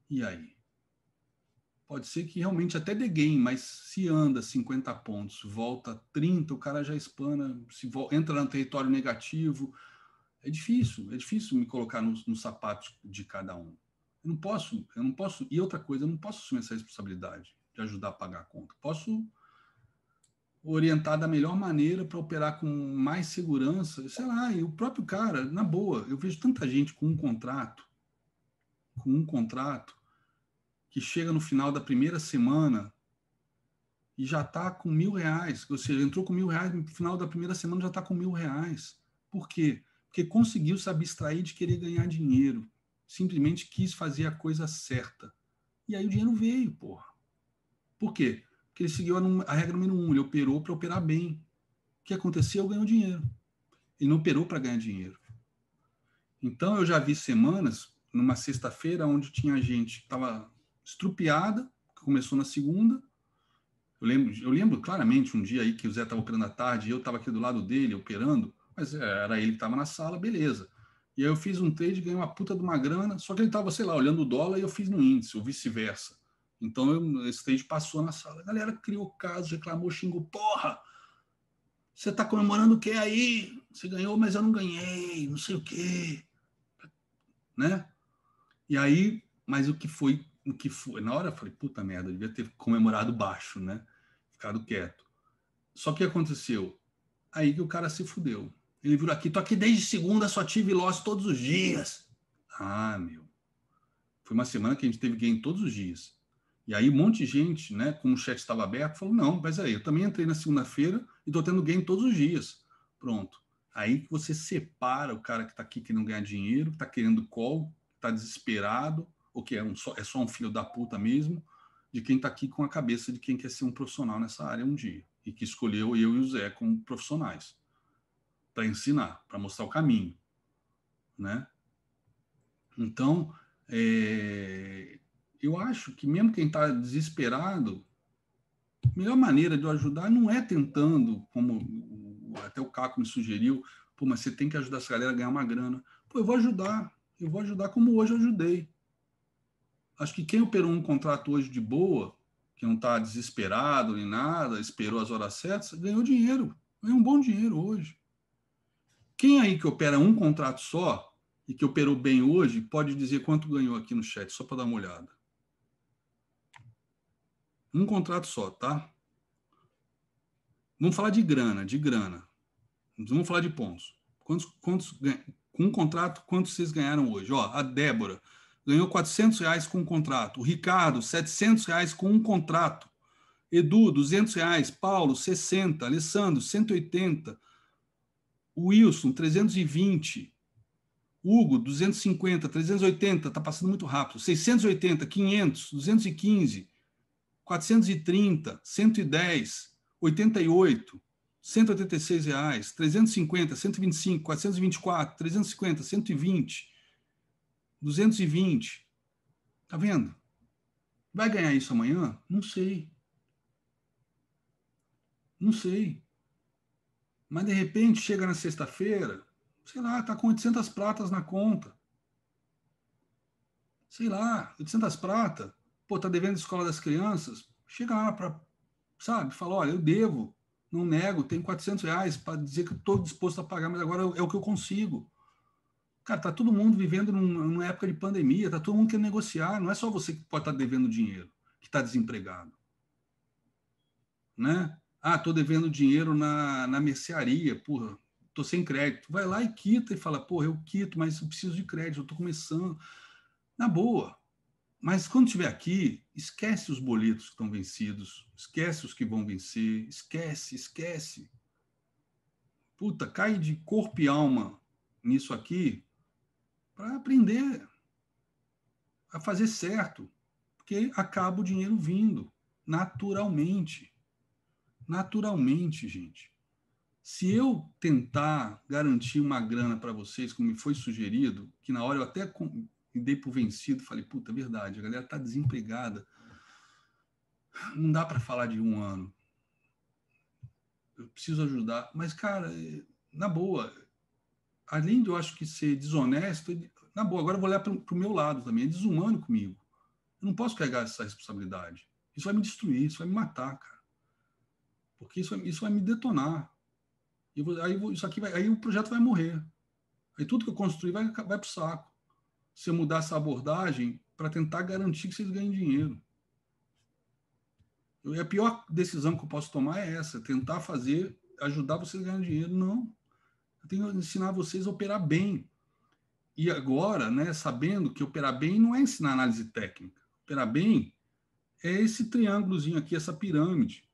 E aí? Pode ser que realmente até dê game, mas se anda 50 pontos, volta 30, o cara já espana, se entra no território negativo. É difícil, é difícil me colocar nos no sapatos de cada um. Eu não posso, eu não posso. E outra coisa, eu não posso assumir essa responsabilidade de ajudar a pagar a conta. Posso orientar da melhor maneira para operar com mais segurança, sei lá, e o próprio cara, na boa, eu vejo tanta gente com um contrato, com um contrato, que chega no final da primeira semana e já está com mil reais, ou seja, entrou com mil reais, no final da primeira semana já está com mil reais. Por quê? Porque conseguiu se abstrair de querer ganhar dinheiro, simplesmente quis fazer a coisa certa. E aí o dinheiro veio, porra. Por quê? que ele seguiu a, regra número um, ele operou para operar bem. O que aconteceu? Ganhou dinheiro. Ele não operou para ganhar dinheiro. Então eu já vi semanas, numa sexta-feira, onde tinha gente que estava estrupiada, que começou na segunda. Eu lembro, eu lembro claramente um dia aí que o Zé estava operando à tarde e eu estava aqui do lado dele operando, mas era ele que estava na sala, beleza. E aí eu fiz um trade, ganhei uma puta de uma grana, só que ele estava, sei lá, olhando o dólar e eu fiz no índice, ou vice-versa. Então, eu, esse stage passou na sala. A galera criou caso, reclamou, xingou. Porra! Você tá comemorando o que aí? Você ganhou, mas eu não ganhei, não sei o quê. Né? E aí, mas o que foi, que foi? Na hora eu falei, puta merda, eu devia ter comemorado baixo, né? Ficado quieto. Só que aconteceu? Aí que o cara se fudeu. Ele virou aqui, tô aqui desde segunda, só tive loss todos os dias. Ah, meu. Foi uma semana que a gente teve gain todos os dias. E aí um monte de gente, né, como o chat estava aberto, falou, não, mas aí, eu também entrei na segunda-feira e estou tendo game todos os dias. Pronto. Aí que você separa o cara que está aqui querendo ganhar dinheiro, que está querendo call, está desesperado, ou que é, um é só um filho da puta mesmo, de quem está aqui com a cabeça de quem quer ser um profissional nessa área um dia. E que escolheu eu e o Zé como profissionais. Para ensinar, para mostrar o caminho. Né? Então, é, eu acho que mesmo quem está desesperado, a melhor maneira de eu ajudar não é tentando, como até o Caco me sugeriu, pô, mas você tem que ajudar essa galera a ganhar uma grana. Pô, eu vou ajudar, eu vou ajudar como hoje eu ajudei. Acho que quem operou um contrato hoje de boa, que não está desesperado nem nada, esperou as horas certas, ganhou dinheiro, ganhou um bom dinheiro hoje. Quem aí que opera um contrato só e que operou bem hoje, pode dizer quanto ganhou aqui no chat, só para dar uma olhada. Um contrato só, tá? Vamos falar de grana, de grana. Vamos falar de pontos. Quantos, quantos com um contrato, quantos vocês ganharam hoje? Ó, a Débora ganhou 400 reais com um contrato. O Ricardo, 700 reais com um contrato. Edu, 200 reais. Paulo, 60. Alessandro, 180. O Wilson, 320. Hugo, 250. 380. Tá passando muito rápido. 680. 500. 215. 430, 110, 88, 186 reais, 350, 125, 424, 350, 120, 220. Tá vendo? Vai ganhar isso amanhã? Não sei. Não sei. Mas de repente chega na sexta-feira, sei lá, tá com 800 pratas na conta. Sei lá, 800 pratas pô, tá devendo escola das crianças, chega lá para, sabe, fala, olha, eu devo, não nego, tenho 400 reais para dizer que estou disposto a pagar, mas agora é o que eu consigo. Cara, tá todo mundo vivendo num, numa época de pandemia, tá todo mundo querendo negociar, não é só você que pode estar tá devendo dinheiro, que está desempregado. Né? Ah, tô devendo dinheiro na, na mercearia, porra, tô sem crédito. Vai lá e quita e fala, porra, eu quito, mas eu preciso de crédito, eu tô começando. Na boa, mas quando estiver aqui, esquece os boletos que estão vencidos, esquece os que vão vencer, esquece, esquece. Puta, cai de corpo e alma nisso aqui, para aprender a fazer certo, porque acaba o dinheiro vindo naturalmente. Naturalmente, gente. Se eu tentar garantir uma grana para vocês, como me foi sugerido, que na hora eu até me dei por vencido, falei, puta, é verdade, a galera está desempregada. Não dá para falar de um ano. Eu preciso ajudar. Mas, cara, é, na boa, além de eu acho que ser desonesto, na boa, agora eu vou olhar para o meu lado também, é desumano comigo. Eu não posso carregar essa responsabilidade. Isso vai me destruir, isso vai me matar, cara. Porque isso, isso vai me detonar. E vou, aí, isso aqui vai, aí o projeto vai morrer. Aí tudo que eu construí vai, vai para o saco. Se eu mudar essa abordagem para tentar garantir que vocês ganhem dinheiro. Eu, a pior decisão que eu posso tomar é essa: tentar fazer, ajudar vocês a ganhar dinheiro. Não. Eu tenho que ensinar vocês a operar bem. E agora, né, sabendo que operar bem não é ensinar análise técnica. Operar bem é esse triângulozinho aqui, essa pirâmide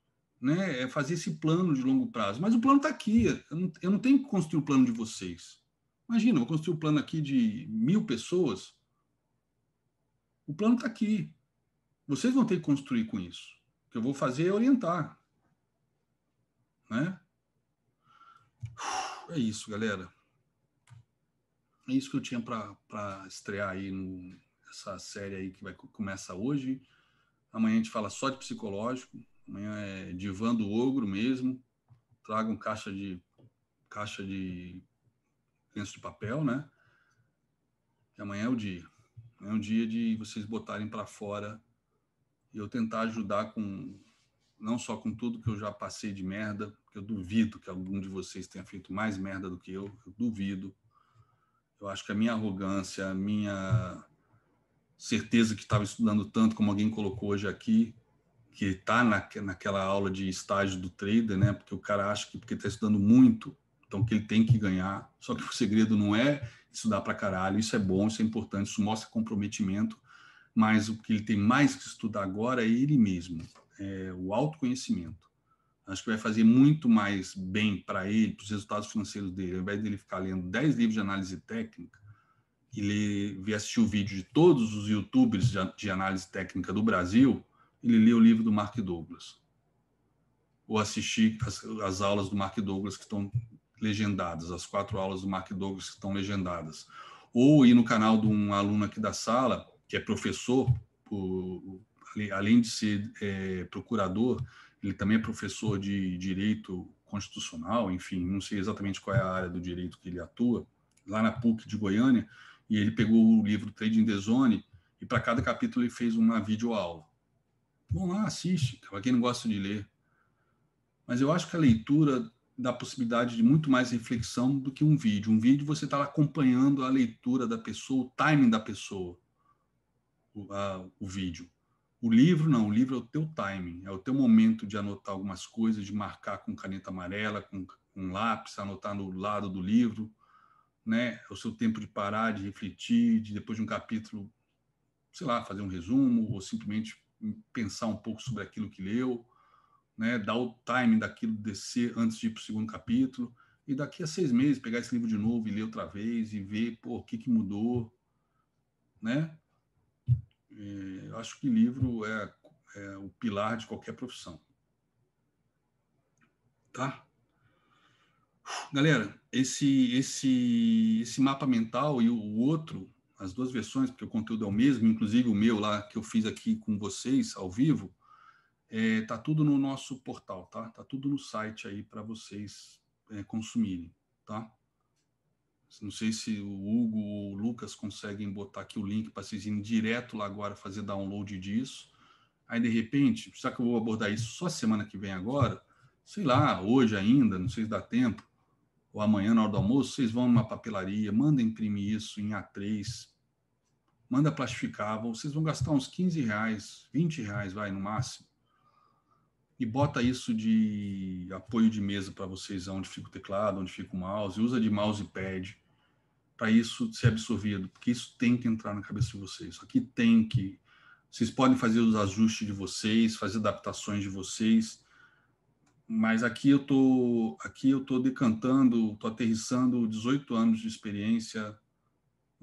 né, é fazer esse plano de longo prazo. Mas o plano está aqui. Eu não, eu não, tenho que construir o plano de vocês. Imagina, eu vou construir um plano aqui de mil pessoas. O plano está aqui. Vocês vão ter que construir com isso. O que eu vou fazer é orientar. Né? É isso, galera. É isso que eu tinha para estrear aí nessa série aí que vai começa hoje. Amanhã a gente fala só de psicológico. Amanhã é divã do ogro mesmo. Tragam caixa de caixa de lenço de papel, né? E amanhã é o dia. É um dia de vocês botarem para fora e eu tentar ajudar com não só com tudo que eu já passei de merda, que eu duvido que algum de vocês tenha feito mais merda do que eu, eu duvido. Eu acho que a minha arrogância, a minha certeza que estava estudando tanto como alguém colocou hoje aqui, que está na, naquela aula de estágio do trader, né? Porque o cara acha que porque está estudando muito, então que ele tem que ganhar. Só que o segredo não é estudar para caralho, isso é bom, isso é importante, isso mostra comprometimento, mas o que ele tem mais que estudar agora é ele mesmo, é o autoconhecimento. Acho que vai fazer muito mais bem para ele, para os resultados financeiros dele, ao invés dele ficar lendo 10 livros de análise técnica e ler, ver assistir o vídeo de todos os youtubers de, de análise técnica do Brasil, ele lê o livro do Mark Douglas. Ou assistir as, as aulas do Mark Douglas que estão legendadas, as quatro aulas do Mark Douglas que estão legendadas. Ou ir no canal de um aluno aqui da sala, que é professor, por, além de ser é, procurador, ele também é professor de direito constitucional, enfim, não sei exatamente qual é a área do direito que ele atua, lá na PUC de Goiânia, e ele pegou o livro Trading the Zone e para cada capítulo ele fez uma videoaula. Vão lá, assiste, para quem não gosta de ler. Mas eu acho que a leitura dá possibilidade de muito mais reflexão do que um vídeo. Um vídeo você está acompanhando a leitura da pessoa, o timing da pessoa, o, a, o vídeo. O livro não, o livro é o teu timing, é o teu momento de anotar algumas coisas, de marcar com caneta amarela, com um lápis, anotar no lado do livro, né? É o seu tempo de parar, de refletir, de depois de um capítulo, sei lá, fazer um resumo ou simplesmente pensar um pouco sobre aquilo que leu, né, dar o time daquilo descer antes de ir para o segundo capítulo, e daqui a seis meses pegar esse livro de novo e ler outra vez e ver pô, o que, que mudou. Né? É, eu acho que livro é, é o pilar de qualquer profissão. Tá? Galera, esse, esse, esse mapa mental e o outro as duas versões, porque o conteúdo é o mesmo, inclusive o meu lá que eu fiz aqui com vocês ao vivo, é, tá tudo no nosso portal, tá? Tá tudo no site aí para vocês é, consumirem, tá? Não sei se o Hugo ou o Lucas conseguem botar aqui o link para vocês irem direto lá agora fazer download disso. Aí, de repente, já que eu vou abordar isso só semana que vem agora, sei lá, hoje ainda, não sei se dá tempo, ou amanhã na hora do almoço, vocês vão numa papelaria, mandem imprimir isso em A3, manda plastificar, vocês vão gastar uns 15 reais, 20 reais, vai, no máximo, e bota isso de apoio de mesa para vocês, onde fica o teclado, onde fica o mouse, usa de mousepad para isso ser absorvido, porque isso tem que entrar na cabeça de vocês. Isso aqui tem que. Vocês podem fazer os ajustes de vocês, fazer adaptações de vocês, mas aqui eu tô aqui eu tô decantando, tô aterrissando 18 anos de experiência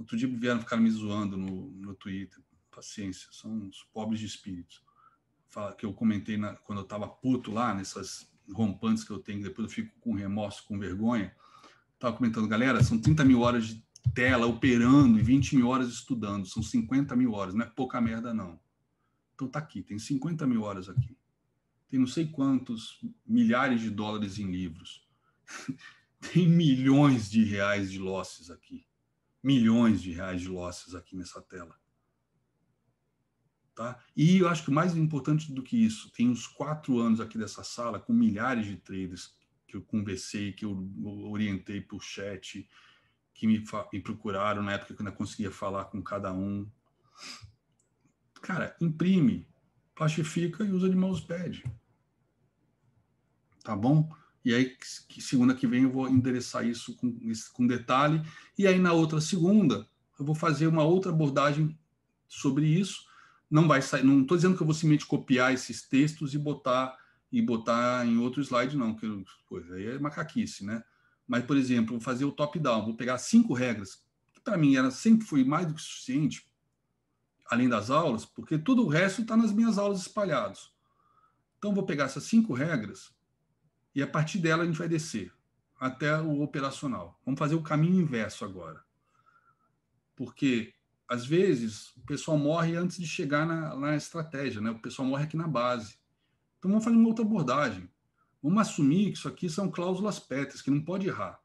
Outro dia vieram ficar me zoando no, no Twitter. Paciência, são uns pobres de espírito. Fala que eu comentei na, quando eu estava puto lá, nessas rompantes que eu tenho, depois eu fico com remorso, com vergonha. Estava comentando, galera, são 30 mil horas de tela operando e 20 mil horas estudando. São 50 mil horas, não é pouca merda, não. Então tá aqui, tem 50 mil horas aqui. Tem não sei quantos milhares de dólares em livros. tem milhões de reais de losses aqui milhões de reais de losses aqui nessa tela. Tá? E eu acho que mais importante do que isso, tem uns quatro anos aqui dessa sala com milhares de traders que eu conversei, que eu orientei por chat, que me, me procuraram na época que eu ainda conseguia falar com cada um. Cara, imprime, plastifica e usa de mousepad. Tá bom? E aí, segunda que vem, eu vou endereçar isso com, com detalhe. E aí, na outra segunda, eu vou fazer uma outra abordagem sobre isso. Não vai sair, não estou dizendo que eu vou simplesmente copiar esses textos e botar e botar em outro slide, não, que coisa aí é macaquice, né? Mas, por exemplo, vou fazer o top-down, vou pegar cinco regras, que para mim era, sempre foi mais do que suficiente, além das aulas, porque todo o resto está nas minhas aulas espalhados. Então, vou pegar essas cinco regras e a partir dela a gente vai descer até o operacional. Vamos fazer o caminho inverso agora. Porque, às vezes, o pessoal morre antes de chegar na, na estratégia, né? o pessoal morre aqui na base. Então, vamos fazer uma outra abordagem. Vamos assumir que isso aqui são cláusulas pétreas, que não pode errar.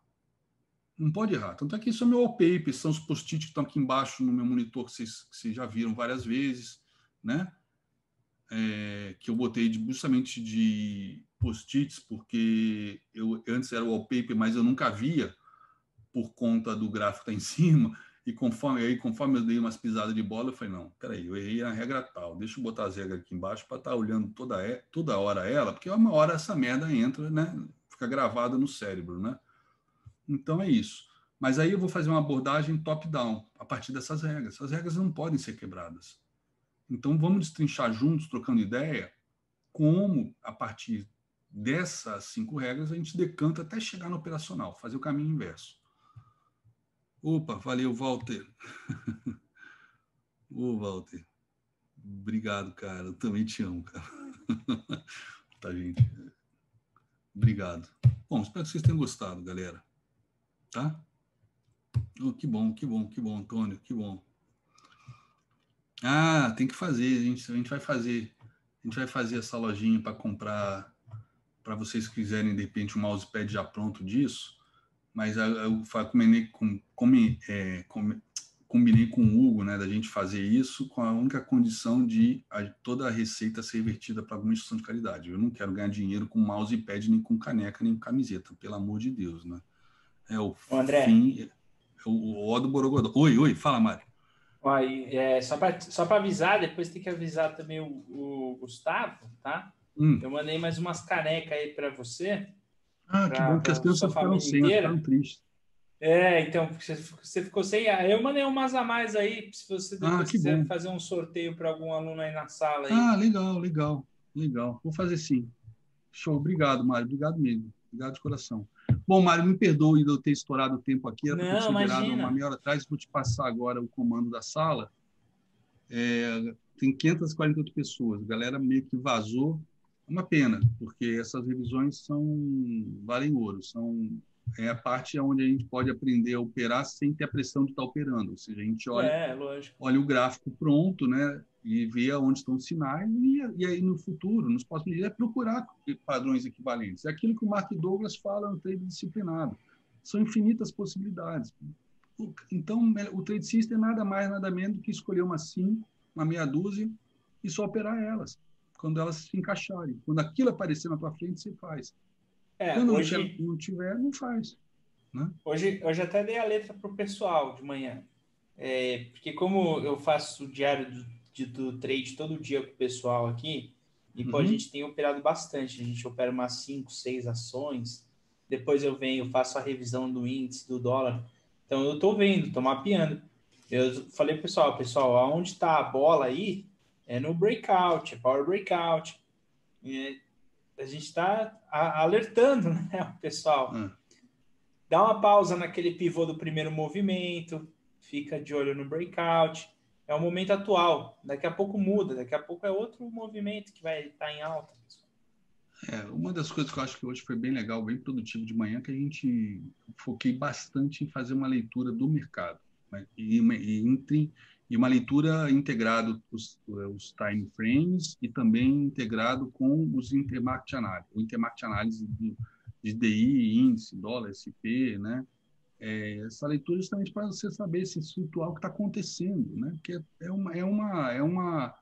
Não pode errar. Tanto é que isso é meu wallpaper, são os post-it que estão aqui embaixo no meu monitor, que vocês, que vocês já viram várias vezes, né? É, que eu botei de, justamente de post-its, porque eu antes era wallpaper, mas eu nunca via por conta do gráfico tá em cima. E conforme aí, conforme eu dei umas pisadas de bola, eu falei, não, peraí, eu errei a regra tal, deixa eu botar as regras aqui embaixo para estar tá olhando toda, toda hora ela, porque uma hora essa merda entra, né? Fica gravada no cérebro, né? Então é isso. Mas aí eu vou fazer uma abordagem top-down, a partir dessas regras. Essas regras não podem ser quebradas. Então vamos destrinchar juntos, trocando ideia, como, a partir dessas cinco regras, a gente decanta até chegar no operacional, fazer o caminho inverso. Opa, valeu, Walter. Ô, Walter. Obrigado, cara. Eu também te amo, cara. tá, gente? Obrigado. Bom, espero que vocês tenham gostado, galera. Tá? Oh, que bom, que bom, que bom, Antônio, que bom. Ah, tem que fazer, gente, a gente vai fazer. A gente vai fazer essa lojinha para comprar para vocês quiserem, de repente, um mousepad já pronto disso, mas eu combinei com, é, combinei com o Hugo, né, da gente fazer isso com a única condição de a, toda a receita ser revertida para alguma instituição de caridade. Eu não quero ganhar dinheiro com mousepad, nem com caneca, nem com camiseta, pelo amor de Deus, né? É o Ô, André. fim, é o, ó do Borogodó. Oi, oi, fala, Mário. É, só para só avisar, depois tem que avisar também o, o Gustavo, tá? Hum. Eu mandei mais umas canecas aí para você. Ah, pra, que bom que as pessoas ficaram sem, ficaram tristes. É, então, você, ficou sem. Eu mandei umas a mais aí, se você ah, quiser bom. fazer um sorteio para algum aluno aí na sala. Aí. Ah, legal, legal, legal. Vou fazer sim. Show, obrigado, Mário. Obrigado mesmo. Obrigado de coração. Bom, Mário, me perdoe de eu ter estourado o tempo aqui. Era Não, considerado uma meia hora atrás. Vou te passar agora o comando da sala. É, tem 548 pessoas. A galera meio que vazou uma pena, porque essas revisões são valem ouro, são é a parte onde a gente pode aprender a operar sem ter a pressão de estar operando. Ou seja, a gente olha, é, olha o gráfico pronto, né, e vê onde estão os sinais e, e aí no futuro, nos próximos dias, é procurar padrões equivalentes. É aquilo que o Mark Douglas fala no trade disciplinado. São infinitas possibilidades. Então, o trade system é nada mais, nada menos do que escolher uma cinco, uma meia dúzia e só operar elas quando elas se encaixarem. Quando aquilo aparecer na tua frente, você faz. É, quando hoje, não tiver, não faz. Né? Hoje, hoje até dei a letra para o pessoal de manhã. É, porque como eu faço o diário do, de, do trade todo dia com o pessoal aqui, e uhum. pô, a uhum. gente tem operado bastante. A gente opera umas 5, 6 ações. Depois eu venho, faço a revisão do índice do dólar. Então eu estou vendo, estou mapeando. Eu falei, pessoal, pessoal, aonde está a bola aí, é no breakout, é power breakout. E a gente está alertando né, o pessoal. Hum. Dá uma pausa naquele pivô do primeiro movimento, fica de olho no breakout. É o momento atual. Daqui a pouco muda, daqui a pouco é outro movimento que vai estar em alta. É, uma das coisas que eu acho que hoje foi bem legal, bem produtivo de manhã, que a gente foquei bastante em fazer uma leitura do mercado. Né? E, e, entre, e uma leitura integrado os, os time frames e também integrado com os intermarket análise, o intermarket análise de, de DI, índice, dólar, SP, né? É, essa leitura justamente para você saber se situar o que está acontecendo, né? Porque é uma é uma é uma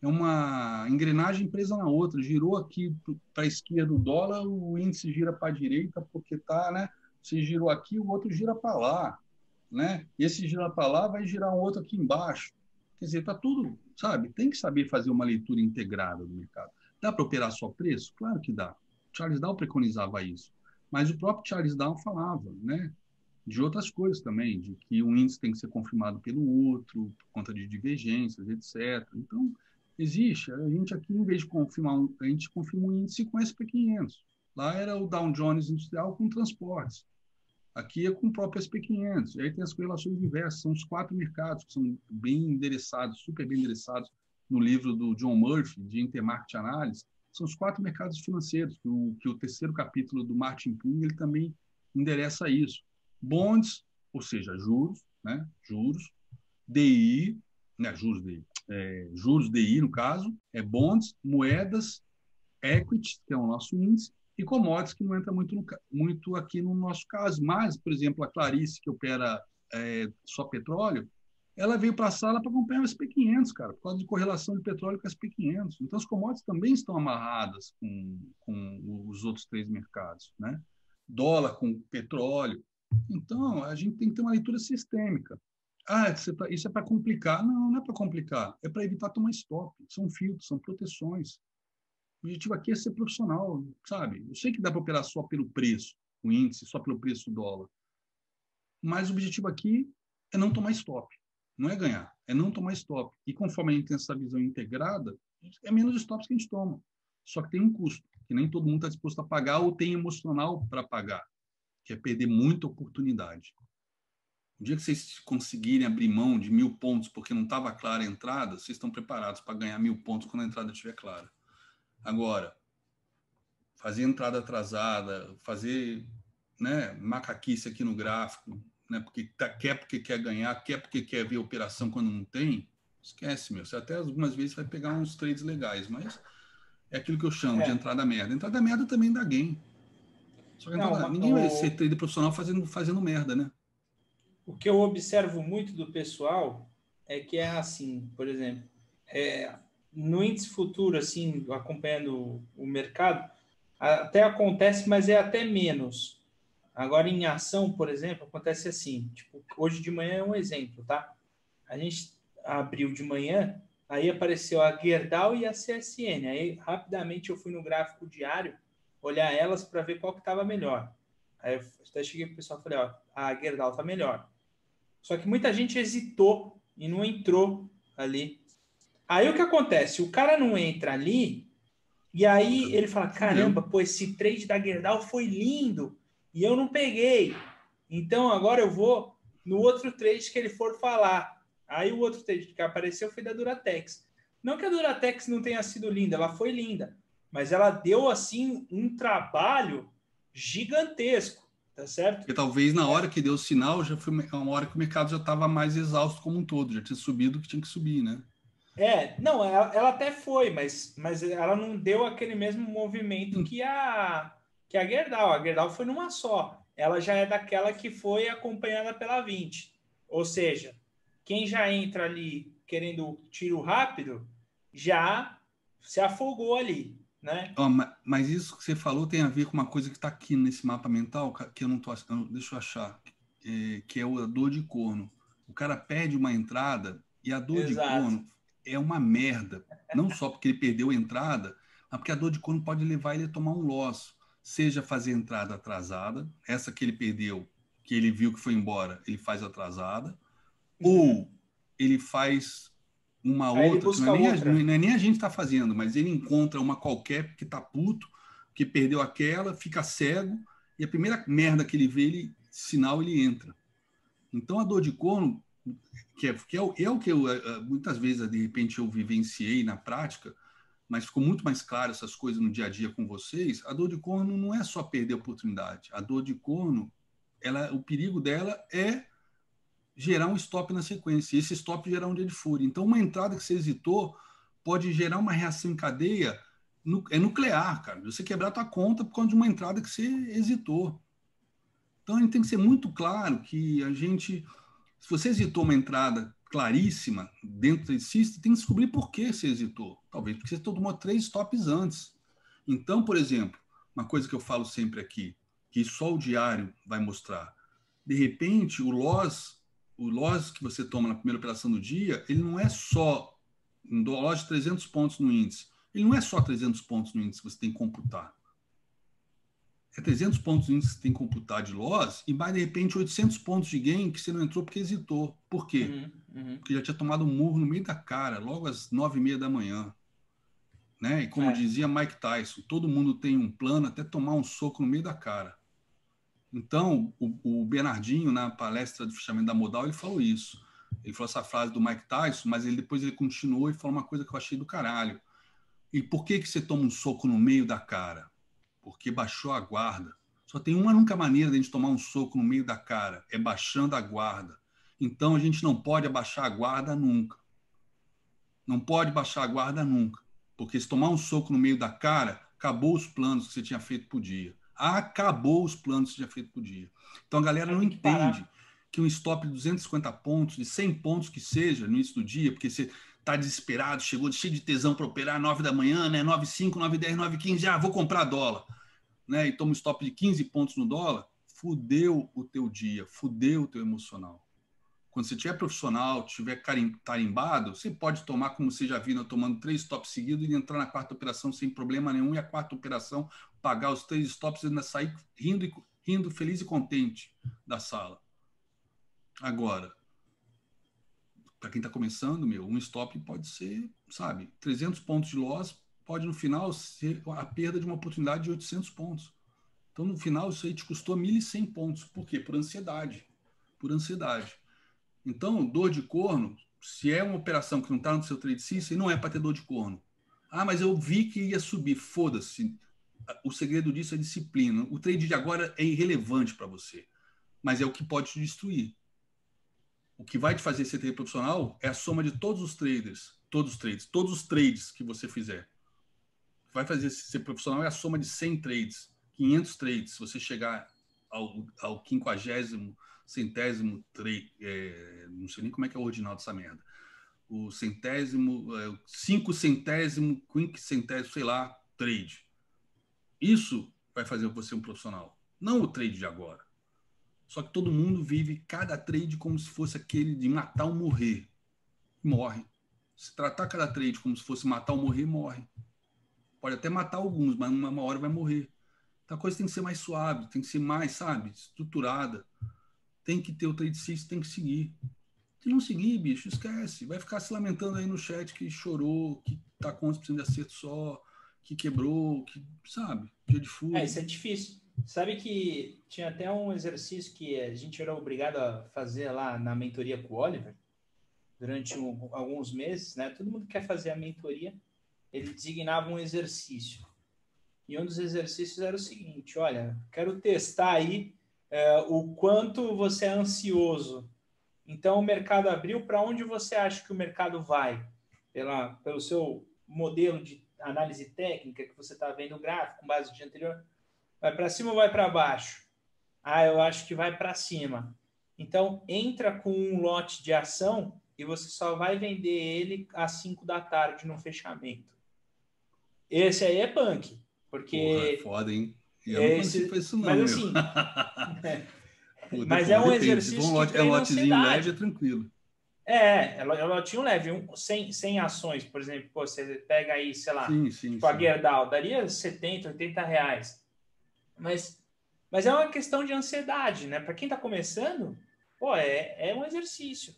é uma engrenagem presa na outra. Girou aqui para a esquerda o dólar, o índice gira para a direita porque tá, né? Se girou aqui, o outro gira para lá, né? Esse gira para lá vai girar um outro aqui embaixo. Quer dizer, tá tudo, sabe? Tem que saber fazer uma leitura integrada do mercado. Dá para operar só preço? Claro que dá. Charles Dow preconizava isso, mas o próprio Charles Dow falava, né? De outras coisas também, de que um índice tem que ser confirmado pelo outro, por conta de divergências, etc. Então, Existe. A gente aqui, em vez de confirmar, a gente confirma um índice com SP500. Lá era o Dow Jones Industrial com transportes. Aqui é com o próprio SP500. E aí tem as correlações inversas. São os quatro mercados que são bem endereçados, super bem endereçados no livro do John Murphy, de Intermarket Analysis. São os quatro mercados financeiros, que o, que o terceiro capítulo do Martin Pung ele também endereça isso. Bonds, ou seja, juros, né? juros, DI, né? juros DI, é, juros DI, no caso, é bonds, moedas, equity, que é o nosso índice, e commodities, que não entra muito, no, muito aqui no nosso caso. Mas, por exemplo, a Clarice, que opera é, só petróleo, ela veio para a sala para acompanhar o SP500, cara, por causa de correlação de petróleo com o SP500. Então, as commodities também estão amarradas com, com os outros três mercados, né? Dólar com petróleo. Então, a gente tem que ter uma leitura sistêmica. Ah, tá, isso é para complicar. Não, não é para complicar. É para evitar tomar stop. São filtros, são proteções. O objetivo aqui é ser profissional, sabe? Eu sei que dá para operar só pelo preço, o índice, só pelo preço do dólar. Mas o objetivo aqui é não tomar stop. Não é ganhar, é não tomar stop. E conforme a gente tem essa visão integrada, é menos stops que a gente toma. Só que tem um custo, que nem todo mundo está disposto a pagar ou tem emocional para pagar, que é perder muita oportunidade. O dia que vocês conseguirem abrir mão de mil pontos porque não estava clara a entrada, vocês estão preparados para ganhar mil pontos quando a entrada estiver clara. Agora, fazer entrada atrasada, fazer né, macaquice aqui no gráfico, né, porque tá, quer porque quer ganhar, quer porque quer ver operação quando não tem, esquece, meu. Você até algumas vezes vai pegar uns trades legais, mas é aquilo que eu chamo é. de entrada merda. Entrada merda também dá game. Só que entrada, não, ninguém vai ser trader profissional fazendo, fazendo merda, né? o que eu observo muito do pessoal é que é assim, por exemplo, é, no índice futuro, assim, acompanhando o mercado, até acontece, mas é até menos. Agora, em ação, por exemplo, acontece assim, tipo, hoje de manhã é um exemplo, tá? A gente abriu de manhã, aí apareceu a Gerdau e a CSN, aí rapidamente eu fui no gráfico diário olhar elas para ver qual que estava melhor. Aí eu até cheguei pro pessoal e falei, ó, a Gerdau tá melhor. Só que muita gente hesitou e não entrou ali. Aí o que acontece? O cara não entra ali e aí ele fala: caramba, pô, esse trade da Gerdau foi lindo e eu não peguei. Então agora eu vou no outro trade que ele for falar. Aí o outro trade que apareceu foi da Duratex. Não que a Duratex não tenha sido linda, ela foi linda, mas ela deu assim um trabalho gigantesco. Tá certo? Porque talvez na hora que deu o sinal, já foi uma hora que o mercado já estava mais exausto como um todo, já tinha subido o que tinha que subir, né? É, não, ela, ela, até foi, mas, mas ela não deu aquele mesmo movimento que a que a Gerdau. A Gerdau foi numa só. Ela já é daquela que foi acompanhada pela 20. Ou seja, quem já entra ali querendo tiro rápido, já se afogou ali né? Oh, mas isso que você falou tem a ver com uma coisa que está aqui nesse mapa mental, que eu não tô achando, deixa eu achar, é, que é a dor de corno. O cara perde uma entrada e a dor Exato. de corno é uma merda. Não só porque ele perdeu a entrada, mas porque a dor de corno pode levar ele a tomar um loss. Seja fazer entrada atrasada, essa que ele perdeu, que ele viu que foi embora, ele faz atrasada, ou ele faz uma Aí outra, que não é, outra. A, não é, nem a gente está fazendo, mas ele encontra uma qualquer que está puto, que perdeu aquela, fica cego, e a primeira merda que ele vê, ele, sinal, ele entra. Então a dor de corno que é, que é, o, é que eu, eh, eh, muitas vezes, de repente, eu vivenciei na prática, mas ficou muito mais claro essas coisas no dia a dia com vocês, a dor de corno não é só perder a oportunidade. A dor de corno, ela, o perigo dela é gerar um stop na sequência. Esse stop gerar um dia de fúria. Então, uma entrada que você hesitou pode gerar uma reação em cadeia é nuclear, cara. Você quebrar a tua conta por conta de uma entrada que você hesitou. Então, a gente tem que ser muito claro que a gente, se você hesitou uma entrada claríssima dentro desse sistema, tem que descobrir por que você hesitou. Talvez porque você tomou três stops antes. Então, por exemplo, uma coisa que eu falo sempre aqui, que só o diário vai mostrar. De repente, o loss, o loss que você toma na primeira operação do dia, ele não é só um loss de 300 pontos no índice. Ele não é só 300 pontos no índice que você tem que computar. É 300 pontos que você tem que computar de loss e mais, de repente, 800 pontos de gain que você não entrou porque hesitou. Por quê? Uhum, uhum. Porque já tinha tomado um murro no meio da cara, logo às nove e meia da manhã. Né? E como é. dizia Mike Tyson, todo mundo tem um plano até tomar um soco no meio da cara. Então, o, o Bernardinho, na palestra do fechamento da modal, ele falou isso. Ele falou essa frase do Mike Tyson, mas ele depois ele continuou e falou uma coisa que eu achei do caralho. E por que, que você toma um soco no meio da cara? Porque baixou a guarda. Só tem uma única maneira de a gente tomar um soco no meio da cara, é baixando a guarda. Então a gente não pode abaixar a guarda nunca. Não pode baixar a guarda nunca. Porque se tomar um soco no meio da cara, acabou os planos que você tinha feito por dia. Acabou os planos que você tinha feito por dia. Então a galera não entende que um stop de 250 pontos, de 100 pontos que seja no início do dia, porque você está desesperado, chegou cheio de tesão para operar 9 da manhã, né? 9, 5, 9, 10, 9, 15, já vou comprar dólar. Né? E toma um stop de 15 pontos no dólar, fudeu o teu dia, fudeu o teu emocional. Quando você tiver profissional, tiver tarimbado, você pode tomar, como você já viu, tomando três stops seguidos e entrar na quarta operação sem problema nenhum, e a quarta operação pagar os três stops e ainda sair rindo, rindo feliz e contente da sala. Agora, para quem está começando, meu, um stop pode ser, sabe, 300 pontos de loss pode no final ser a perda de uma oportunidade de 800 pontos. Então, no final, isso aí te custou 1.100 pontos. Por quê? Por ansiedade. Por ansiedade. Então, dor de corno, se é uma operação que não está no seu trade system, não é para ter dor de corno. Ah, mas eu vi que ia subir. Foda-se. O segredo disso é disciplina. O trade de agora é irrelevante para você, mas é o que pode te destruir. O que vai te fazer ser trader profissional é a soma de todos os traders, todos os trades, todos os trades que você fizer. Vai fazer ser profissional é a soma de 100 trades, 500 trades. Se você chegar ao, ao 50 centésimo trade, é, não sei nem como é que é o original dessa merda. O centésimo, é, cinco centésimo, centésimo, sei lá, trade. Isso vai fazer você um profissional, não o trade de agora. Só que todo mundo vive cada trade como se fosse aquele de matar ou morrer. Morre. Se tratar cada trade como se fosse matar ou morrer, morre. Pode até matar alguns, mas uma hora vai morrer. Então a coisa tem que ser mais suave, tem que ser mais, sabe, estruturada. Tem que ter o trade tem que seguir. Se não seguir, bicho, esquece. Vai ficar se lamentando aí no chat que chorou, que tá com 11% de acerto só, que quebrou, que, sabe, dia de fuga. É, isso é difícil. Sabe que tinha até um exercício que a gente era obrigado a fazer lá na mentoria com o Oliver durante um, alguns meses, né? Todo mundo quer fazer a mentoria, ele designava um exercício. E um dos exercícios era o seguinte: olha, quero testar aí é, o quanto você é ansioso. Então, o mercado abriu, para onde você acha que o mercado vai? Pela, pelo seu modelo de análise técnica que você está vendo o gráfico com base no dia anterior, Vai para cima ou vai para baixo? Ah, eu acho que vai para cima. Então, entra com um lote de ação e você só vai vender ele às 5 da tarde no fechamento. Esse aí é punk, porque... Porra, é foda, hein? Eu esse... não isso não, Mas assim... Pô, mas é um depende. exercício um lote, É um lotezinho leve, é tranquilo. É, ela tinha um leve, um, sem, sem ações, por exemplo, pô, você pega aí, sei lá, sim, sim, tipo sim. a Gerdau, daria 70, 80 reais. Mas, mas é uma questão de ansiedade, né? Para quem está começando, pô, é, é um exercício.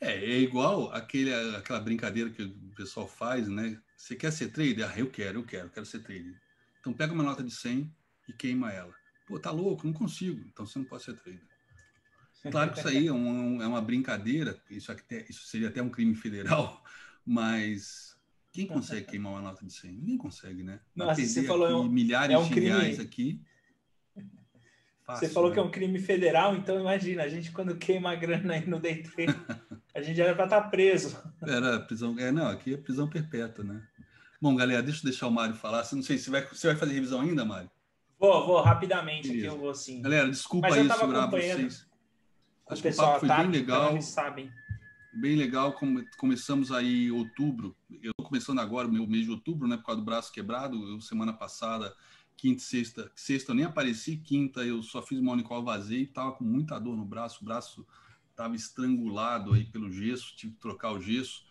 É, é igual aquele, aquela brincadeira que o pessoal faz, né? Você quer ser trader? Ah, eu quero, eu quero, eu quero ser trader. Então pega uma nota de 100 e queima ela. Pô, tá louco, não consigo. Então você não pode ser trader. Claro que isso aí é, um, é uma brincadeira, isso, até, isso seria até um crime federal, mas quem consegue queimar uma nota de 100? Ninguém consegue, né? Nossa, você falou é um, milhares é um crime... de reais aqui. Fácil, você falou né? que é um crime federal, então imagina, a gente quando queima a grana aí no day trade, a gente já era para estar preso. Era prisão, é, não, aqui é prisão perpétua, né? Bom, galera, deixa eu deixar o Mário falar. Não sei se vai, você vai fazer revisão ainda, Mário? Vou, vou, rapidamente Beleza. aqui eu vou sim. Galera, desculpa Mas aí segurar vocês. Acho que o papo foi bem legal. Sabem. Bem legal. Começamos aí outubro. Eu estou começando agora o meu mês de outubro, né? Por causa do braço quebrado. Eu, semana passada, quinta e sexta. Sexta eu nem apareci, quinta eu só fiz uma unicol vazei. Tava com muita dor no braço. O braço estava estrangulado aí pelo gesso. Tive que trocar o gesso.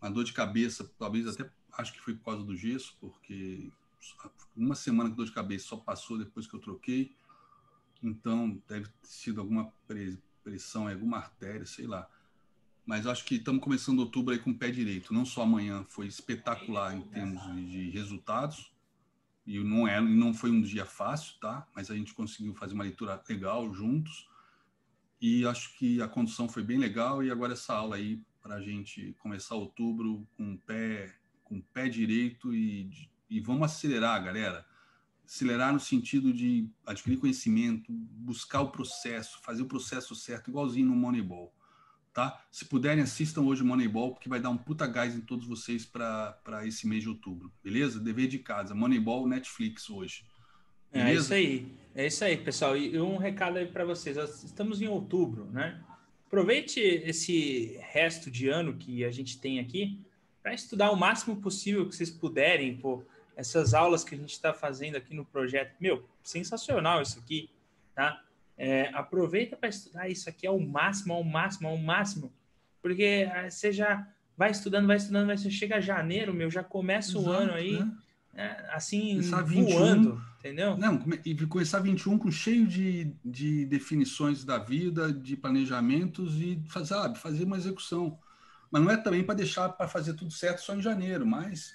Uma dor de cabeça, talvez até acho que foi por causa do gesso, porque uma semana com dor de cabeça só passou depois que eu troquei. Então, deve ter sido alguma pressão alguma artéria, sei lá. Mas acho que estamos começando outubro aí com o pé direito. Não só amanhã foi espetacular em termos de, resultados. E não, é, não foi um dia fácil, tá? Mas a gente conseguiu fazer uma leitura legal juntos. E acho que a condução foi bem legal. E agora essa aula aí para a gente começar outubro com o pé, com o pé direito e, e vamos acelerar, galera acelerar no sentido de adquirir conhecimento, buscar o processo, fazer o processo certo, igualzinho no Moneyball. Tá? Se puderem, assistam hoje o Moneyball, porque vai dar um puta gás em todos vocês para esse mês de outubro. Beleza? Dever de casa. Moneyball Netflix hoje. Beleza? É isso aí. É isso aí, pessoal. E um recado aí para vocês. Estamos em outubro, né? Aproveite esse resto de ano que a gente tem aqui para estudar o máximo possível que vocês puderem. Pô, essas aulas que a gente está fazendo aqui no projeto. Meu, sensacional isso aqui, tá? É, aproveita para estudar isso aqui ao máximo, ao máximo, ao máximo, porque ah, você já vai estudando, vai estudando, vai chega janeiro, meu, já começa Exato, o ano aí, né? É, assim, começar voando, 21, entendeu? Não, e começar 21 com cheio de, de definições da vida, de planejamentos e, sabe, fazer uma execução. Mas não é também para deixar para fazer tudo certo só em janeiro, mas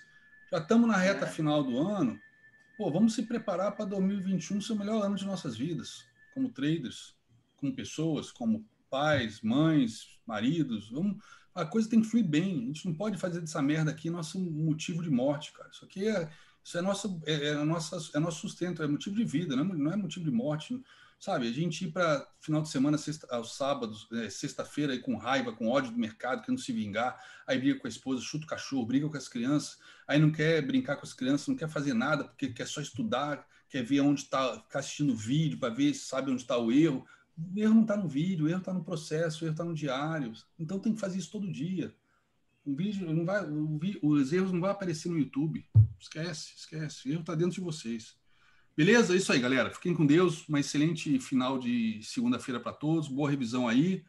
já estamos na reta final do ano. Pô, vamos se preparar para 2021 ser o melhor ano de nossas vidas, como traders, como pessoas, como pais, mães, maridos. Vamos, a coisa tem que fluir bem. A gente não pode fazer dessa merda aqui nosso motivo de morte, cara. Isso aqui é, isso é, nosso, é, é, nossa, é nosso sustento, é motivo de vida, não é, não é motivo de morte. Sabe, a gente ir para final de semana, sexta, aos sábados, é, sexta-feira, com raiva, com ódio do mercado, querendo se vingar, aí briga com a esposa, chuta o cachorro, briga com as crianças, aí não quer brincar com as crianças, não quer fazer nada, porque quer só estudar, quer ver onde está, ficar assistindo vídeo para ver se sabe onde está o erro. O erro não está no vídeo, o erro está no processo, o erro está no diário. Então tem que fazer isso todo dia. O vídeo não vai, o, os erros não vão aparecer no YouTube. Esquece, esquece. O erro está dentro de vocês. Beleza? É isso aí, galera. Fiquem com Deus. Uma excelente final de segunda-feira para todos. Boa revisão aí.